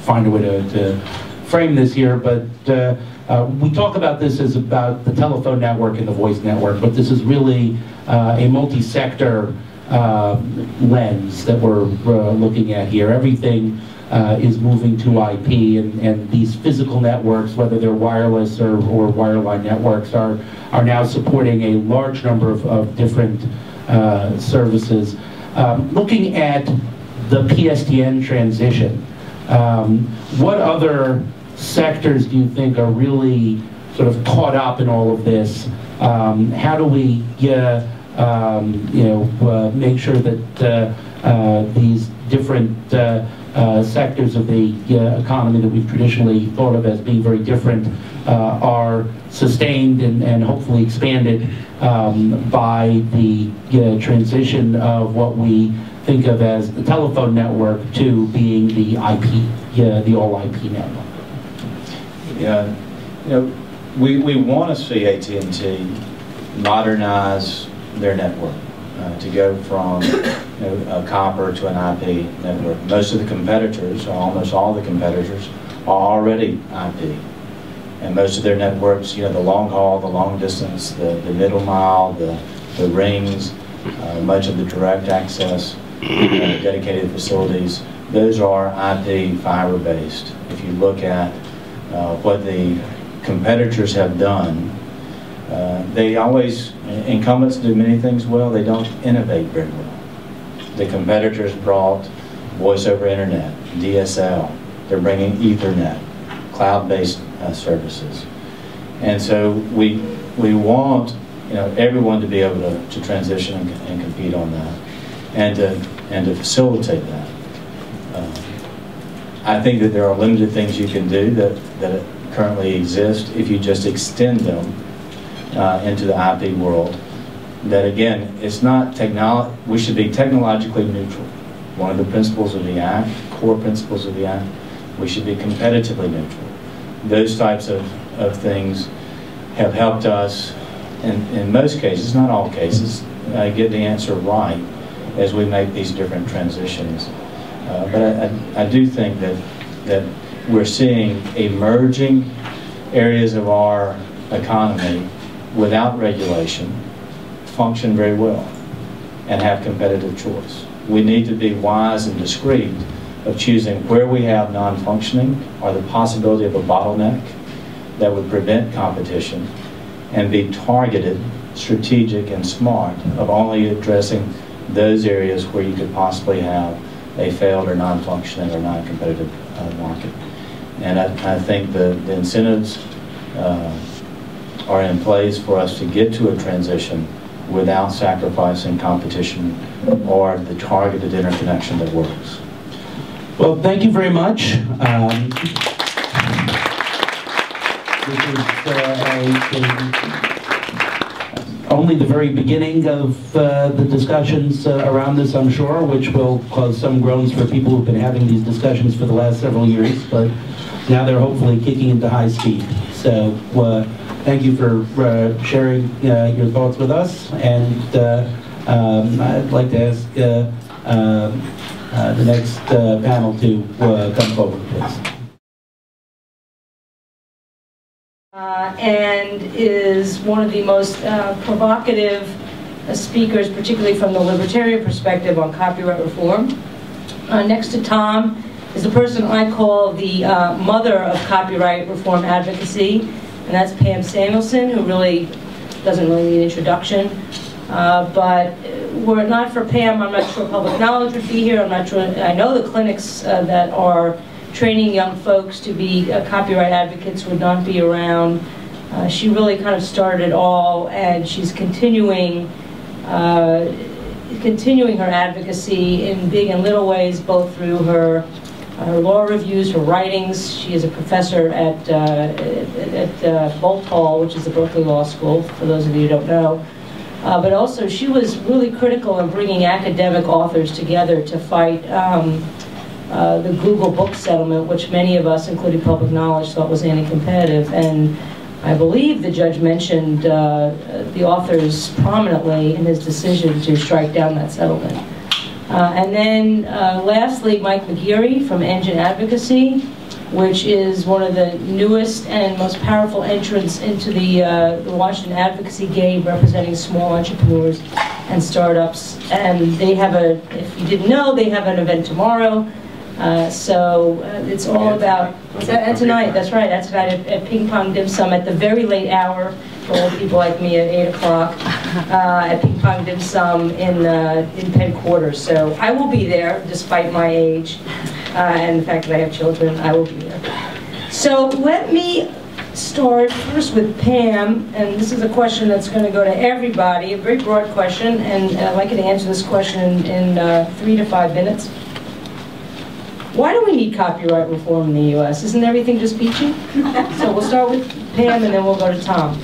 find a way to, to frame this here, but uh, uh, we talk about this as about the telephone network and the voice network, but this is really uh, a multi-sector uh, lens that we're uh, looking at here. Everything is moving to IP, and, and these physical networks, whether they're wireless or, or wireline networks, are, are now supporting a large number of, of different services. Um, looking at the PSTN transition, um, what other sectors do you think are really sort of caught up in all of this? Um, how do we uh, um, you know, uh, make sure that uh, uh, these different uh, uh, sectors of the economy that we've traditionally thought of as being very different are sustained and, and hopefully expanded um, by the transition of what we think of as the telephone network to being the IP, the all IP network. Yeah, you know, we, we want to see AT&T modernize their network uh, to go from you know, a copper to an IP network. Most of the competitors, or almost all the competitors, are already IP. And most of their networks, you know, the long haul, the long distance, the, the middle mile, the, the rings, uh, much of the direct access, uh, dedicated facilities, those are IP fiber based. If you look at what the competitors have done, uh, they always, incumbents do many things well, they don't innovate very well. The competitors brought voice over internet, DSL, they're bringing Ethernet, cloud-based uh, services. And so we, we want you know, everyone to be able to, to transition and, and compete on that and to, and to facilitate that. Uh, I think that there are limited things you can do that, that currently exist if you just extend them uh, into the IP world. That again, it's not technology, we should be technologically neutral. One of the principles of the Act, core principles of the Act, we should be competitively neutral. Those types of, of things have helped us, in, in most cases, not all cases, uh, get the answer right as we make these different transitions. Uh, but I, I, I, do think that, that we're seeing emerging areas of our economy without regulation function very well and have competitive choice. We need to be wise and discreet of choosing where we have non-functioning or the possibility of a bottleneck that would prevent competition and be targeted, strategic, and smart of only addressing those areas where you could possibly have a failed or non-functioning or non-competitive uh, market. And I, I, think the, the incentives uh, are in place for us to get to a transition without sacrificing competition or the targeted interconnection that works. Well, thank you very much. Um, this is uh, a, a, only the very beginning of uh, the discussions uh, around this, I'm sure, which will cause some groans for people who've been having these discussions for the last several years, but now they're hopefully kicking into high speed. So uh, thank you for uh, sharing uh, your thoughts with us, and um, I'd like to ask the next panel to come forward, please. Uh, and is one of the most uh, provocative uh, speakers, particularly from the libertarian perspective on copyright reform. Uh, next to Tom is the person I call the uh, mother of copyright reform advocacy, and that's Pam Samuelson, who really doesn't really need introduction. But were it not for Pam, I'm not sure public knowledge would be here. I'm not sure. I know the clinics that are training young folks to be uh, copyright advocates would not be around. Uh, she really kind of started it all, and she's continuing, uh, continuing her advocacy in big and little ways, both through her, her law reviews, her writings. She is a professor at, uh, at uh, Boalt Hall, which is the Berkeley Law School, for those of you who don't know. Uh, but also, she was really critical in bringing academic authors together to fight um, uh, the Google book settlement, which many of us, including public knowledge, thought was anti-competitive. And I believe the judge mentioned uh, the authors prominently in his decision to strike down that settlement. Uh, and then uh, lastly, Mike McGeary from Engine Advocacy, which is one of the newest and most powerful entrants into the, uh, the Washington advocacy game representing small entrepreneurs and startups. And they have a, if you didn't know, they have an event tomorrow uh, so uh, it's all about, that, and tonight, that's right, that's tonight at, at Ping Pong Dim Sum at the very late hour for old people like me at 8 o'clock uh, at Ping Pong Dim Sum in, uh, in Penn Quarters. So I will be there despite my age uh, and the fact that I have children, I will be there. So let me start first with Pam, and this is a question that's going to go to everybody, a very broad question, and I'd like you to answer this question in, in three to five minutes. Why do we need copyright reform in the U.S.? Isn't everything just peachy? so we'll start with Pam and then we'll go to Tom.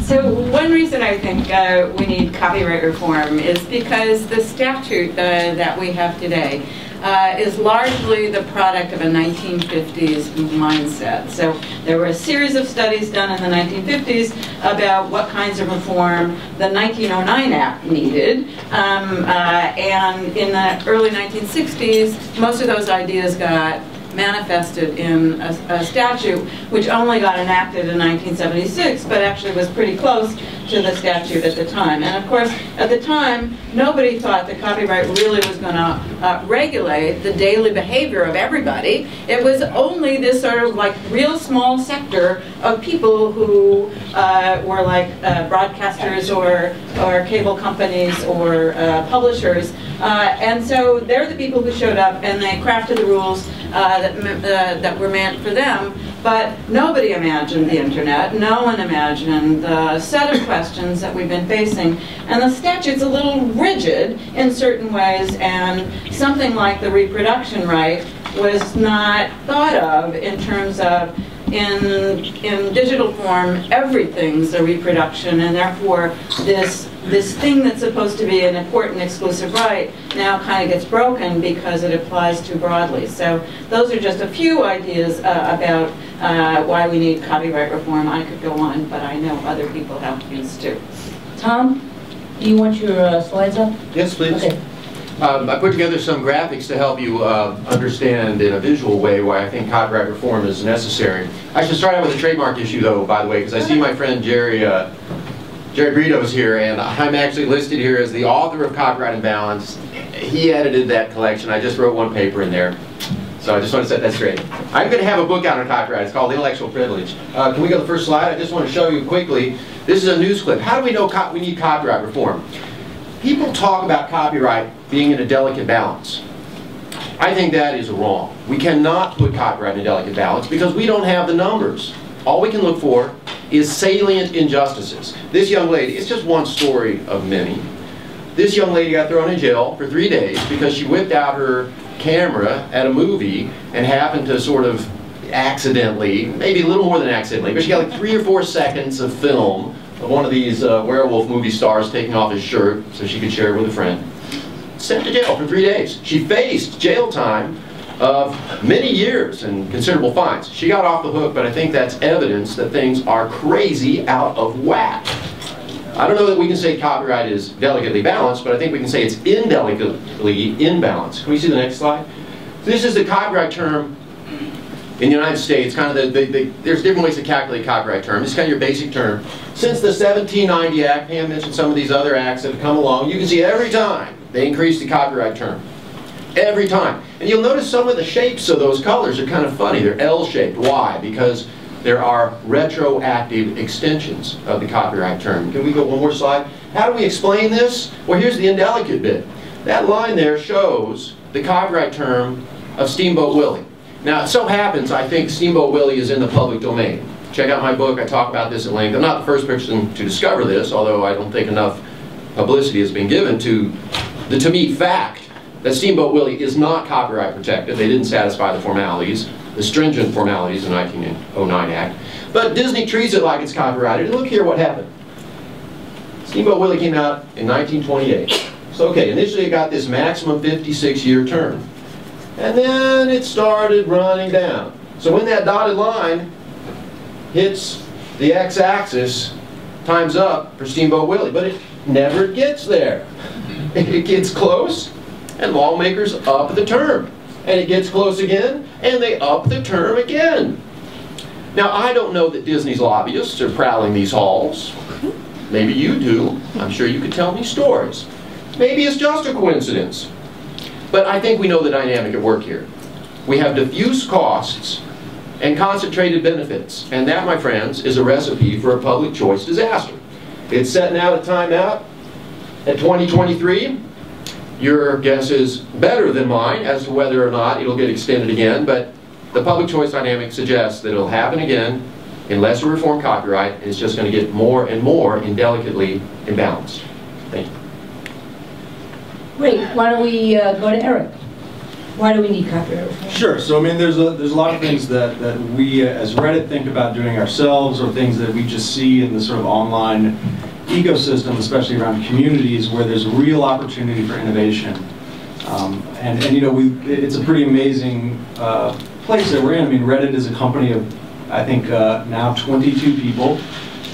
So one reason I think uh, we need copyright reform is because the statute uh, that we have today uh, is largely the product of a 1950s mindset. So there were a series of studies done in the 1950s about what kinds of reform the 1909 Act needed. Um, uh, and in the early 1960s, most of those ideas got manifested in a, a, statute which only got enacted in 1976, but actually was pretty close to the statute at the time. And of course, at the time, nobody thought that copyright really was going to uh, regulate the daily behavior of everybody. It was only this sort of like real small sector of people who uh, were like uh, broadcasters or, or cable companies or uh, publishers. Uh, and so they're the people who showed up and they crafted the rules uh, that, that were meant for them. But nobody imagined the internet. No one imagined the set of questions that we've been facing. And the statute's a little rigid in certain ways, and something like the reproduction right was not thought of in terms of in, in digital form, everything's a reproduction, and therefore this this thing that's supposed to be an important exclusive right now kind of gets broken because it applies too broadly. So those are just a few ideas uh, about uh, why we need copyright reform. I could go on, but I know other people have views too. Tom, do you want your uh, slides up? Yes, please. Okay. Um, I put together some graphics to help you uh, understand in a visual way why I think copyright reform is necessary. I should start out with a trademark issue, though, by the way, because I see my friend Jerry uh, Jerry Brito's here, and I'm actually listed here as the author of Copyright Unbalanced. He edited that collection. I just wrote one paper in there. So I just want to set that straight. I'm going to have a book out on copyright. It's called Intellectual Privilege. Uh, can we go to the first slide? I just want to show you quickly. This is a news clip. How do we know we need copyright reform? People talk about copyright being in a delicate balance. I think that is wrong. We cannot put copyright in a delicate balance because we don't have the numbers. All we can look for is salient injustices. This young lady, it's just one story of many. This young lady got thrown in jail for three days because she whipped out her camera at a movie and happened to sort of accidentally, maybe a little more than accidentally, but she got like three or four seconds of film of one of these uh, werewolf movie stars taking off his shirt so she could share it with a friend. Sent to jail for three days. She faced jail time of many years and considerable fines. She got off the hook, but I think that's evidence that things are crazy out of whack. I don't know that we can say copyright is delicately balanced, but I think we can say it's indelicately imbalanced. Can we see the next slide? This is the copyright term in the United States, kind of the, the, the, there's different ways to calculate copyright term. This is kind of your basic term. Since the 1790 Act, Pam mentioned some of these other acts that have come along, you can see every time they increase the copyright term. Every time. And you'll notice some of the shapes of those colors are kind of funny. They're L-shaped. Why? Because there are retroactive extensions of the copyright term. Can we go one more slide? How do we explain this? Well, here's the indelicate bit. That line there shows the copyright term of Steamboat Willie. Now, it so happens, I think Steamboat Willie is in the public domain. Check out my book, I talk about this at length. I'm not the first person to discover this, although I don't think enough publicity has been given to the to me fact that Steamboat Willie is not copyright protected. They didn't satisfy the formalities, the stringent formalities of the 1909 Act. But Disney treats it like it's copyrighted. And look here what happened. Steamboat Willie came out in 1928. So okay, initially it got this maximum 56-year term. And then it started running down. So when that dotted line hits the x-axis, time's up for Steamboat Willie. But it never gets there. It gets close, and lawmakers up the term. And it gets close again, and they up the term again. Now, I don't know that Disney's lobbyists are prowling these halls. Maybe you do. I'm sure you could tell me stories. Maybe it's just a coincidence. But I think we know the dynamic at work here. We have diffuse costs and concentrated benefits. And that, my friends, is a recipe for a public choice disaster. It's setting out a timeout at 2023. Your guess is better than mine as to whether or not it'll get extended again, but the public choice dynamic suggests that it'll happen again unless we reform copyright, and it's just going to get more and more indelicately imbalanced. Thank you. Great, why don't we uh, go to Erik? Why do we need copyright? Sure. So I mean, there's a there's a lot of things that that we uh, as Reddit think about doing ourselves, or things that we just see in the sort of online ecosystem, especially around communities where there's real opportunity for innovation. Um, and, and you know, we it's a pretty amazing uh, place that we're in. I mean, Reddit is a company of I think uh, now 22 people,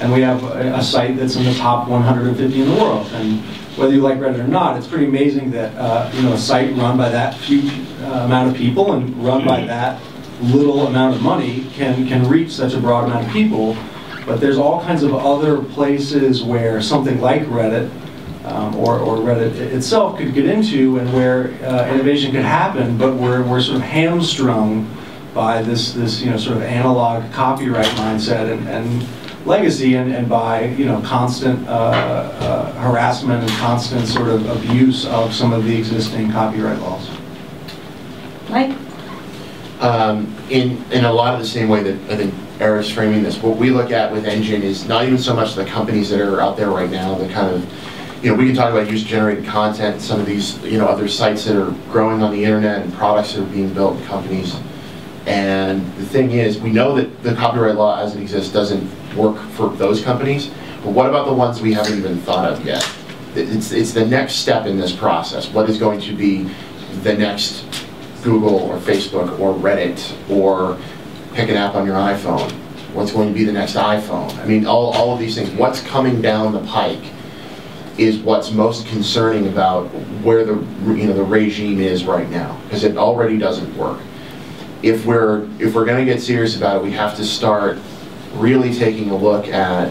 and we have a, a, site that's in the top 150 in the world. And whether you like Reddit or not, it's pretty amazing that uh, you know a site run by that few uh, amount of people and run by that little amount of money can can reach such a broad amount of people. But there's all kinds of other places where something like Reddit um, or, or Reddit itself could get into and where uh, innovation could happen, but we're, we're sort of hamstrung by this, this you know, sort of analog copyright mindset and, and legacy and, and by you know, constant uh, uh, harassment and constant sort of abuse of some of the existing copyright laws. Mike? Um, in, in a lot of the same way that I think Erik's framing this, what we look at with Engine is not even so much the companies that are out there right now, the kind of you know, we can talk about user-generated content, some of these, you know, other sites that are growing on the internet and products that are being built in companies. And the thing is, we know that the copyright law as it exists doesn't work for those companies, but what about the ones we haven't even thought of yet? It's, it's the next step in this process. What is going to be the next Google or Facebook or Reddit or pick an app on your iPhone? What's going to be the next iPhone? I mean, all, all of these things. What's coming down the pike? is what's most concerning about where the you know the regime is right now because it already doesn't work. If we're if we're going to get serious about it, we have to start really taking a look at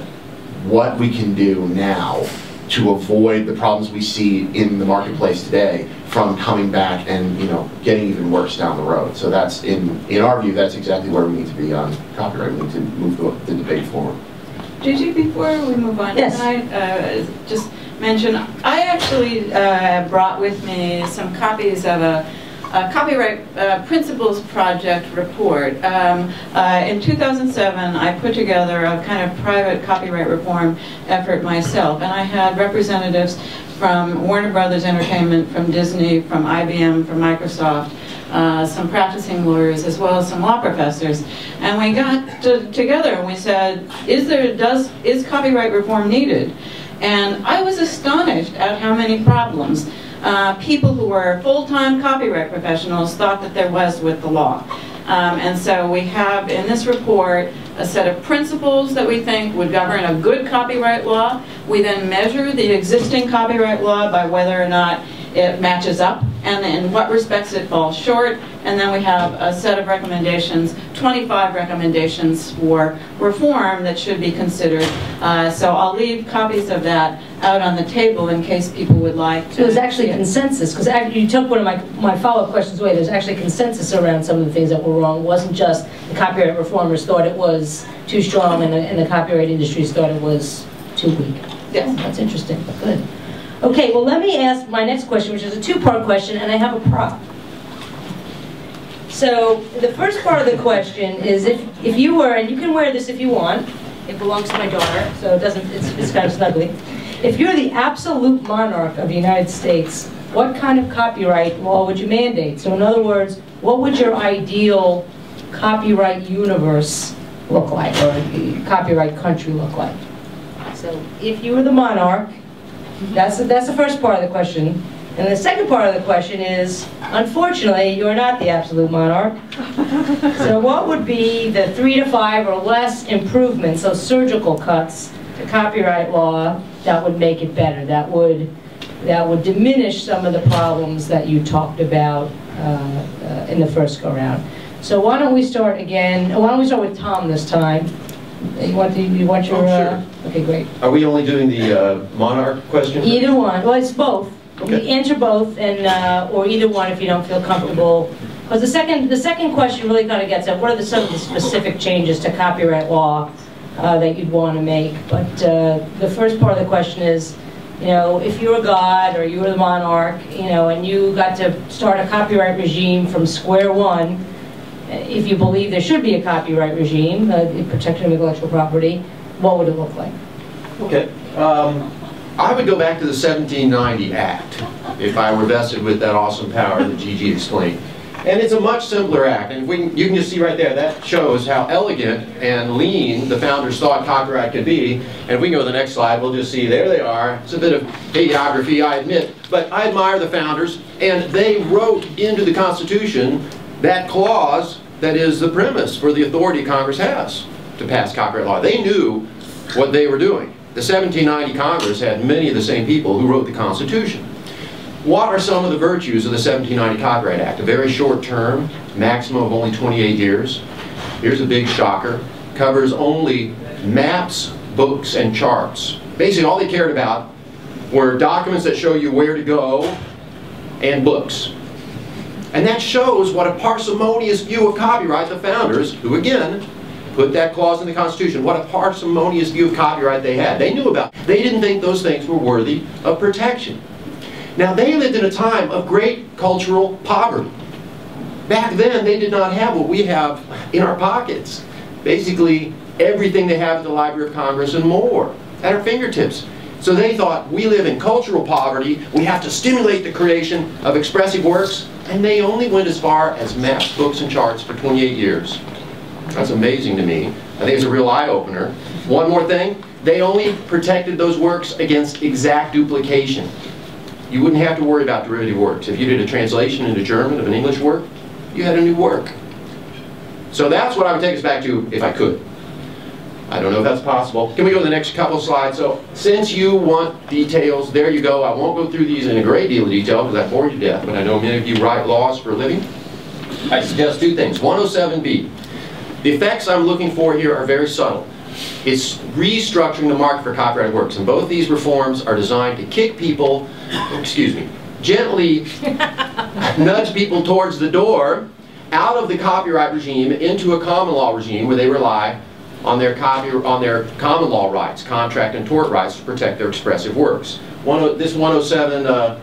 what we can do now to avoid the problems we see in the marketplace today from coming back and you know getting even worse down the road. So that's in in our view, that's exactly where we need to be on copyright. We need to move the, the debate forward. Gigi, before we move on yes. tonight, uh, just mention, I actually uh, brought with me some copies of a, a Copyright uh, Principles Project report. Um, uh, in 2007, I put together a kind of private copyright reform effort myself, and I had representatives from Warner Brothers Entertainment, from Disney, from IBM, from Microsoft, uh, some practicing lawyers, as well as some law professors. And we got to, together and we said, is there, does, is copyright reform needed? And I was astonished at how many problems uh, people who were full-time copyright professionals thought that there was with the law. Um, and so we have in this report a set of principles that we think would govern a good copyright law. We then measure the existing copyright law by whether or not it matches up and in what respects it falls short. And then we have a set of recommendations, 25 recommendations for reform that should be considered. Uh, so I'll leave copies of that out on the table in case people would like to. So there's actually consensus, because you took one of my, my follow-up questions away. There's actually consensus around some of the things that were wrong. It wasn't just the copyright reformers thought it was too strong and the, and the copyright industries thought it was too weak. Yes. That's interesting. Good. Okay, well, let me ask my next question, which is a two-part question, and I have a prop. So the first part of the question is if, if you were, and you can wear this if you want, it belongs to my daughter, so it doesn't, it's, it's kind of snuggly. If you're the absolute monarch of the United States, what kind of copyright law would you mandate? So in other words, what would your ideal copyright universe look like, or copyright country look like? So if you were the monarch, that's, the- that's the first part of the question. And the second part of the question is, unfortunately, you're not the absolute monarch. So what would be the three to five or less improvements, so surgical cuts to copyright law that would make it better, that would, that would diminish some of the problems that you talked about uh, uh, in the first go-round? So why don't we start again, why don't we start with Tom this time? You want the, you want your, Oh, uh, okay, great. Are we only doing the uh, monarch question? Either one, well, it's both. Okay. You Answer both, and, uh, or either one if you don't feel comfortable. Because the second, the second question really kind of gets at what are the, some of the specific changes to copyright law uh, that you'd want to make. But uh, the first part of the question is, you know, if you were God or you were the monarch, you know, and you got to start a copyright regime from square one, if you believe there should be a copyright regime, uh, protection of intellectual property, what would it look like? Okay. Um, I would go back to the 1790 Act if I were vested with that awesome power that Gigi explained. And it's a much simpler act, and we can, you can just see right there, that shows how elegant and lean the founders thought copyright could be. And if we go to the next slide, we'll just see, there they are. It's a bit of hagiography, I admit, but I admire the founders, and they wrote into the Constitution that clause that is the premise for the authority Congress has to pass copyright law. They knew what they were doing. The 1790 Congress had many of the same people who wrote the Constitution. What are some of the virtues of the 1790 Copyright Act? A very short term, maximum of only 28 years. Here's a big shocker. Covers only maps, books, and charts. Basically, all they cared about were documents that show you where to go and books. And that shows what a parsimonious view of copyright the founders, who again, put that clause in the Constitution, what a parsimonious view of copyright they had. They knew about. They didn't think those things were worthy of protection. Now, they lived in a time of great cultural poverty. Back then, they did not have what we have in our pockets. Basically, everything they have at the Library of Congress and more at our fingertips. So they thought, we live in cultural poverty, we have to stimulate the creation of expressive works, and they only went as far as maps, books, and charts for 28 years. That's amazing to me. I think it's a real eye-opener. One more thing, they only protected those works against exact duplication. You wouldn't have to worry about derivative works. If you did a translation into German of an English work, you had a new work. So that's what I would take us back to if I could. I don't know if that's possible. Can we go to the next couple slides? So since you want details, there you go. I won't go through these in a great deal of detail because I bore you to death, but I know many of you write laws for a living. I suggest two things. 107B. The effects I'm looking for here are very subtle. It's restructuring the market for copyrighted works, and both these reforms are designed to kick people, excuse me, gently nudge people towards the door out of the copyright regime into a common law regime where they rely on their copy on their common law rights, contract and tort rights to protect their expressive works. One, oh, this 107 uh,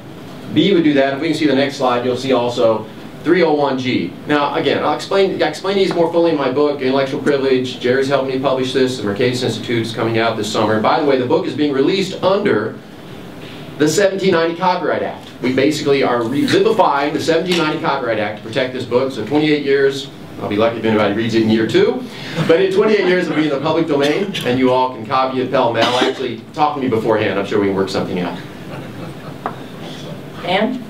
would do that. If we can see the next slide, you'll see also 301G. Now, again, I'll explain, I explain these more fully in my book, Intellectual Privilege. Jerry's helped me publish this. The Mercatus Institute is coming out this summer. And by the way, the book is being released under the 1790 Copyright Act. We basically are revivifying the 1790 Copyright Act to protect this book. So 28 years, I'll be lucky if anybody reads it in year two. But in 28 years, it'll be in the public domain, and you all can copy it pell-mell. Actually, talk to me beforehand. I'm sure we can work something out. Anne?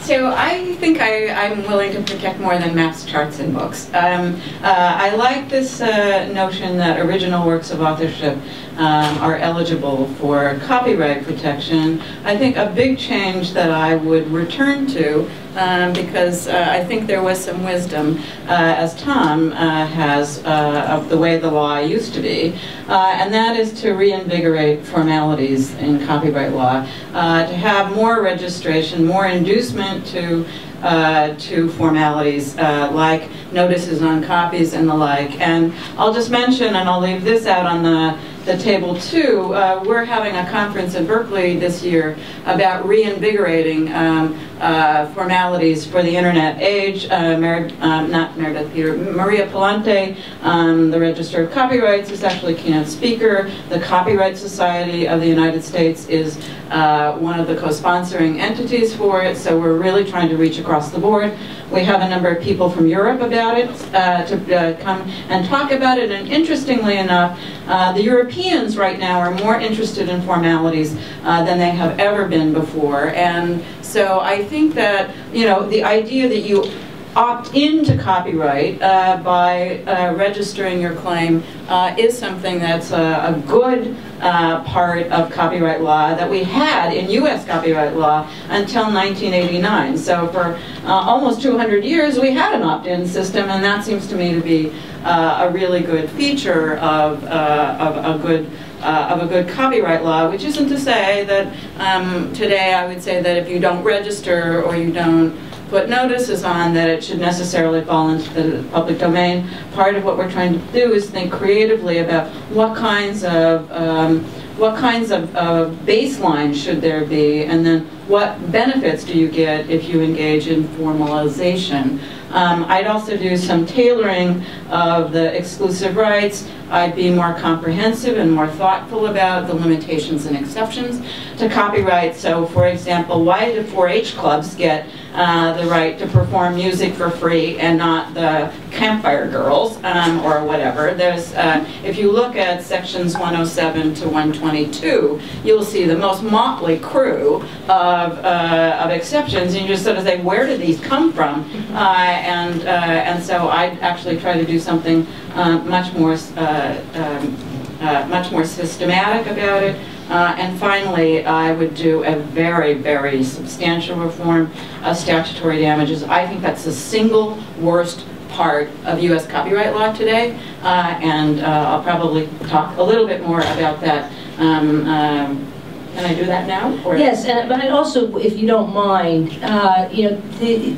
So I think I, I'm willing to protect more than maps, charts, and books. Um, uh, I like this uh, notion that original works of authorship um, are eligible for copyright protection. I think a big change that I would return to, um, because uh, I think there was some wisdom, uh, as Tom uh, has, uh, of the way the law used to be, and that is to reinvigorate formalities in copyright law, to have more registration, more inducement to uh, to formalities uh, like notices on copies and the like. And I'll just mention, and I'll leave this out on the the table too, uh, we're having a conference in Berkeley this year about reinvigorating um, uh, formalities for the internet age. Uh, Mer um, not Meredith Peter, Maria Pallante, um, the Register of Copyrights, is actually keynote speaker. The Copyright Society of the United States is uh, one of the co-sponsoring entities for it, so we're really trying to reach across the board. We have a number of people from Europe about it uh, to uh, come and talk about it. And interestingly enough, uh, the Europeans right now are more interested in formalities uh, than they have ever been before. And so I think that, you know, the idea that you opt into copyright uh, by uh, registering your claim uh, is something that's a, a good uh, part of copyright law that we had in U.S. copyright law until 1989. So for uh, almost 200 years we had an opt-in system and that seems to me to be uh, a really good feature of, of a good uh, of a good copyright law, which isn't to say that um, today I would say that if you don't register or you don't put notices on that it should necessarily fall into the public domain. Part of what we're trying to do is think creatively about what kinds of um, what kinds of uh, baselines should there be, and then what benefits do you get if you engage in formalization. Um, I'd also do some tailoring of the exclusive rights. I'd be more comprehensive and more thoughtful about the limitations and exceptions to copyright. So for example, why do 4-H clubs get uh, the right to perform music for free and not the campfire girls um, or whatever. There's, uh, if you look at sections 107 to 122, you'll see the most motley crew of, uh, of exceptions, and you just sort of say, where did these come from? Uh, and, uh, and so I actually try to do something much more um, much more systematic about it. Uh, and finally, I would do a very, very substantial reform of statutory damages. I think that's the single worst part of U.S. copyright law today, uh, and uh, I'll probably talk a little bit more about that. Um, um, can I do that now? Or? Yes, and, but also, if you don't mind, uh, you know, the,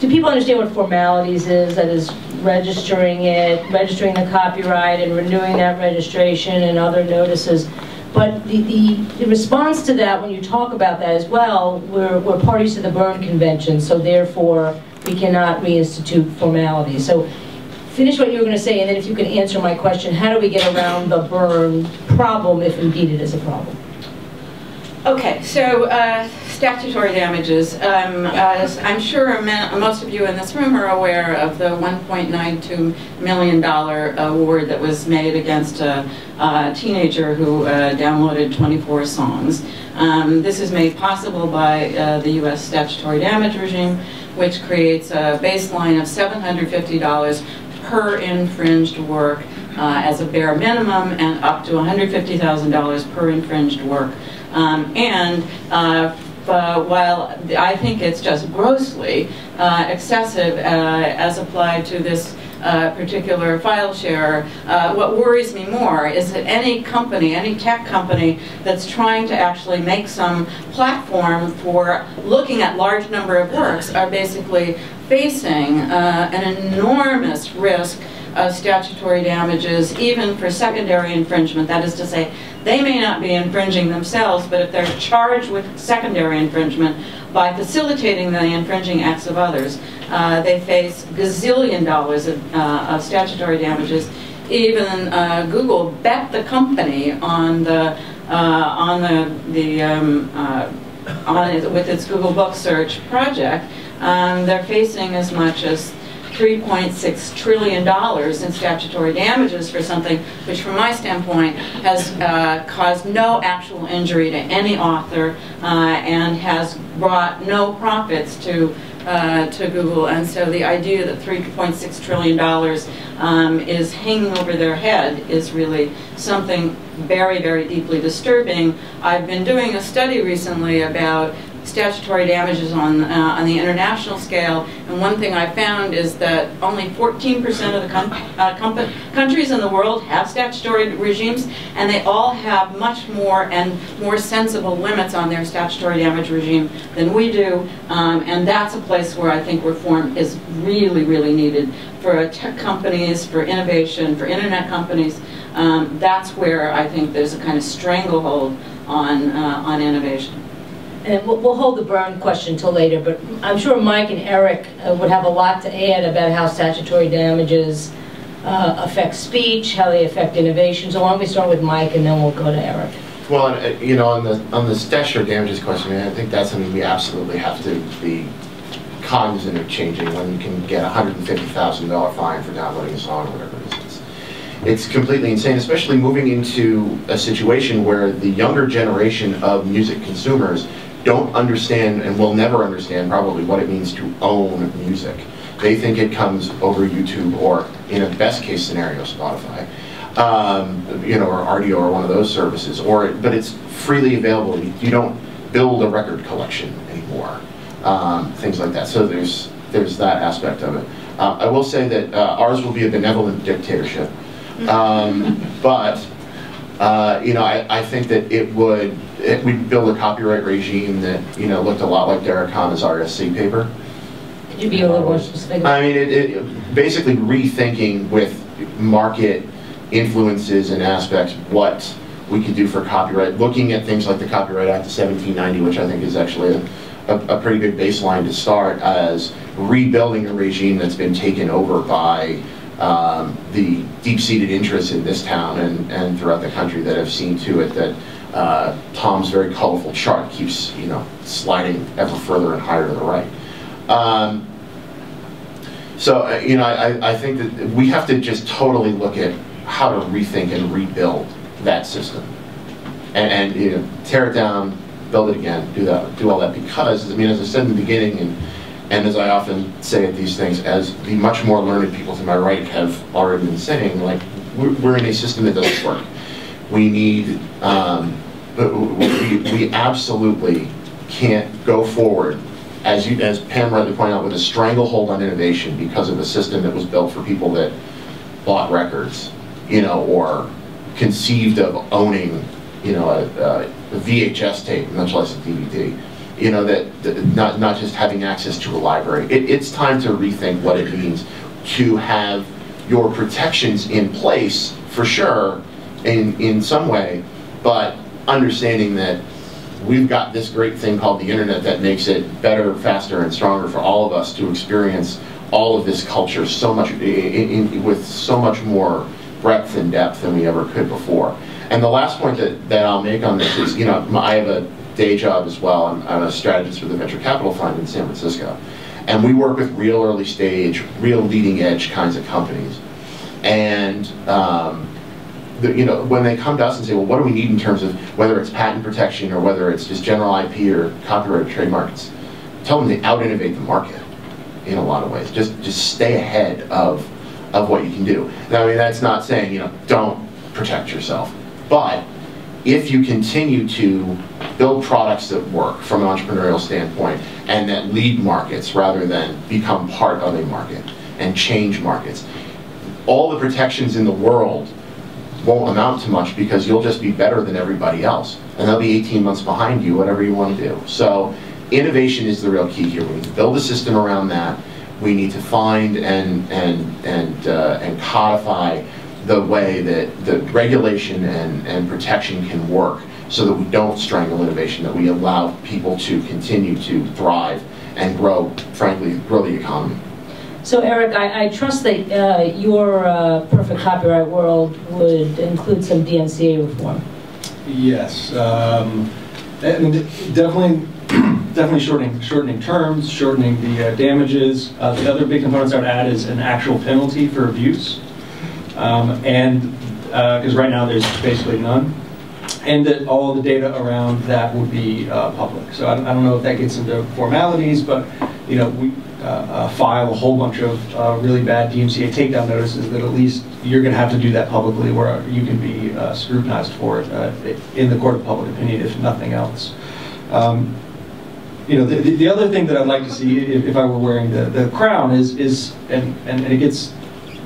do people understand what formalities is? That is registering it, registering the copyright, and renewing that registration, and other notices. But the, the, the, response to that, when you talk about that as well, we're, we're parties to the Berne Convention, so therefore we cannot reinstitute formalities. So finish what you were going to say, and then if you can answer my question, how do we get around the Berne problem, if indeed it is a problem? Okay, so uh, statutory damages. Um, I'm sure most of you in this room are aware of the $1.92 million award that was made against a, a teenager who uh, downloaded 24 songs. Um, this is made possible by uh, the U.S. statutory damage regime, which creates a baseline of $750 per infringed work uh, as a bare minimum and up to $150,000 per infringed work. Um, and uh, uh, while I think it's just grossly uh, excessive uh, as applied to this uh, particular file share, uh, what worries me more is that any company, any tech company that's trying to actually make some platform for looking at large number of works are basically facing an enormous risk of statutory damages, even for secondary infringement. That is to say, they may not be infringing themselves, but if they're charged with secondary infringement by facilitating the infringing acts of others, uh, they face gazillion dollars of, uh, of statutory damages. Even uh, Google bet the company on the uh, on the, the um, uh, on it, with its Google Book Search project, um, they're facing as much as $3.6 trillion in statutory damages for something which, from my standpoint, has uh, caused no actual injury to any author uh, and has brought no profits to uh, to Google. And so the idea that $3.6 trillion um, is hanging over their head is really something very, very deeply disturbing. I've been doing a study recently about statutory damages on, uh, on the international scale. And one thing I found is that only 14% of the uh, countries in the world have statutory regimes, and they all have much more and more sensible limits on their statutory damage regime than we do. Um, and that's a place where I think reform is really, really needed for tech companies, for innovation, for internet companies. Um, that's where I think there's a kind of stranglehold on, uh, on innovation and we'll, we'll hold the Berne question until later, but I'm sure Mike and Eric uh, would have a lot to add about how statutory damages uh, affect speech, how they affect innovation. So why don't we start with Mike and then we'll go to Eric. Well, uh, you know, on the on the statutory damages question, I think that's something we absolutely have to be cognizant of changing when you can get a $150,000 fine for downloading a song or whatever. It's, it's completely insane, especially moving into a situation where the younger generation of music consumers don't understand and will never understand probably what it means to own music. They think it comes over YouTube or, in a best case scenario, Spotify, um, you know, or Rdio or one of those services. Or, but it's freely available. You, you don't build a record collection anymore. Um, things like that. So there's there's that aspect of it. Uh, I will say that uh, ours will be a benevolent dictatorship, um, but uh, you know, I, I think that it would it, we'd build a copyright regime that you know looked a lot like Derek Khanna's RSC paper. Could you be a little more specific? I mean, it, it basically rethinking with market influences and aspects what we could do for copyright, looking at things like the Copyright Act of 1790, which I think is actually a, a, a pretty good baseline to start as rebuilding a regime that's been taken over by um, the deep-seated interests in this town and, and throughout the country that have seen to it that uh, Tom's very colorful chart keeps, you know, sliding ever further and higher to the right. Um, so, uh, you know, I, I think that we have to just totally look at how to rethink and rebuild that system. And, and you know, tear it down, build it again, do that, do all that. Because, I mean, as I said in the beginning, and, and as I often say at these things, as the much more learned people to my right have already been saying, like, we're, in a system that doesn't work. We need um, we, we absolutely can't go forward, as, you, as Pam rightly pointed out, with a stranglehold on innovation because of a system that was built for people that bought records, you know, or conceived of owning, you know, a, a VHS tape, much less a DVD. You know, that, that, not, not just having access to a library. It, it's time to rethink what it means to have your protections in place, for sure, in, in some way, but understanding that we've got this great thing called the internet that makes it better, faster, and stronger for all of us to experience all of this culture so much in, in, with so much more breadth and depth than we ever could before. And the last point that, that I'll make on this is, you know, I have a day job as well. I'm, I'm a strategist for the Venture Capital Fund in San Francisco. And we work with real early stage, real leading edge kinds of companies. And um, the, you know, when they come to us and say, well, what do we need in terms of whether it's patent protection or whether it's just general IP or copyright trademarks, tell them to out-innovate the market in a lot of ways. Just just stay ahead of of what you can do. Now, I mean, that's not saying, you know, don't protect yourself. But if you continue to build products that work from an entrepreneurial standpoint and that lead markets rather than become part of a market and change markets, all the protections in the world won't amount to much because you'll just be better than everybody else. And they'll be 18 months behind you, whatever you want to do. So innovation is the real key here. We need to build a system around that. We need to find and, and, and, uh, and codify the way that the regulation and, and protection can work so that we don't strangle innovation, that we allow people to continue to thrive and grow, frankly, grow the economy. So Eric, I, I trust that uh, your uh, perfect copyright world would include some DMCA reform. Yes, um, and definitely, definitely shortening, shortening terms, shortening the uh, damages. Uh, the other big components I would add is an actual penalty for abuse. Um, and, because right now there's basically none. And that all the data around that would be uh, public. So I, I don't know if that gets into formalities, but, you know, we uh, uh, file a whole bunch of uh, really bad DMCA takedown notices that at least you're going to have to do that publicly where you can be uh, scrutinized for it uh, in the court of public opinion, if nothing else. Um, you know, the, the other thing that I'd like to see if, if I were wearing the, the crown is, is and, and, it gets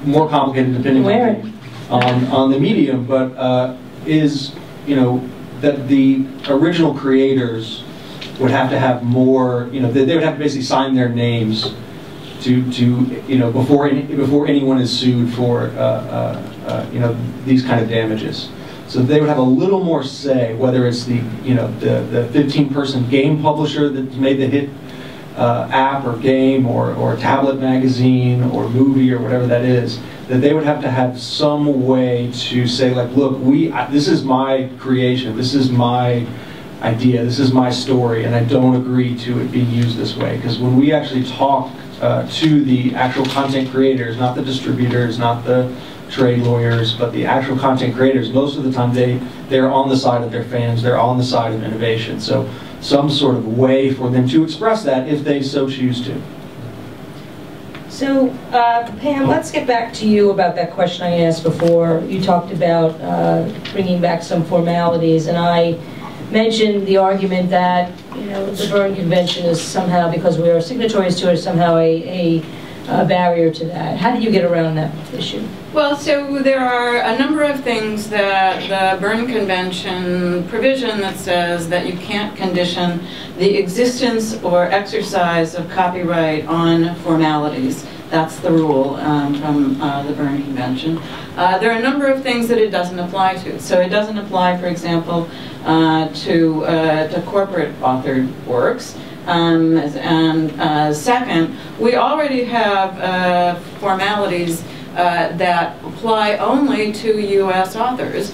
more complicated depending on, on, on, the medium, but uh, is, you know, that the original creators would have to have more, you know, they, they would have to basically sign their names to, to you know, before, any, before anyone is sued for, uh, uh, uh, you know, these kind of damages. So they would have a little more say, whether it's the, you know, the, the 15-person game publisher that made the hit uh, app or game or, or tablet magazine or movie or whatever that is, that they would have to have some way to say, like, look, we, this is my creation, this is my idea, this is my story, and I don't agree to it being used this way. Because when we actually talk uh, to the actual content creators, not the distributors, not the trade lawyers, but the actual content creators, most of the time they, they're on the side of their fans, they're on the side of innovation. So some sort of way for them to express that if they so choose to. So, uh, Pam, let's get back to you about that question I asked before. You talked about uh, bringing back some formalities, and I mentioned the argument that you know the Berne Convention is somehow, because we are signatories to it, somehow a, a, a barrier to that. How do you get around that issue? Well, so there are a number of things that the Berne Convention provision that says that you can't condition the existence or exercise of copyright on formalities. That's the rule um, from uh, the Berne Convention. Uh, there are a number of things that it doesn't apply to. So it doesn't apply, for example, uh, to, uh, to corporate authored works. Um, and uh, second, we already have uh, formalities that apply only to U.S. authors.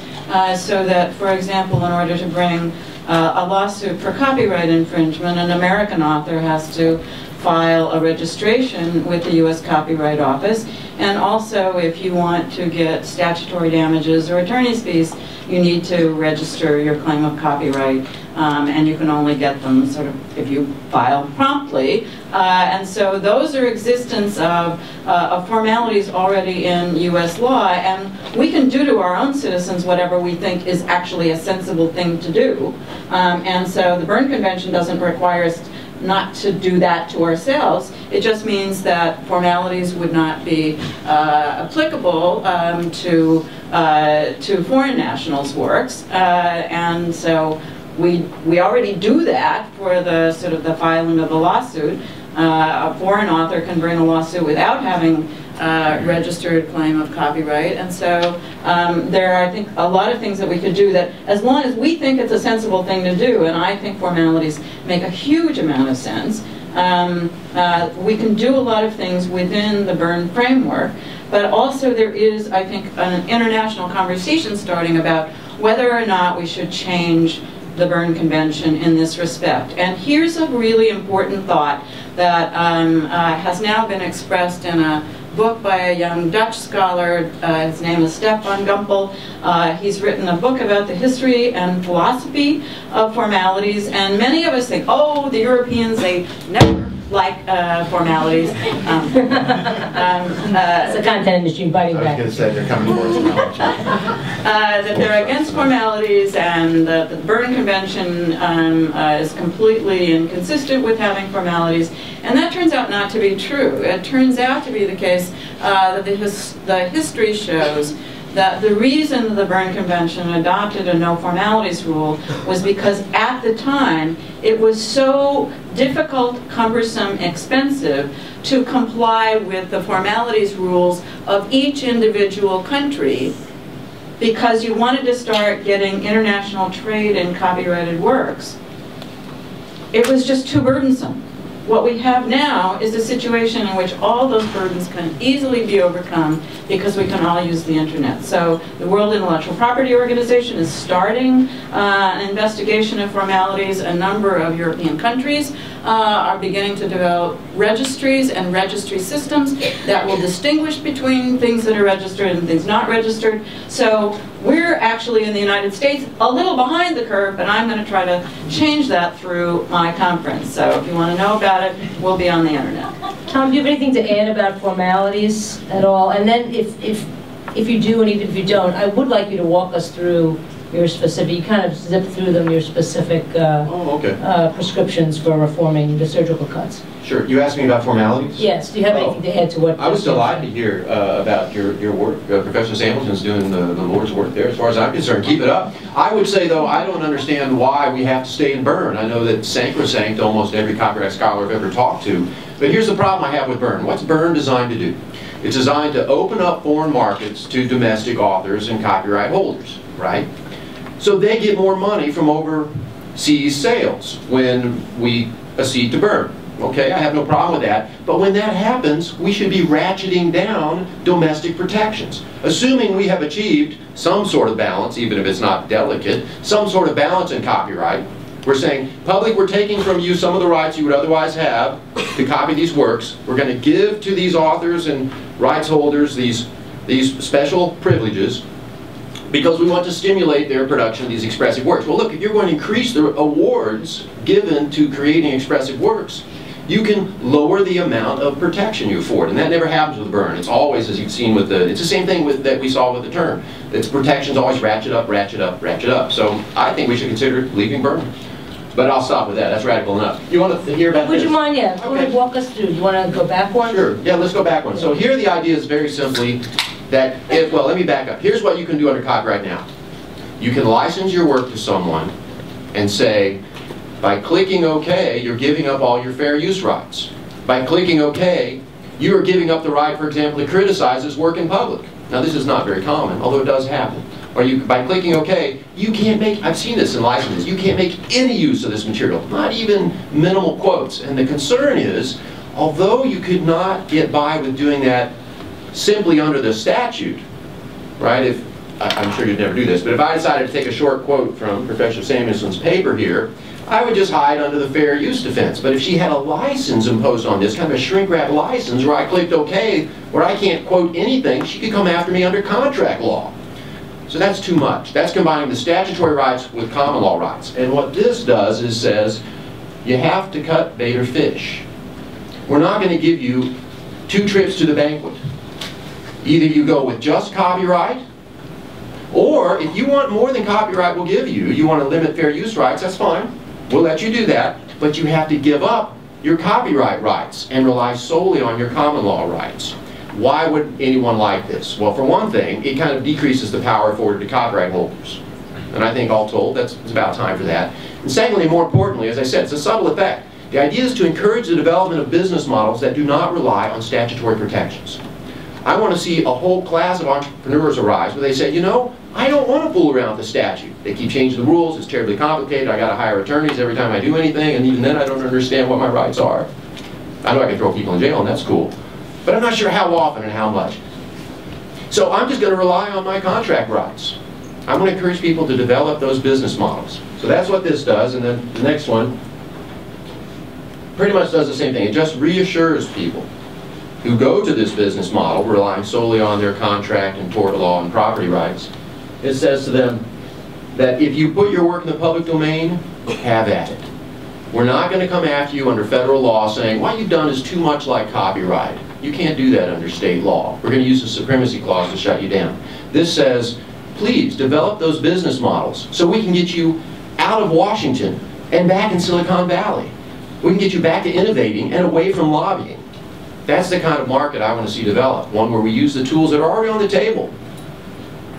so that, for example, in order to bring a lawsuit for copyright infringement, an American author has to file a registration with the U.S. Copyright Office. And also, if you want to get statutory damages or attorney's fees, you need to register your claim of copyright. Um, and you can only get them sort of if you file promptly. Uh, and so those are existence of, uh, of formalities already in U.S. law, and we can do to our own citizens whatever we think is actually a sensible thing to do. Um, and so the Berne Convention doesn't require us not to do that to ourselves. It just means that formalities would not be uh, applicable um, to, uh, to foreign nationals' works. Uh, and so we, we already do that for the sort of the filing of the lawsuit. Uh, a foreign author can bring a lawsuit without having uh, registered claim of copyright. And so um, there are, I think, a lot of things that we could do that, as long as we think it's a sensible thing to do, and I think formalities make a huge amount of sense, um, uh, we can do a lot of things within the Berne framework. But also there is, I think, an international conversation starting about whether or not we should change the Berne Convention in this respect. And here's a really important thought that um, uh, has now been expressed in a book by a young Dutch scholar. Uh, his name is Stef van Gompel. Uh, he's written a book about the history and philosophy of formalities, and many of us think, oh, the Europeans, they never like uh, formalities. Um, um, uh, it's a content industry biting back. I was going to say they're coming for us uh, that they're against formalities and that the Berne Convention um, uh, is completely inconsistent with having formalities. And that turns out not to be true. It turns out to be the case uh, that the, his the history shows that the reason the Berne Convention adopted a no formalities rule was because at the time it was so difficult, cumbersome, expensive to comply with the formalities rules of each individual country because you wanted to start getting international trade in copyrighted works. It was just too burdensome. What we have now is a situation in which all those burdens can easily be overcome because we can all use the internet. So the World Intellectual Property Organization is starting uh, an investigation of formalities. In a number of European countries uh, are beginning to develop registries and registry systems that will distinguish between things that are registered and things not registered. So we're actually in the United States a little behind the curve, but I'm going to try to change that through my conference. So if you want to know about it, we'll be on the internet. Tom, do you have anything to add about formalities at all? And then if, if, if you do, and even if you don't, I would like you to walk us through your specific, you kind of zip through them, your specific uh, Oh, okay. uh, prescriptions for reforming the surgical cuts. Sure. You asked me about formalities? Yes, do you have Oh. anything to add to what? I was delighted to hear uh, about your, your work. Uh, Professor Samuelson's doing the, the Lord's work there, as far as I'm concerned. Keep it up. I would say, though, I don't understand why we have to stay in Bern. I know that sacrosanct almost every copyright scholar I've ever talked to. But here's the problem I have with Bern. What's Bern designed to do? It's designed to open up foreign markets to domestic authors and copyright holders, right? So they get more money from overseas sales when we accede to Berne. Okay, I have no problem with that. But when that happens, we should be ratcheting down domestic protections. Assuming we have achieved some sort of balance, even if it's not delicate, some sort of balance in copyright. We're saying, public, we're taking from you some of the rights you would otherwise have to copy these works. We're going to give to these authors and rights holders these, these special privileges because we want to stimulate their production of these expressive works. Well, look, if you're going to increase the awards given to creating expressive works, you can lower the amount of protection you afford. And that never happens with Bern. It's always, as you've seen with the, it's the same thing with, that we saw with the term. Its protection's always ratchet up, ratchet up, ratchet up. So I think we should consider leaving Bern. But I'll stop with that. That's radical enough. You want to hear about Would this? you mind, yeah, Okay. walk us through, you want to go back one? Sure. Yeah, let's go back one. So here the idea is very simply that if, well, let me back up. Here's what you can do under copyright now. You can license your work to someone and say, by clicking OK, you're giving up all your fair use rights. By clicking OK, you are giving up the right, for example, to criticize this work in public. Now, this is not very common, although it does happen. Or you, by clicking OK, you can't make, I've seen this in licenses, you can't make any use of this material, not even minimal quotes. And the concern is, although you could not get by with doing that simply under the statute, right? If I'm sure you'd never do this, but if I decided to take a short quote from Professor Samuelson's paper here, I would just hide under the fair use defense. But if she had a license imposed on this, kind of a shrink wrap license where I clicked OK, where I can't quote anything, she could come after me under contract law. So that's too much. That's combining the statutory rights with common law rights. And what this does is says, you have to cut bait or fish. We're not going to give you two trips to the banquet. Either you go with just copyright, or if you want more than copyright will give you, you want to limit fair use rights, that's fine. We'll let you do that, but you have to give up your copyright rights and rely solely on your common law rights. Why would anyone like this? Well, for one thing, it kind of decreases the power afforded to copyright holders. And I think all told, that's it's about time for that. And secondly, more importantly, as I said, it's a subtle effect. The idea is to encourage the development of business models that do not rely on statutory protections. I want to see a whole class of entrepreneurs arise where they say, you know, I don't want to fool around with the statute. They keep changing the rules, it's terribly complicated, I got to hire attorneys every time I do anything, and even then I don't understand what my rights are. I know I can throw people in jail, and that's cool. But I'm not sure how often and how much. So I'm just going to rely on my contract rights. I'm going to encourage people to develop those business models. So that's what this does, and then the next one pretty much does the same thing. It just reassures people who go to this business model, relying solely on their contract and tort law and property rights, it says to them that if you put your work in the public domain, have at it. We're not going to come after you under federal law saying, what you've done is too much like copyright. You can't do that under state law. We're going to use the supremacy clause to shut you down. This says, please develop those business models so we can get you out of Washington and back in Silicon Valley. We can get you back to innovating and away from lobbying. That's the kind of market I want to see develop, one where we use the tools that are already on the table.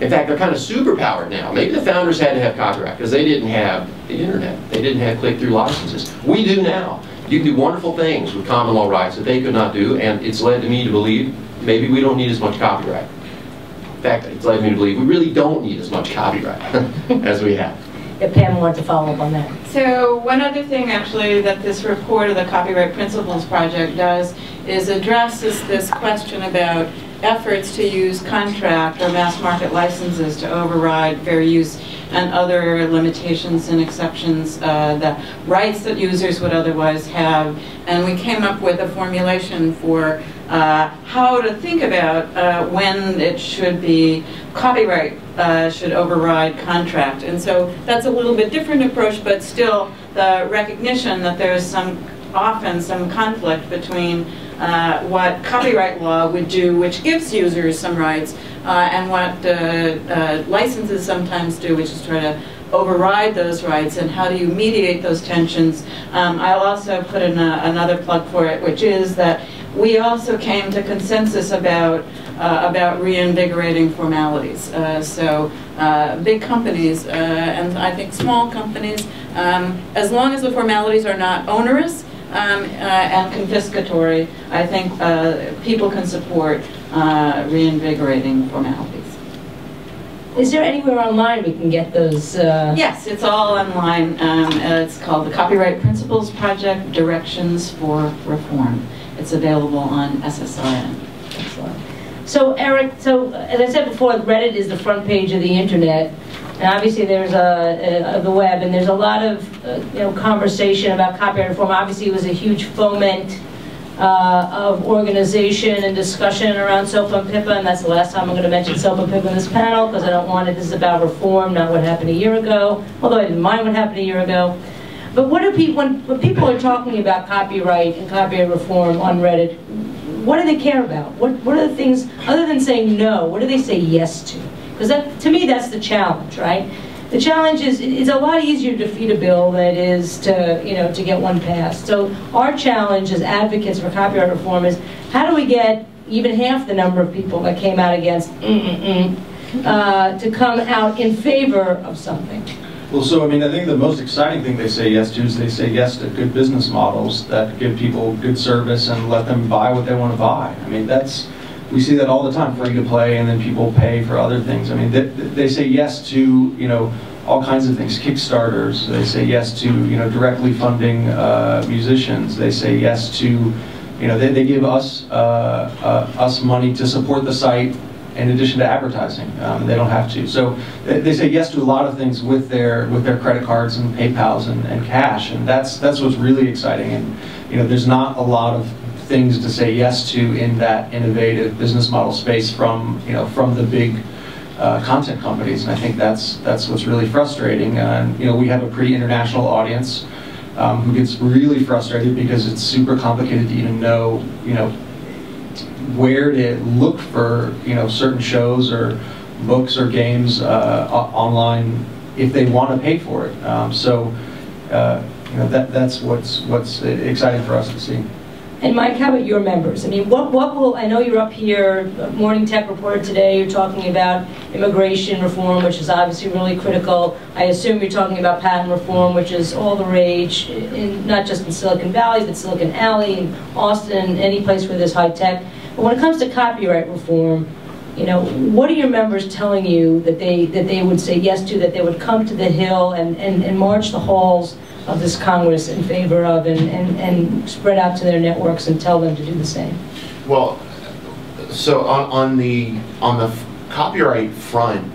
In fact, they're kind of superpowered now. Maybe the founders had to have copyright because they didn't have the internet. They didn't have click-through licenses. We do now. You can do wonderful things with common law rights that they could not do, and it's led to me to believe maybe we don't need as much copyright. In fact, it's led me to believe we really don't need as much copyright as we have. If Pam wanted to follow up on that. So one other thing actually that this report of the Copyright Principles Project does is addresses this question about efforts to use contract or mass market licenses to override fair use and other limitations and exceptions, uh, the rights that users would otherwise have. And we came up with a formulation for uh, how to think about uh, when it should be copyright uh, should override contract. And so that's a little bit different approach, but still the recognition that there's some often some conflict between uh, what copyright law would do, which gives users some rights, uh, and what uh, licenses sometimes do, which is try to override those rights, and how do you mediate those tensions. Um, I'll also put in a, another plug for it, which is that we also came to consensus about uh, about reinvigorating formalities. Uh, so uh, big companies and I think small companies, um, as long as the formalities are not onerous, um, uh, and confiscatory, I think uh, people can support uh, reinvigorating formalities. Is there anywhere online we can get those? Uh... Yes, it's all online. Um, it's called the Copyright Principles Project Directions for Reform. It's available on SSRN. So Eric, so as I said before, Reddit is the front page of the internet. And obviously there's a, a, the web, and there's a lot of uh, you know conversation about copyright reform. Obviously, it was a huge foment uh, of organization and discussion around SOPA and PIPA, and that's the last time I'm going to mention SOPA and PIPA in this panel because I don't want it. This is about reform, not what happened a year ago. Although I didn't mind what happened a year ago. But what do people when, when people are talking about copyright and copyright reform on Reddit? What do they care about? What what are the things other than saying no? What do they say yes to? Because that, to me, that's the challenge, right? The challenge is it's a lot easier to defeat a bill than it is to, you know, to get one passed. So our challenge as advocates for copyright reform is how do we get even half the number of people that came out against mm -mm -mm, uh, to come out in favor of something? Well, so I mean, I think the most exciting thing they say yes to is they say yes to good business models that give people good service and let them buy what they want to buy. I mean, that's we see that all the time, free to play, and then people pay for other things. I mean, they, they say yes to, you know, all kinds of things, Kickstarters. They say yes to, you know, directly funding uh, musicians. They say yes to, you know, they, they give us, uh, uh, us money to support the site in addition to advertising. Um, they don't have to. So they, say yes to a lot of things with their with their credit cards and PayPal's and, and cash, and that's that's what's really exciting. And you know, there's not a lot of things to say yes to in that innovative business model space from you know from the big uh, content companies, and I think that's that's what's really frustrating. And you know, we have a pretty international audience um, who gets really frustrated because it's super complicated to even know you know where to look for you know certain shows or books or games uh, online if they want to pay for it. Um, so uh, you know that that's what's what's exciting for us to see. And Mike, how about your members? I mean, what, what will, I know you're up here, Morning Tech Report today, you're talking about immigration reform, which is obviously really critical. I assume you're talking about patent reform, which is all the rage, in, not just in Silicon Valley, but Silicon Alley, in Austin, any place where there's high tech. But when it comes to copyright reform, you know, what are your members telling you that they, that they would say yes to, that they would come to the Hill and, and, and march the halls of this Congress in favor of and, and, and spread out to their networks and tell them to do the same? Well, so on, on the on the copyright front,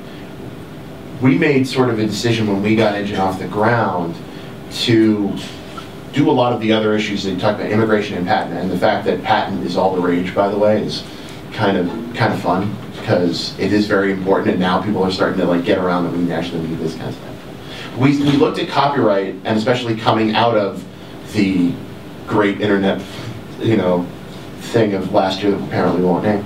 we made sort of a decision when we got Engine off the ground to do a lot of the other issues that you talked about, immigration and patent, and the fact that patent is all the rage, by the way, is kind of kind of fun because it is very important, and now people are starting to like get around that we actually need this kind of stuff we, we looked at copyright, and especially coming out of the great internet, you know, thing of last year that apparently won't name.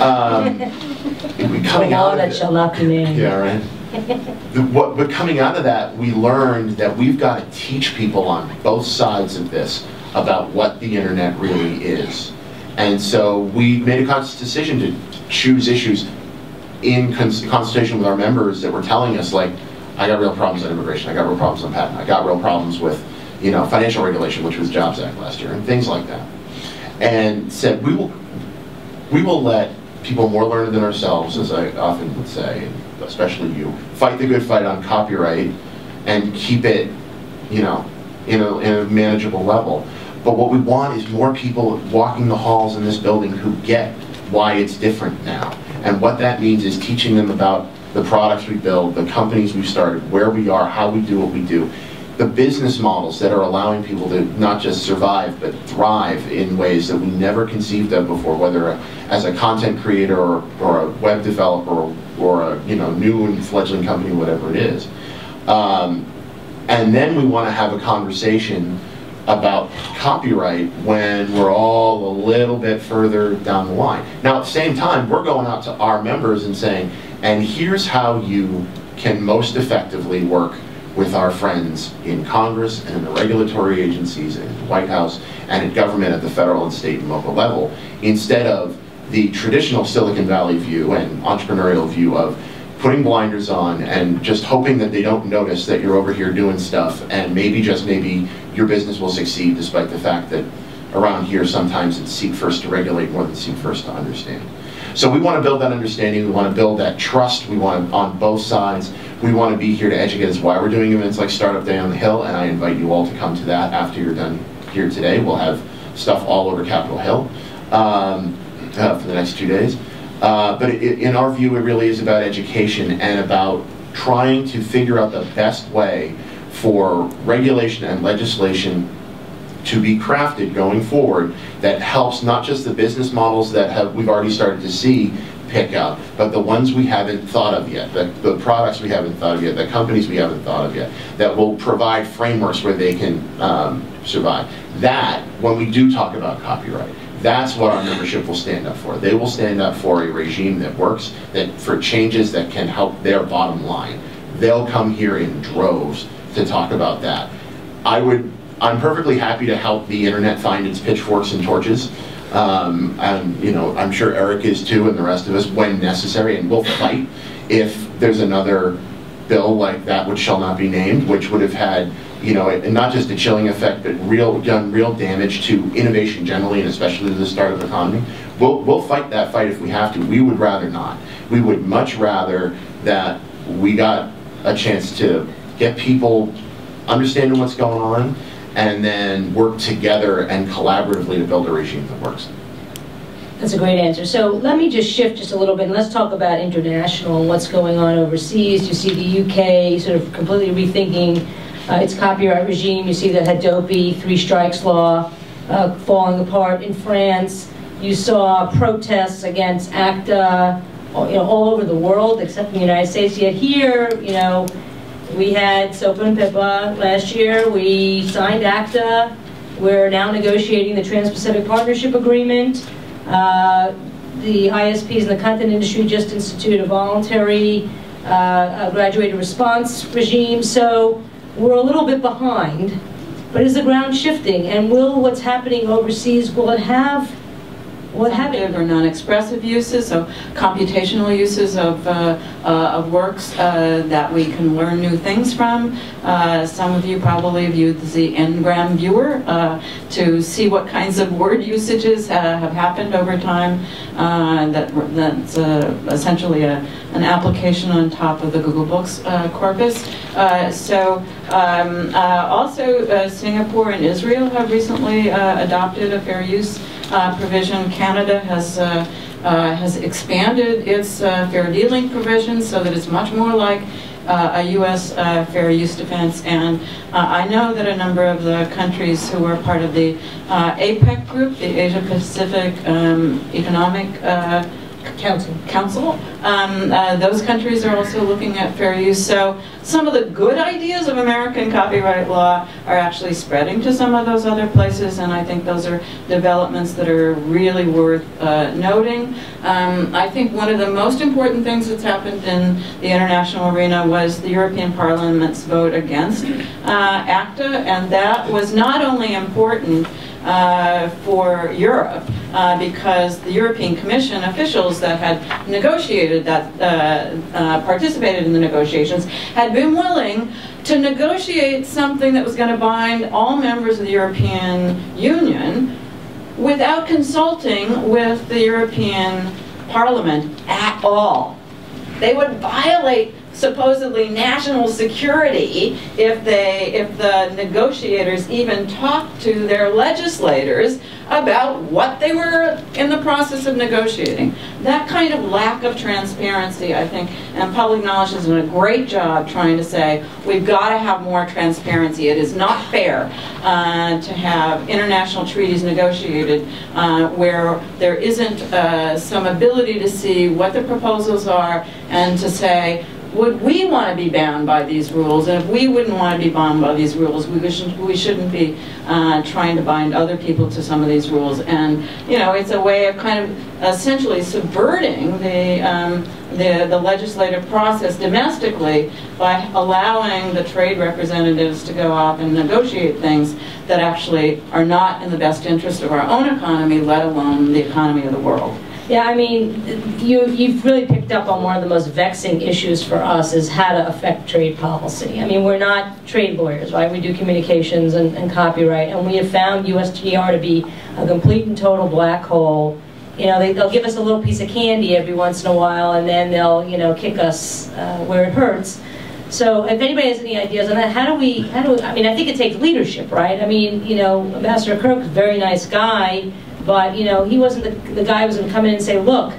Um, coming out that shall not be named. Yeah, right. The, what, but coming out of that, we learned that we've got to teach people on both sides of this about what the internet really is. And so we made a conscious decision to choose issues in cons consultation with our members that were telling us, like, I got real problems on immigration. I got real problems on patent. I got real problems with, you know, financial regulation, which was Jobs Act last year, and things like that. And said we will, we will let people more learned than ourselves, as I often would say, especially you, fight the good fight on copyright, and keep it, you know, in a, in a manageable level. But what we want is more people walking the halls in this building who get why it's different now. And what that means is teaching them about the products we build, the companies we started, where we are, how we do what we do, the business models that are allowing people to not just survive, but thrive in ways that we never conceived of before, whether as a content creator or, or a web developer or, or a you know, new and fledgling company, whatever it is. Um, and then we want to have a conversation about copyright when we're all a little bit further down the line. Now, at the same time, we're going out to our members and saying, and here's how you can most effectively work with our friends in Congress and in the regulatory agencies and the White House and in government at the federal and state and local level, instead of the traditional Silicon Valley view and entrepreneurial view of putting blinders on and just hoping that they don't notice that you're over here doing stuff and maybe just maybe your business will succeed despite the fact that around here sometimes it's seek first to regulate more than seek first to understand. So we want to build that understanding, we want to build that trust, we want to, on both sides, we want to be here to educate us why we're doing events like Startup Day on the Hill, and I invite you all to come to that after you're done here today. We'll have stuff all over Capitol Hill um, uh, for the next two days. Uh, but it, in our view, it really is about education and about trying to figure out the best way for regulation and legislation to be crafted going forward that helps not just the business models that have we've already started to see pick up, but the ones we haven't thought of yet, the, the products we haven't thought of yet, the companies we haven't thought of yet, that will provide frameworks where they can um, survive. That, when we do talk about copyright, that's what our membership will stand up for. They will stand up for a regime that works, that for changes that can help their bottom line. They'll come here in droves to talk about that. I would, I'm perfectly happy to help the internet find its pitchforks and torches. Um, and you know, I'm sure Eric is too, and the rest of us when necessary, and we'll fight if there's another bill like that which shall not be named, which would have had, you know, not just a chilling effect, but real done real damage to innovation generally, and especially the startup economy. We'll we'll fight that fight if we have to. We would rather not. We would much rather that we got a chance to get people understanding what's going on and then work together and collaboratively to build a regime that works. That's a great answer. So let me just shift just a little bit and let's talk about international and what's going on overseas. You see the UK sort of completely rethinking uh, its copyright regime. You see the Hadopi three strikes law uh, falling apart in France. You saw protests against ACTA you know, all over the world except in the United States. Yet here, you know, we had SOPA and PIPA last year. We signed ACTA. We're now negotiating the Trans-Pacific Partnership Agreement. Uh, the ISPs in the content industry just instituted a voluntary uh, graduated response regime. So we're a little bit behind. But is the ground shifting? And will what's happening overseas, will it have what happened? or non-expressive uses, so computational uses of, uh, uh, of works uh, that we can learn new things from. Uh, some of you probably have used the Ngram viewer uh, to see what kinds of word usages have happened over time. Uh, that, that's essentially a, an application on top of the Google Books corpus. so um, also Singapore and Israel have recently adopted a fair use uh, provision. Canada has uh, uh, has expanded its fair dealing provisions so that it's much more like uh, a U.S. Uh, fair use defense, and uh, I know that a number of the countries who were part of the APEC group, the Asia Pacific um, Economic Council. Council. Um, uh, those countries are also looking at fair use. So some of the good ideas of American copyright law are actually spreading to some of those other places, and I think those are developments that are really worth uh, noting. Um, I think one of the most important things that's happened in the international arena was the European Parliament's vote against uh, ACTA, and that was not only important uh, for Europe uh, because the European Commission officials that had negotiated that, uh, uh, participated in the negotiations, had been willing to negotiate something that was going to bind all members of the European Union without consulting with the European Parliament at all. They would violate supposedly national security if they if the negotiators even talked to their legislators about what they were in the process of negotiating. That kind of lack of transparency, I think, and public knowledge has done a great job trying to say we've got to have more transparency. It is not fair uh, to have international treaties negotiated uh, where there isn't uh, some ability to see what the proposals are and to say would we want to be bound by these rules? And if we wouldn't want to be bound by these rules, we shouldn't, we shouldn't be uh, trying to bind other people to some of these rules. And, you know, it's a way of kind of essentially subverting the, um, the, the legislative process domestically by allowing the trade representatives to go off and negotiate things that actually are not in the best interest of our own economy, let alone the economy of the world. Yeah, I mean, you, you've really picked up on one of the most vexing issues for us is how to affect trade policy. I mean, we're not trade lawyers, right? We do communications and, and copyright, and we have found USTR to be a complete and total black hole. You know, they, they'll give us a little piece of candy every once in a while, and then they'll, you know, kick us uh, where it hurts. So if anybody has any ideas on that, how do we, how do we, I mean, I think it takes leadership, right? I mean, you know, Ambassador Kirk, very nice guy, but, you know, he wasn't the, the guy who was going to come in and say, look,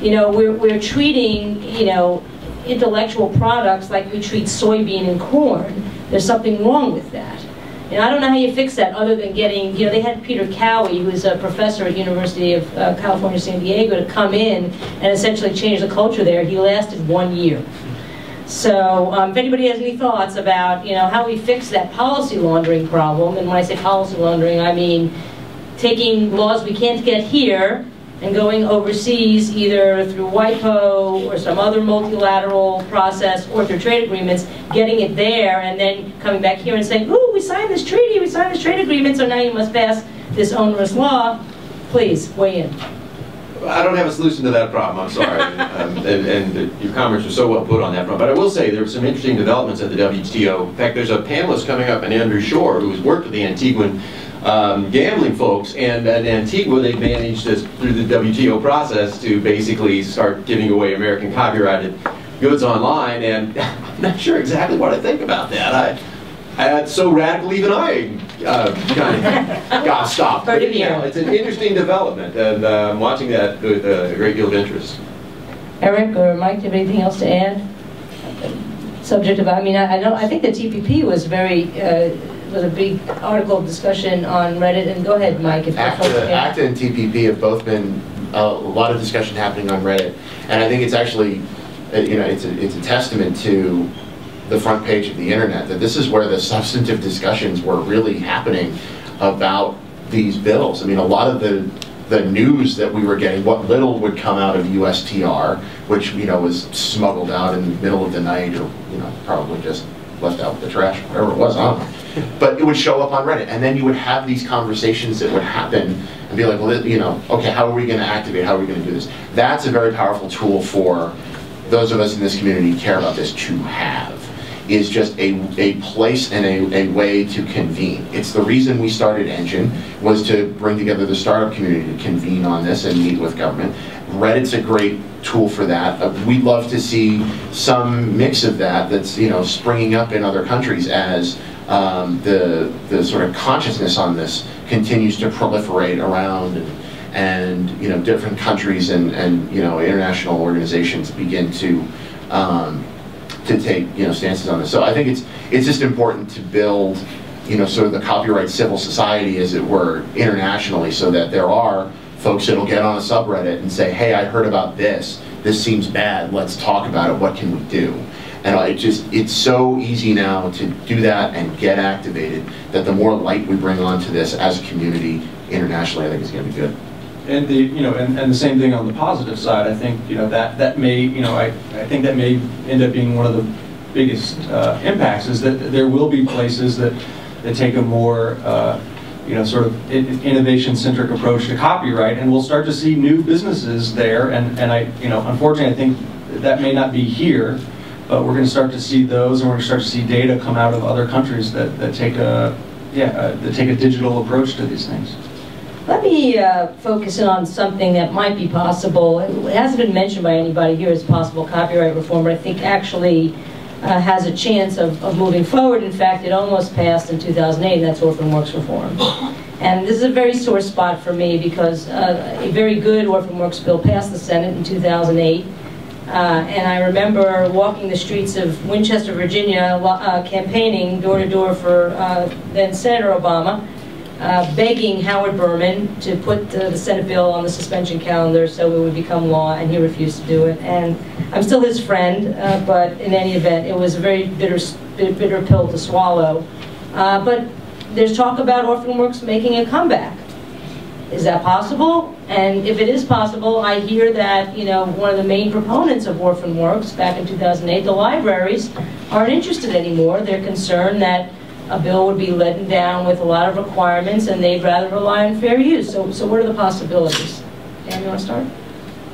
you know, we're, we're treating, you know, intellectual products like we treat soybean and corn. There's something wrong with that. And I don't know how you fix that other than getting, you know, they had Peter Cowhey, who's a professor at University of uh, California, San Diego, to come in and essentially change the culture there. He lasted one year. So um, if anybody has any thoughts about, you know, how we fix that policy laundering problem, and when I say policy laundering, I mean taking laws we can't get here and going overseas either through WIPO or some other multilateral process or through trade agreements, getting it there and then coming back here and saying, ooh, we signed this treaty, we signed this trade agreement, so now you must pass this onerous law. Please, weigh in. I don't have a solution to that problem, I'm sorry. um, and, and, your comments were so well put on that front. But I will say there were some interesting developments at the WTO. In fact, there's a panelist coming up, and Andrew Shore, who's worked with the Antiguan um, gambling folks. And at Antigua, they managed this through the WTO process to basically start giving away American copyrighted goods online. And I'm not sure exactly what I think about that. I, that's so radical, even I uh, kind of got stopped. But anyhow, it's an interesting development, and uh, I'm watching that with a great deal of interest. Erik or Mike, do you have anything else to add? Subject of, I mean, I, I know, I think the TPP was very. Uh, was a big article discussion on Reddit. And go ahead, Mike. If ACTA, ACTA and TPP have both been a lot of discussion happening on Reddit, and I think it's actually, uh, you know, it's a, it's a testament to the front page of the internet that this is where the substantive discussions were really happening about these bills. I mean, a lot of the the news that we were getting, what little would come out of USTR, which you know was smuggled out in the middle of the night, or you know probably just left out with the trash, whatever it was on but it would show up on Reddit, and then you would have these conversations that would happen and be like, well, you know, okay, how are we going to activate? How are we going to do this? That's a very powerful tool for those of us in this community care about this to have is just a, a place and a, a way to convene. It's the reason we started Engine, was to bring together the startup community to convene on this and meet with government. Reddit's a great tool for that. Uh, we'd love to see some mix of that that's you know springing up in other countries as um, the, the sort of consciousness on this continues to proliferate around and, and you know different countries and, and you know international organizations begin to um, to take you know stances on this. So I think it's it's just important to build you know sort of the copyright civil society as it were internationally so that there are folks that'll get on a subreddit and say hey I heard about this. This seems bad. Let's talk about it. What can we do? And it just, it's so easy now to do that and get activated that the more light we bring onto this as a community internationally, I think is going to be good. And the, you know, and, and the same thing on the positive side, I think, you know, that, that may, you know, I, I think that may end up being one of the biggest uh, impacts is that there will be places that, that take a more, uh, you know, sort of innovation-centric approach to copyright, and we'll start to see new businesses there. And, and I, you know, unfortunately, I think that may not be here, but we're going to start to see those, and we're going to start to see data come out of other countries that, that take a yeah uh, that take a digital approach to these things. Let me uh, focus in on something that might be possible. It hasn't been mentioned by anybody here as possible copyright reform, but I think actually uh, has a chance of, of moving forward. In fact, it almost passed in 2008, and that's orphan works reform. And this is a very sore spot for me because uh, a very good orphan works bill passed the Senate in 2008. Uh, and I remember walking the streets of Winchester, Virginia, uh, campaigning door to door for uh, then Senator Obama, uh, begging Howard Berman to put the, the, Senate bill on the suspension calendar so it would become law, and he refused to do it. And I'm still his friend, uh, but in any event, it was a very bitter, bitter pill to swallow. Uh, but there's talk about Orphan Works making a comeback. Is that possible? And if it is possible, I hear that you know one of the main proponents of Orphan Works back in 2008, the libraries, aren't interested anymore. They're concerned that a bill would be letting down with a lot of requirements, and they'd rather rely on fair use. So, so what are the possibilities? Dan, you want to start?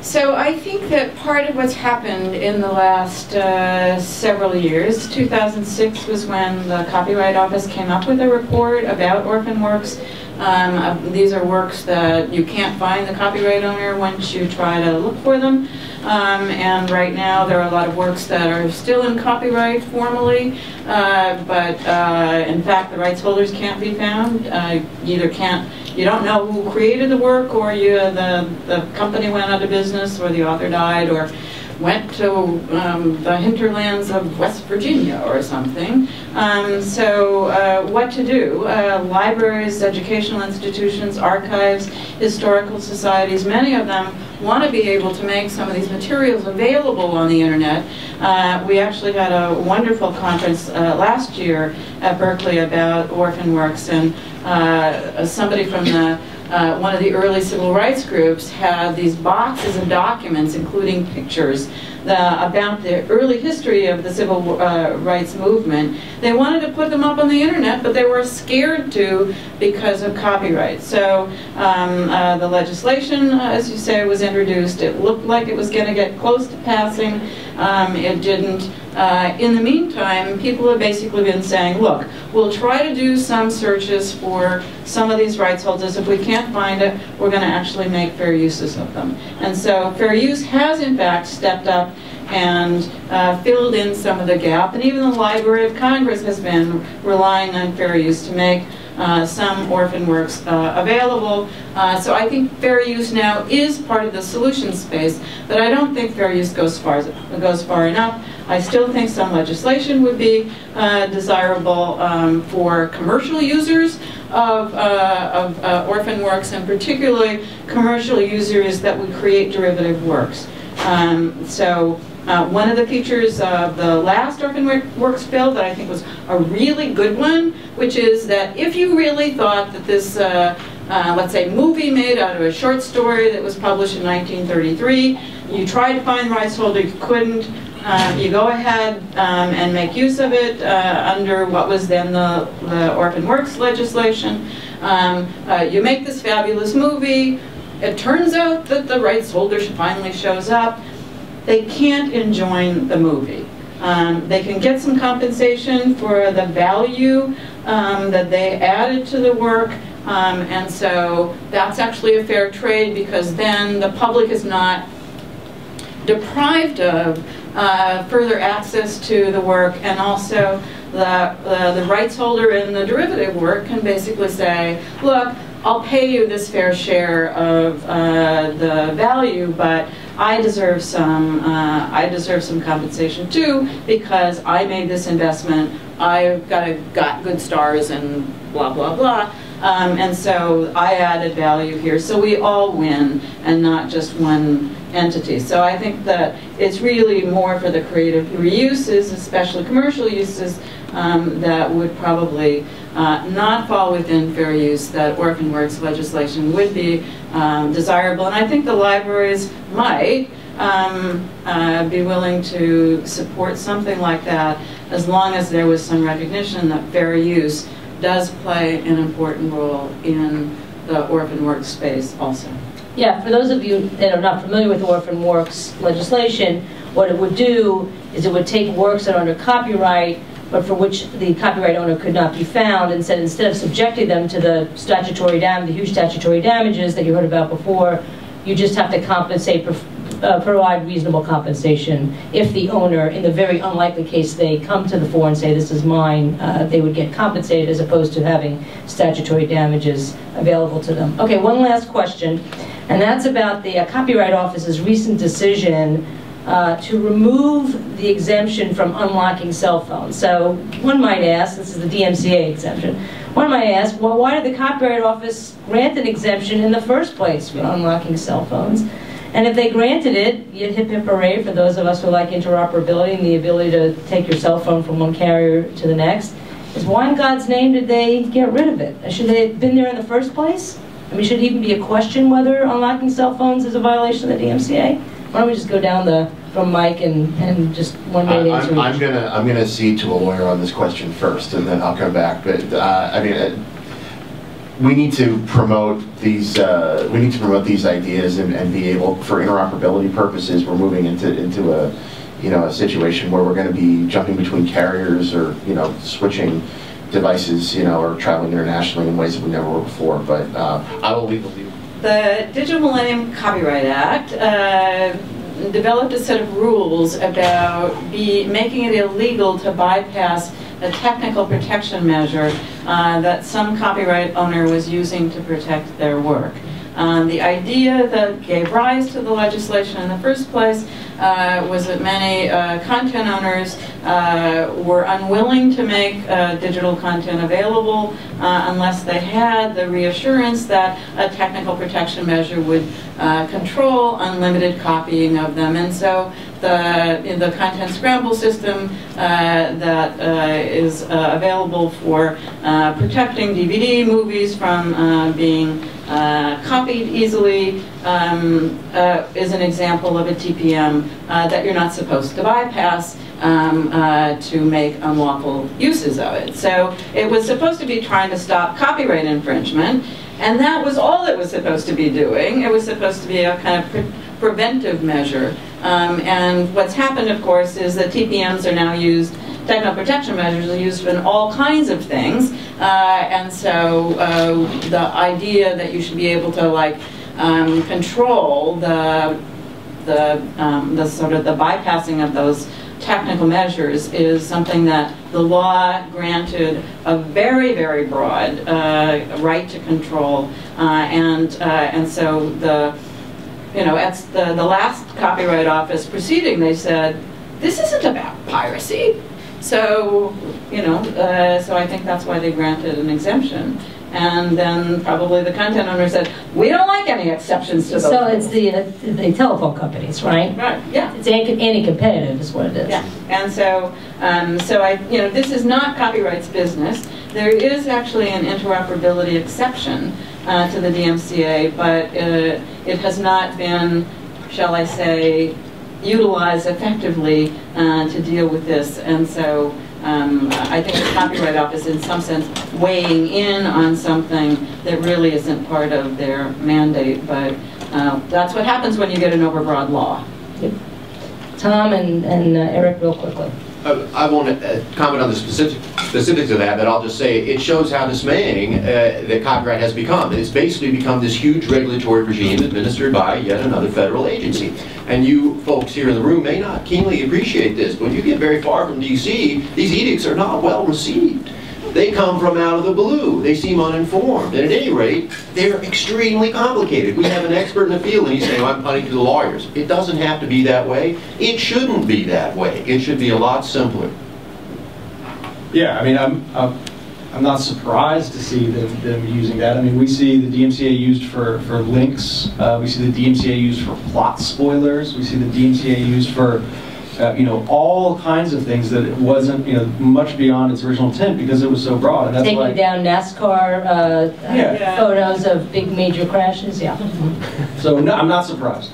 So I think that part of what's happened in the last uh, several years, 2006 was when the Copyright Office came up with a report about orphan works. Um, uh, these are works that you can't find the copyright owner once you try to look for them. Um, and right now there are a lot of works that are still in copyright formally, uh, but uh, in fact the rights holders can't be found. Uh, either can't you don't know who created the work or you, the, the company went out of business or the author died or went to um, the hinterlands of West Virginia or something. Um, so uh, what to do? Uh, libraries, educational institutions, archives, historical societies, many of them want to be able to make some of these materials available on the internet. Uh, we actually had a wonderful conference uh, last year at Berkeley about orphan works and uh, somebody from the uh, one of the early civil rights groups had these boxes of documents, including pictures, the, about the early history of the civil uh, rights movement. They wanted to put them up on the internet, but they were scared to because of copyright. So um, uh, the legislation, uh, as you say, was introduced. It looked like it was going to get close to passing. Um, it didn't. Uh, in the meantime, people have basically been saying, look, we'll try to do some searches for some of these rights holders. If we can't find it, we're going to actually make fair uses of them. And so fair use has, in fact, stepped up and uh, filled in some of the gap. And even the Library of Congress has been relying on fair use to make uh, some orphan works uh, available. Uh, so I think fair use now is part of the solution space, but I don't think fair use goes far, goes far enough. I still think some legislation would be uh, desirable um, for commercial users of, uh, of orphan works, and particularly commercial users that would create derivative works. Um, so uh, one of the features of the last Orphan Works bill that I think was a really good one, which is that if you really thought that this, uh, uh, let's say, movie made out of a short story that was published in 1933, you tried to find the rights holder, you couldn't, um, you go ahead um, and make use of it uh, under what was then the, the Orphan Works legislation. Um, uh, you make this fabulous movie. It turns out that the rights holder finally shows up they can't enjoin the movie. Um, they can get some compensation for the value um, that they added to the work, um, and so that's actually a fair trade because then the public is not deprived of uh, further access to the work, and also the, the rights holder in the derivative work can basically say, look, I'll pay you this fair share of uh, the value, but I deserve some uh, I deserve some compensation too because I made this investment. I got a, got good stars and blah blah blah. Um, and so I added value here. So we all win and not just one entity. So I think that it's really more for the creative uses, especially commercial uses, um, that would probably uh, not fall within fair use, that orphan works legislation would be um, desirable. And I think the libraries might um, uh, be willing to support something like that as long as there was some recognition that fair use does play an important role in the orphan works space also. Yeah, for those of you that are not familiar with orphan works legislation, what it would do is it would take works that are under copyright but for which the copyright owner could not be found, and said instead of subjecting them to the statutory dam, the huge statutory damages that you heard about before, you just have to compensate, uh, provide reasonable compensation. If the owner, in the very unlikely case they come to the fore and say, this is mine, uh, they would get compensated as opposed to having statutory damages available to them. Okay, one last question, and that's about the uh, Copyright Office's recent decision uh, to remove the exemption from unlocking cell phones. So one might ask, this is the DMCA exemption, one might ask, well, why did the Copyright Office grant an exemption in the first place for unlocking cell phones? And if they granted it, you'd hip hip hooray for those of us who like interoperability and the ability to take your cell phone from one carrier to the next. Is why in God's name did they get rid of it? Should they have been there in the first place? I mean, should it even be a question whether unlocking cell phones is a violation of the DMCA? Why don't we just go down the, from Mike and, and just one minute answer I'm, I'm gonna, I'm gonna cede to a lawyer on this question first, and then I'll come back, but, uh, I mean, uh, we need to promote these, uh, we need to promote these ideas and, and be able, for interoperability purposes, we're moving into, into a, you know, a situation where we're gonna be jumping between carriers or, you know, switching devices, you know, or traveling internationally in ways that we never were before, but, uh, I will leave the. The Digital Millennium Copyright Act uh, developed a set of rules about be, making it illegal to bypass a technical protection measure uh, that some copyright owner was using to protect their work. Um, the idea that gave rise to the legislation in the first place uh, was that many uh, content owners uh, were unwilling to make uh, digital content available uh, unless they had the reassurance that a technical protection measure would uh, control unlimited copying of them. And so the, the content scramble system that is available for protecting DVD movies from being uh, copied easily um, uh, is an example of a TPM uh, that you're not supposed to bypass um, uh, to make unlawful uses of it. So it was supposed to be trying to stop copyright infringement, and that was all it was supposed to be doing. It was supposed to be a kind of pre preventive measure. Um, and what's happened, of course, is that TPMs are now used technical protection measures are used in all kinds of things, uh, and so uh, the idea that you should be able to like um, control the the um, the sort of the bypassing of those technical measures is something that the law granted a very very broad uh, right to control, uh, and uh, and so the you know at the the last Copyright Office proceeding they said this isn't about piracy. So, you know, uh, so I think that's why they granted an exemption. And then probably the content owner said, we don't like any exceptions to those So it's the, uh, the telephone companies, right? Right, yeah. It's anti- anti-competitive is what it is. Yeah, and so, um, so I, you know, this is not copyright's business. There is actually an interoperability exception uh, to the DMCA, but uh, it has not been, shall I say, utilized effectively uh, to deal with this. And so um, I think the Copyright Office, in some sense, weighing in on something that really isn't part of their mandate. But uh, that's what happens when you get an overbroad law. Yep. Tom and, and uh, Erik, real quickly. Uh, I won't uh, comment on the specific, specifics of that, but I'll just say it shows how dismaying uh, that copyright has become. It's basically become this huge regulatory regime administered by yet another federal agency. And you folks here in the room may not keenly appreciate this, but when you get very far from DC, these edicts are not well received. They come from out of the blue. They seem uninformed. And at any rate, they're extremely complicated. We have an expert in the field and he's saying, I'm punting to the lawyers. It doesn't have to be that way. It shouldn't be that way. It should be a lot simpler. Yeah, I mean, I'm, I'm, I'm not surprised to see them, them using that. I mean, we see the DMCA used for, for links. Uh, we see the DMCA used for plot spoilers. We see the DMCA used for, uh, you know, all kinds of things that it wasn't, you know, much beyond its original intent because it was so broad. And that's Taking why, down NASCAR uh, Yeah. photos of big major crashes, yeah. so no, I'm not surprised.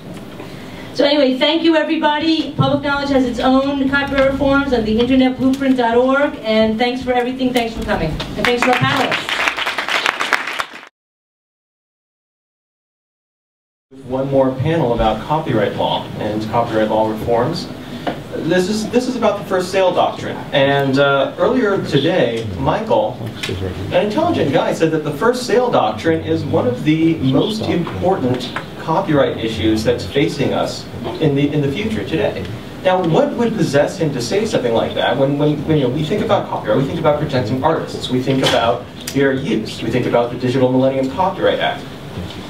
So anyway, thank you, everybody. Public Knowledge has its own copyright reforms on the internetblueprint.org, and thanks for everything. Thanks for coming. And thanks for our panelists. one more panel about copyright law and copyright law reforms. This is this is about the first sale doctrine. And uh, earlier today, Michael, an intelligent guy, said that the first sale doctrine is one of the most important copyright issues that's facing us in the in the future today. Now, what would possess him to say something like that? When, when, when you know, we think about copyright, we think about protecting artists, we think about fair use, we think about the Digital Millennium Copyright Act.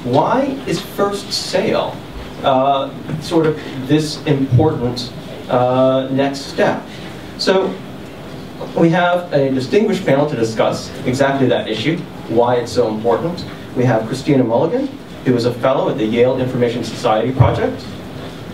Why is first sale uh, sort of this important uh, next step? So we have a distinguished panel to discuss exactly that issue, why it's so important. We have Christina Mulligan, who is a fellow at the Yale Information Society Project,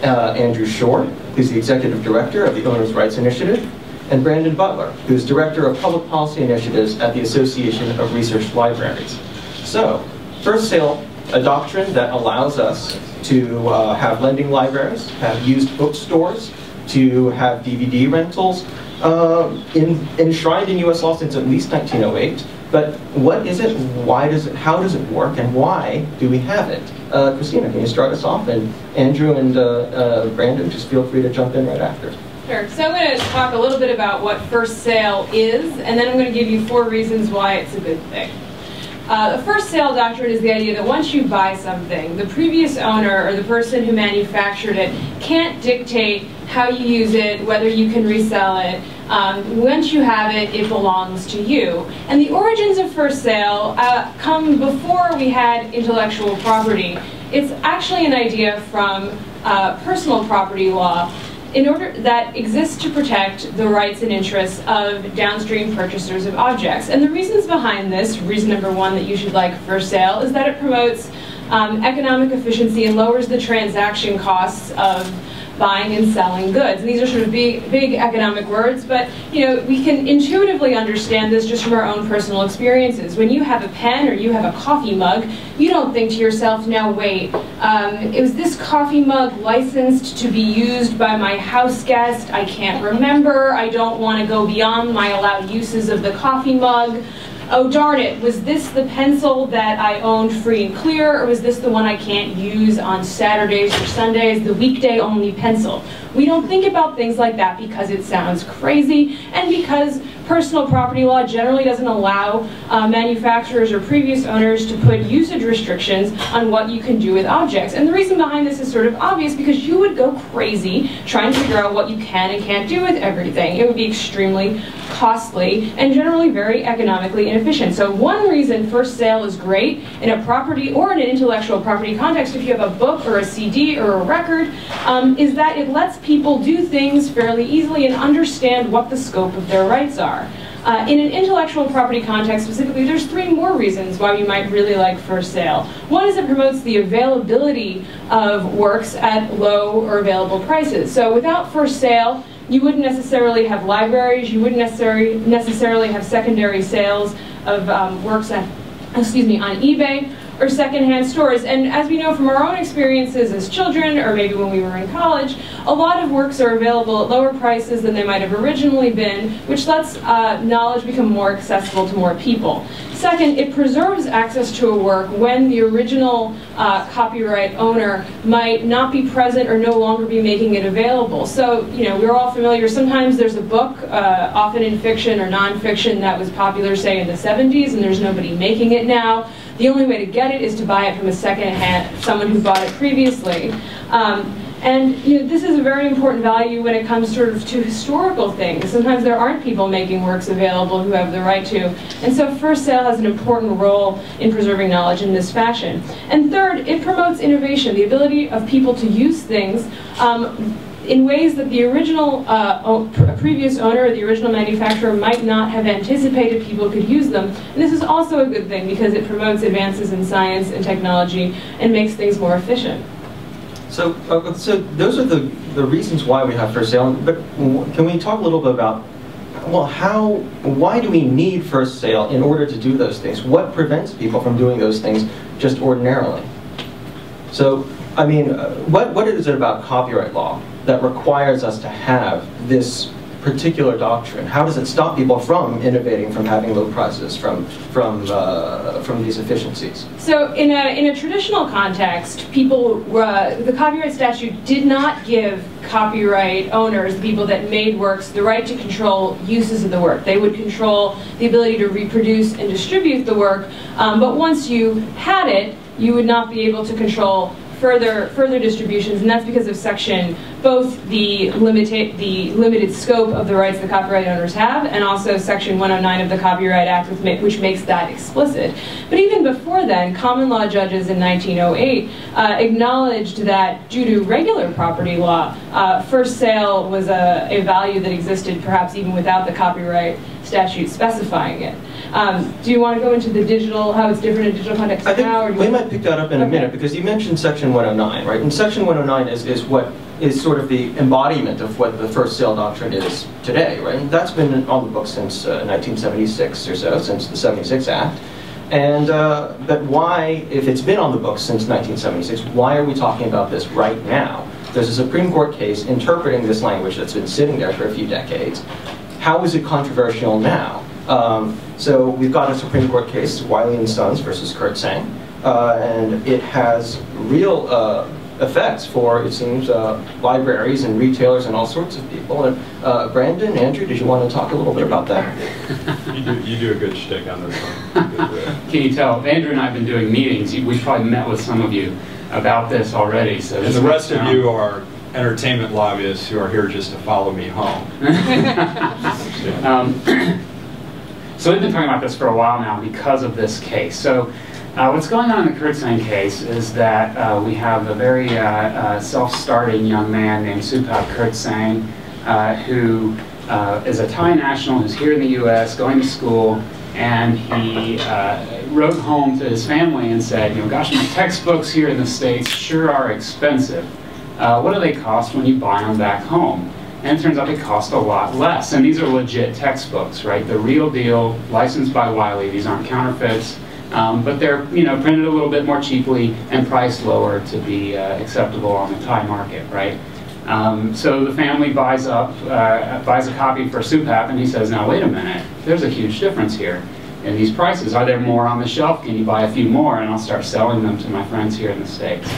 uh, Andrew Shore, who's the executive director of the Owners' Rights Initiative, and Brandon Butler, who's director of public policy initiatives at the Association of Research Libraries. So, first sale, a doctrine that allows us to uh, have lending libraries, have used bookstores, to have DVD rentals, uh, in, enshrined in U.S. law since at least 1908. But what is it? Why does it? How does it work? And why do we have it? Uh, Christina, can you start us off? And Andrew and uh, uh, Brandon, just feel free to jump in right after. Sure. So I'm going to talk a little bit about what first sale is, and then I'm going to give you four reasons why it's a good thing. Uh, the first sale doctrine is the idea that once you buy something, the previous owner or the person who manufactured it can't dictate how you use it, whether you can resell it. Um, once you have it, it belongs to you. And the origins of first sale uh, come before we had intellectual property. It's actually an idea from uh, personal property law in order that exists to protect the rights and interests of downstream purchasers of objects. And the reasons behind this, reason number one that you should like first sale, is that it promotes um, economic efficiency and lowers the transaction costs of buying and selling goods. And these are sort of big, big economic words, but you know we can intuitively understand this just from our own personal experiences. When you have a pen or you have a coffee mug, you don't think to yourself, now wait, um, is this coffee mug licensed to be used by my house guest? I can't remember. I don't want to go beyond my allowed uses of the coffee mug oh darn it, was this the pencil that I owned free and clear, or was this the one I can't use on Saturdays or Sundays, the weekday only pencil? We don't think about things like that because it sounds crazy and because personal property law generally doesn't allow uh, manufacturers or previous owners to put usage restrictions on what you can do with objects. And the reason behind this is sort of obvious because you would go crazy trying to figure out what you can and can't do with everything. It would be extremely costly and generally very economically inefficient. So one reason first sale is great in a property or in an intellectual property context, if you have a book or a CD or a record, um, is that it lets people do things fairly easily and understand what the scope of their rights are. Uh, in an intellectual property context specifically, there's three more reasons why you might really like first sale. One is it promotes the availability of works at low or available prices. So without first sale, you wouldn't necessarily have libraries, you wouldn't necessarily, necessarily have secondary sales of um, works at, excuse me, on eBay or secondhand stores. And as we know from our own experiences as children, or maybe when we were in college, a lot of works are available at lower prices than they might have originally been, which lets uh, knowledge become more accessible to more people. Second, it preserves access to a work when the original uh, copyright owner might not be present or no longer be making it available. So, you know, we're all familiar, sometimes there's a book, uh, often in fiction or nonfiction, that was popular, say, in the 70s, and there's nobody making it now. The only way to get it is to buy it from a second hand, someone who bought it previously. Um, and you know, this is a very important value when it comes sort of to historical things. Sometimes there aren't people making works available who have the right to. And so first sale has an important role in preserving knowledge in this fashion. And third, it promotes innovation, the ability of people to use things um, in ways that the original uh, previous owner or the original manufacturer might not have anticipated people could use them. And this is also a good thing because it promotes advances in science and technology and makes things more efficient. So, uh, so those are the, the reasons why we have first sale. But can we talk a little bit about, well, how, why do we need first sale in order to do those things? What prevents people from doing those things just ordinarily? So, I mean, uh, what, what is it about copyright law that requires us to have this particular doctrine? How does it stop people from innovating, from having low prices, from from uh, from these efficiencies? So in a, in a traditional context, people, uh, the copyright statute did not give copyright owners, the people that made works, the right to control uses of the work. They would control the ability to reproduce and distribute the work, um, but once you had it, you would not be able to control further further distributions, and that's because of section both the limited the limited scope of the rights the copyright owners have, and also section 109 of the Copyright Act, which makes that explicit. But even before then, common law judges in 1908 uh, acknowledged that due to regular property law, uh, first sale was a, a value that existed perhaps even without the copyright statute specifying it. Um, do you want to go into the digital, how it's different in digital context I think now? We might pick that up in Okay. a minute because you mentioned Section 109, right? And Section 109 is, is what is sort of the embodiment of what the first sale doctrine is today, right? And that's been on the books since uh, 1976 or so, since the 76 Act. And uh, but why, if it's been on the books since 1976, why are we talking about this right now? There's a Supreme Court case interpreting this language that's been sitting there for a few decades. How is it controversial now? Um, so we've got a Supreme Court case, Wiley and Sons versus Kirtsaeng, uh, and it has real uh, effects for, it seems, uh, libraries and retailers and all sorts of people. And uh, Brandon, Andrew, did you want to talk a little bit about that? You do, you do a good shtick on this one. Can you tell? Andrew and I have been doing meetings. We've probably met with some of you about this already. So And the might rest of you are entertainment lobbyists who are here just to follow me home. Um, so we've been talking about this for a while now because of this case. So uh, what's going on in the Kirtsaeng case is that uh, we have a very uh, uh, self-starting young man named Supap Kirtsaeng uh, who uh, is a Thai national who's here in the U.S. going to school, and he wrote home to his family and said, you know, gosh, my textbooks here in the States sure are expensive. What do they cost when you buy them back home? And turns out they cost a lot less. And these are legit textbooks, right? The real deal, licensed by Wiley. These aren't counterfeits. Um, but they're you know printed a little bit more cheaply and priced lower to be uh, acceptable on the Thai market, right? Um, so the family buys up, uh, buys a copy for Supap, and he says, "Now wait a minute, there's a huge difference here in these prices. Are there more on the shelf? Can you buy a few more, and I'll start selling them to my friends here in the states?"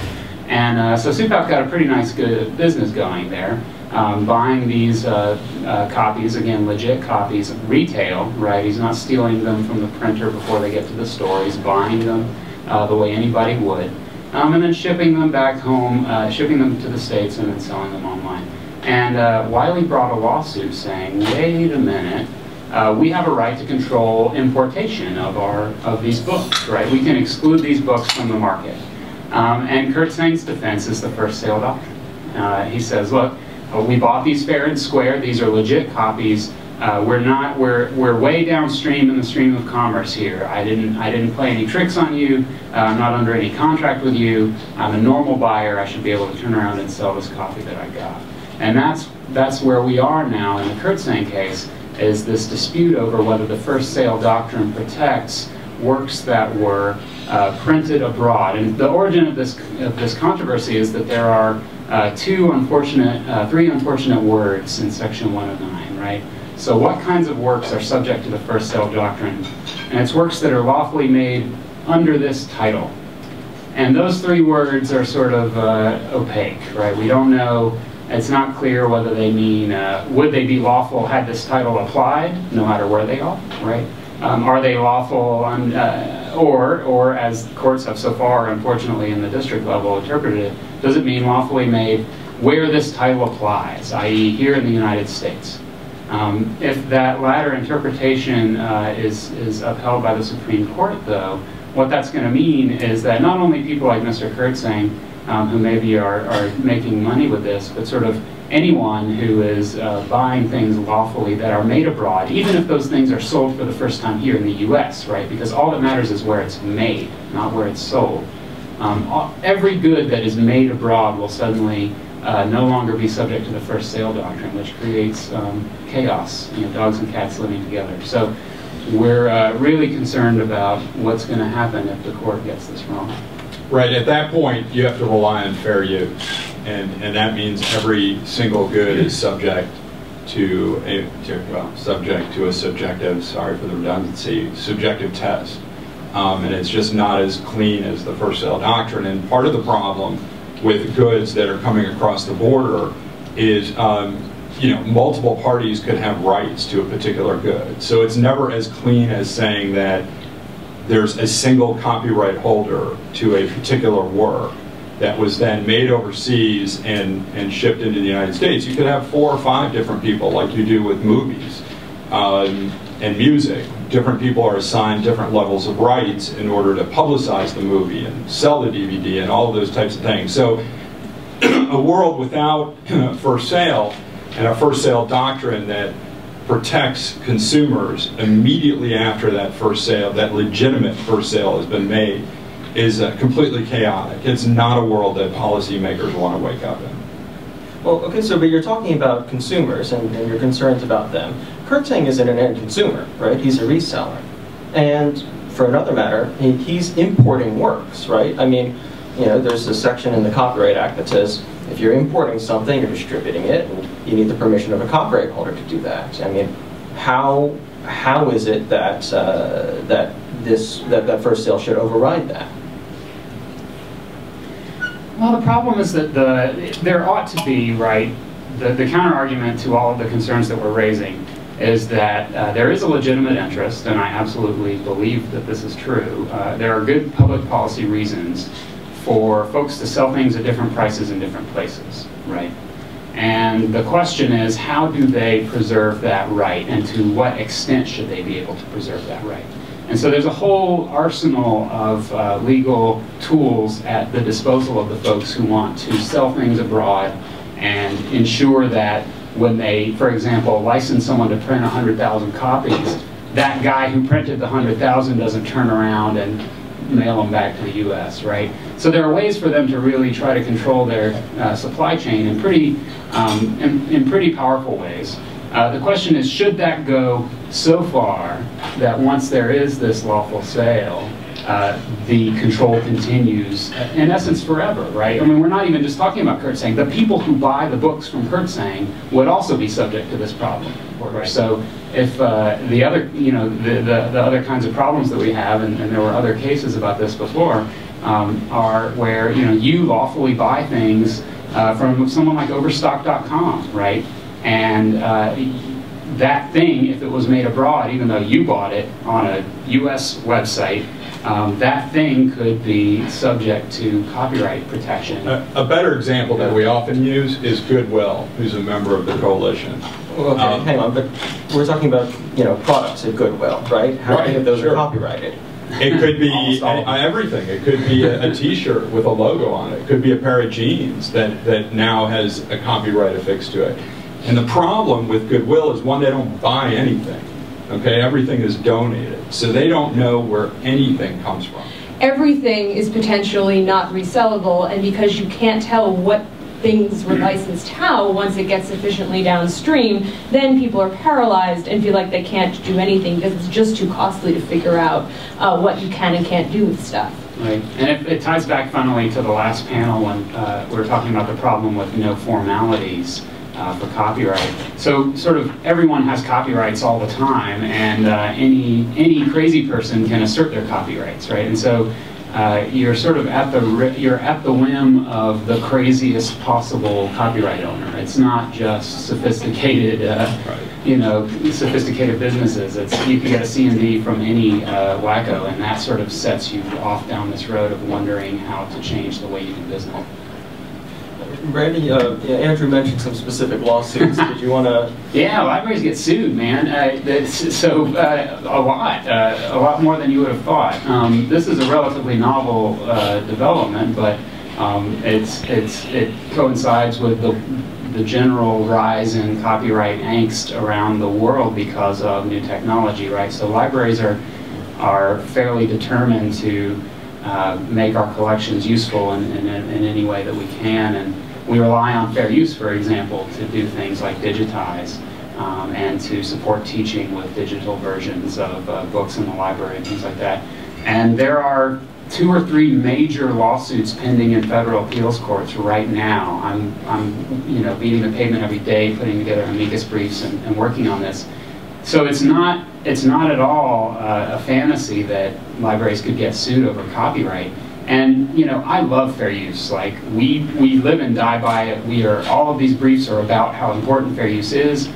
And uh, so Supap got a pretty nice good business going there, um, buying these uh, uh, copies, again, legit copies, retail, right? He's not stealing them from the printer before they get to the store. He's buying them uh, the way anybody would. Um, and then shipping them back home, uh, shipping them to the States and then selling them online. And uh, Wiley brought a lawsuit saying, wait a minute, uh, we have a right to control importation of, our, of these books, right? We can exclude these books from the market. Um, and Kirtsaeng's defense is the first sale doctrine. He says, look, uh, we bought these fair and square. These are legit copies. Uh, we're not. We're we're way downstream in the stream of commerce here. I didn't. I didn't play any tricks on you. Uh, I'm not under any contract with you. I'm a normal buyer. I should be able to turn around and sell this copy that I got. And that's that's where we are now in the Kirtsaeng case. Is this dispute over whether the first sale doctrine protects works that were uh, printed abroad. And the origin of this of this controversy is that there are uh, two unfortunate, uh, three unfortunate words in Section 109, right? So what kinds of works are subject to the first sale doctrine? And it's works that are lawfully made under this title. And those three words are sort of uh, opaque, right? We don't know, it's not clear whether they mean, uh, would they be lawful had this title applied, no matter where they are, right? Um, are they lawful, on, uh, or, or as courts have so far, unfortunately, in the district level interpreted it, does it mean lawfully made where this title applies, i.e. here in the United States? Um, if that latter interpretation uh, is, is upheld by the Supreme Court, though, what that's going to mean is that not only people like Mr. Kirtsaeng, um, who maybe are, are making money with this, but sort of anyone who is uh, buying things lawfully that are made abroad, even if those things are sold for the first time here in the U.S., right? Because all that matters is where it's made, not where it's sold. Um, all, every good that is made abroad will suddenly uh, no longer be subject to the first sale doctrine, which creates um, chaos, you know, dogs and cats living together. So we're uh, really concerned about what's going to happen if the court gets this wrong. Right, at that point, you have to rely on fair use. And, and that means every single good is subject to a, to, well, subject to a subjective, sorry for the redundancy, subjective test. Um, and it's just not as clean as the first sale doctrine. And part of the problem with goods that are coming across the border is, um, you know, multiple parties could have rights to a particular good. So it's never as clean as saying that there's a single copyright holder to a particular work that was then made overseas and, and shipped into the United States. You could have four or five different people like you do with movies um, and music. Different people are assigned different levels of rights in order to publicize the movie and sell the DVD and all those types of things. So a world without first sale and a first sale doctrine that protects consumers immediately after that first sale, that legitimate first sale has been made, is uh, completely chaotic. It's not a world that policymakers want to wake up in. Well, okay, so but you're talking about consumers and, and your concerns about them. Kirtsaeng isn't an end consumer, right? He's a reseller. And for another matter, he's importing works, right? I mean, you know, there's a section in the Copyright Act that says if you're importing something, you're distributing it, you need the permission of a copyright holder to do that. I mean, how how is it that uh, that this that, that first sale should override that? Well, the problem is that the there ought to be right. The, the counter argument to all of the concerns that we're raising is that uh, there is a legitimate interest, and I absolutely believe that this is true. Uh, there are good public policy reasons for folks to sell things at different prices in different places, right? And the question is, how do they preserve that right, and to what extent should they be able to preserve that right? And so there's a whole arsenal of uh, legal tools at the disposal of the folks who want to sell things abroad and ensure that when they, for example, license someone to print 100,000 copies, that guy who printed the 100,000 doesn't turn around and mail them back to the U.S., right? So there are ways for them to really try to control their uh, supply chain in pretty, um, in, in pretty powerful ways. Uh, the question is, should that go so far that once there is this lawful sale, uh, the control continues, in essence, forever, right? I mean, we're not even just talking about Kirtsaeng. The people who buy the books from Kirtsaeng would also be subject to this problem. Right. So if uh, the other, you know, the, the, the, other kinds of problems that we have, and, and there were other cases about this before, um, are where, you know, you lawfully buy things uh, from someone like Overstock.com, right? And uh, that thing, if it was made abroad, even though you bought it on a U.S. website, um, that thing could be subject to copyright protection. A, a, better example that we often use is Goodwill, who's a member of the coalition. Well, okay, um, hang on, but we're talking about you know products at Goodwill, right? How right, many of those sure. are copyrighted? It could be everything. It could be a a T-shirt with a logo on it. It could be a pair of jeans that, that now has a copyright affixed to it. And the problem with Goodwill is one, they don't buy anything. Okay, everything is donated. So they don't know where anything comes from. Everything is potentially not resellable, and because you can't tell what things were licensed how once it gets sufficiently downstream, then people are paralyzed and feel like they can't do anything because it's just too costly to figure out uh, what you can and can't do with stuff. Right, and it, it ties back finally to the last panel when uh, we were talking about the problem with no formalities uh, for copyright. So sort of everyone has copyrights all the time, and uh, any any crazy person can assert their copyrights, right? And so uh, you're sort of at the you're at the whim of the craziest possible copyright owner. It's not just sophisticated, uh, right. you know, sophisticated businesses. It's you can get a C&D from any uh, wacko, and that sort of sets you off down this road of wondering how to change the way you do business. Randy, uh, yeah, Andrew mentioned some specific lawsuits. Did you want to? Yeah, libraries get sued, man. Uh, so uh, a lot, uh, a lot more than you would have thought. Um, this is a relatively novel uh, development, but um, it's it's it coincides with the the general rise in copyright angst around the world because of new technology, right? So libraries are are fairly determined to uh, make our collections useful in, in, in, any way that we can. And we rely on fair use, for example, to do things like digitize um, and to support teaching with digital versions of uh, books in the library and things like that. And there are two or three major lawsuits pending in federal appeals courts right now. I'm, I'm you know, beating the pavement every day, putting together amicus briefs and, and working on this. So it's not, it's not at all uh, a fantasy that libraries could get sued over copyright. And you know, I love fair use. Like we we live and die by it. We are all of these briefs are about how important fair use is,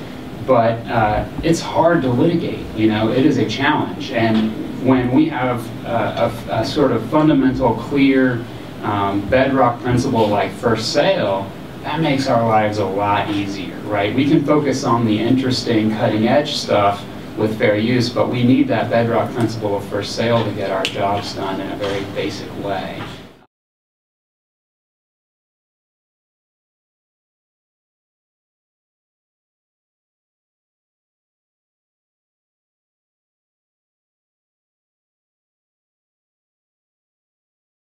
but uh, it's hard to litigate. You know, it is a challenge. And when we have a, a, a sort of fundamental, clear um, bedrock principle like first sale, that makes our lives a lot easier, right? We can focus on the interesting, cutting edge stuff with fair use, but we need that bedrock principle of first sale to get our jobs done in a very basic way.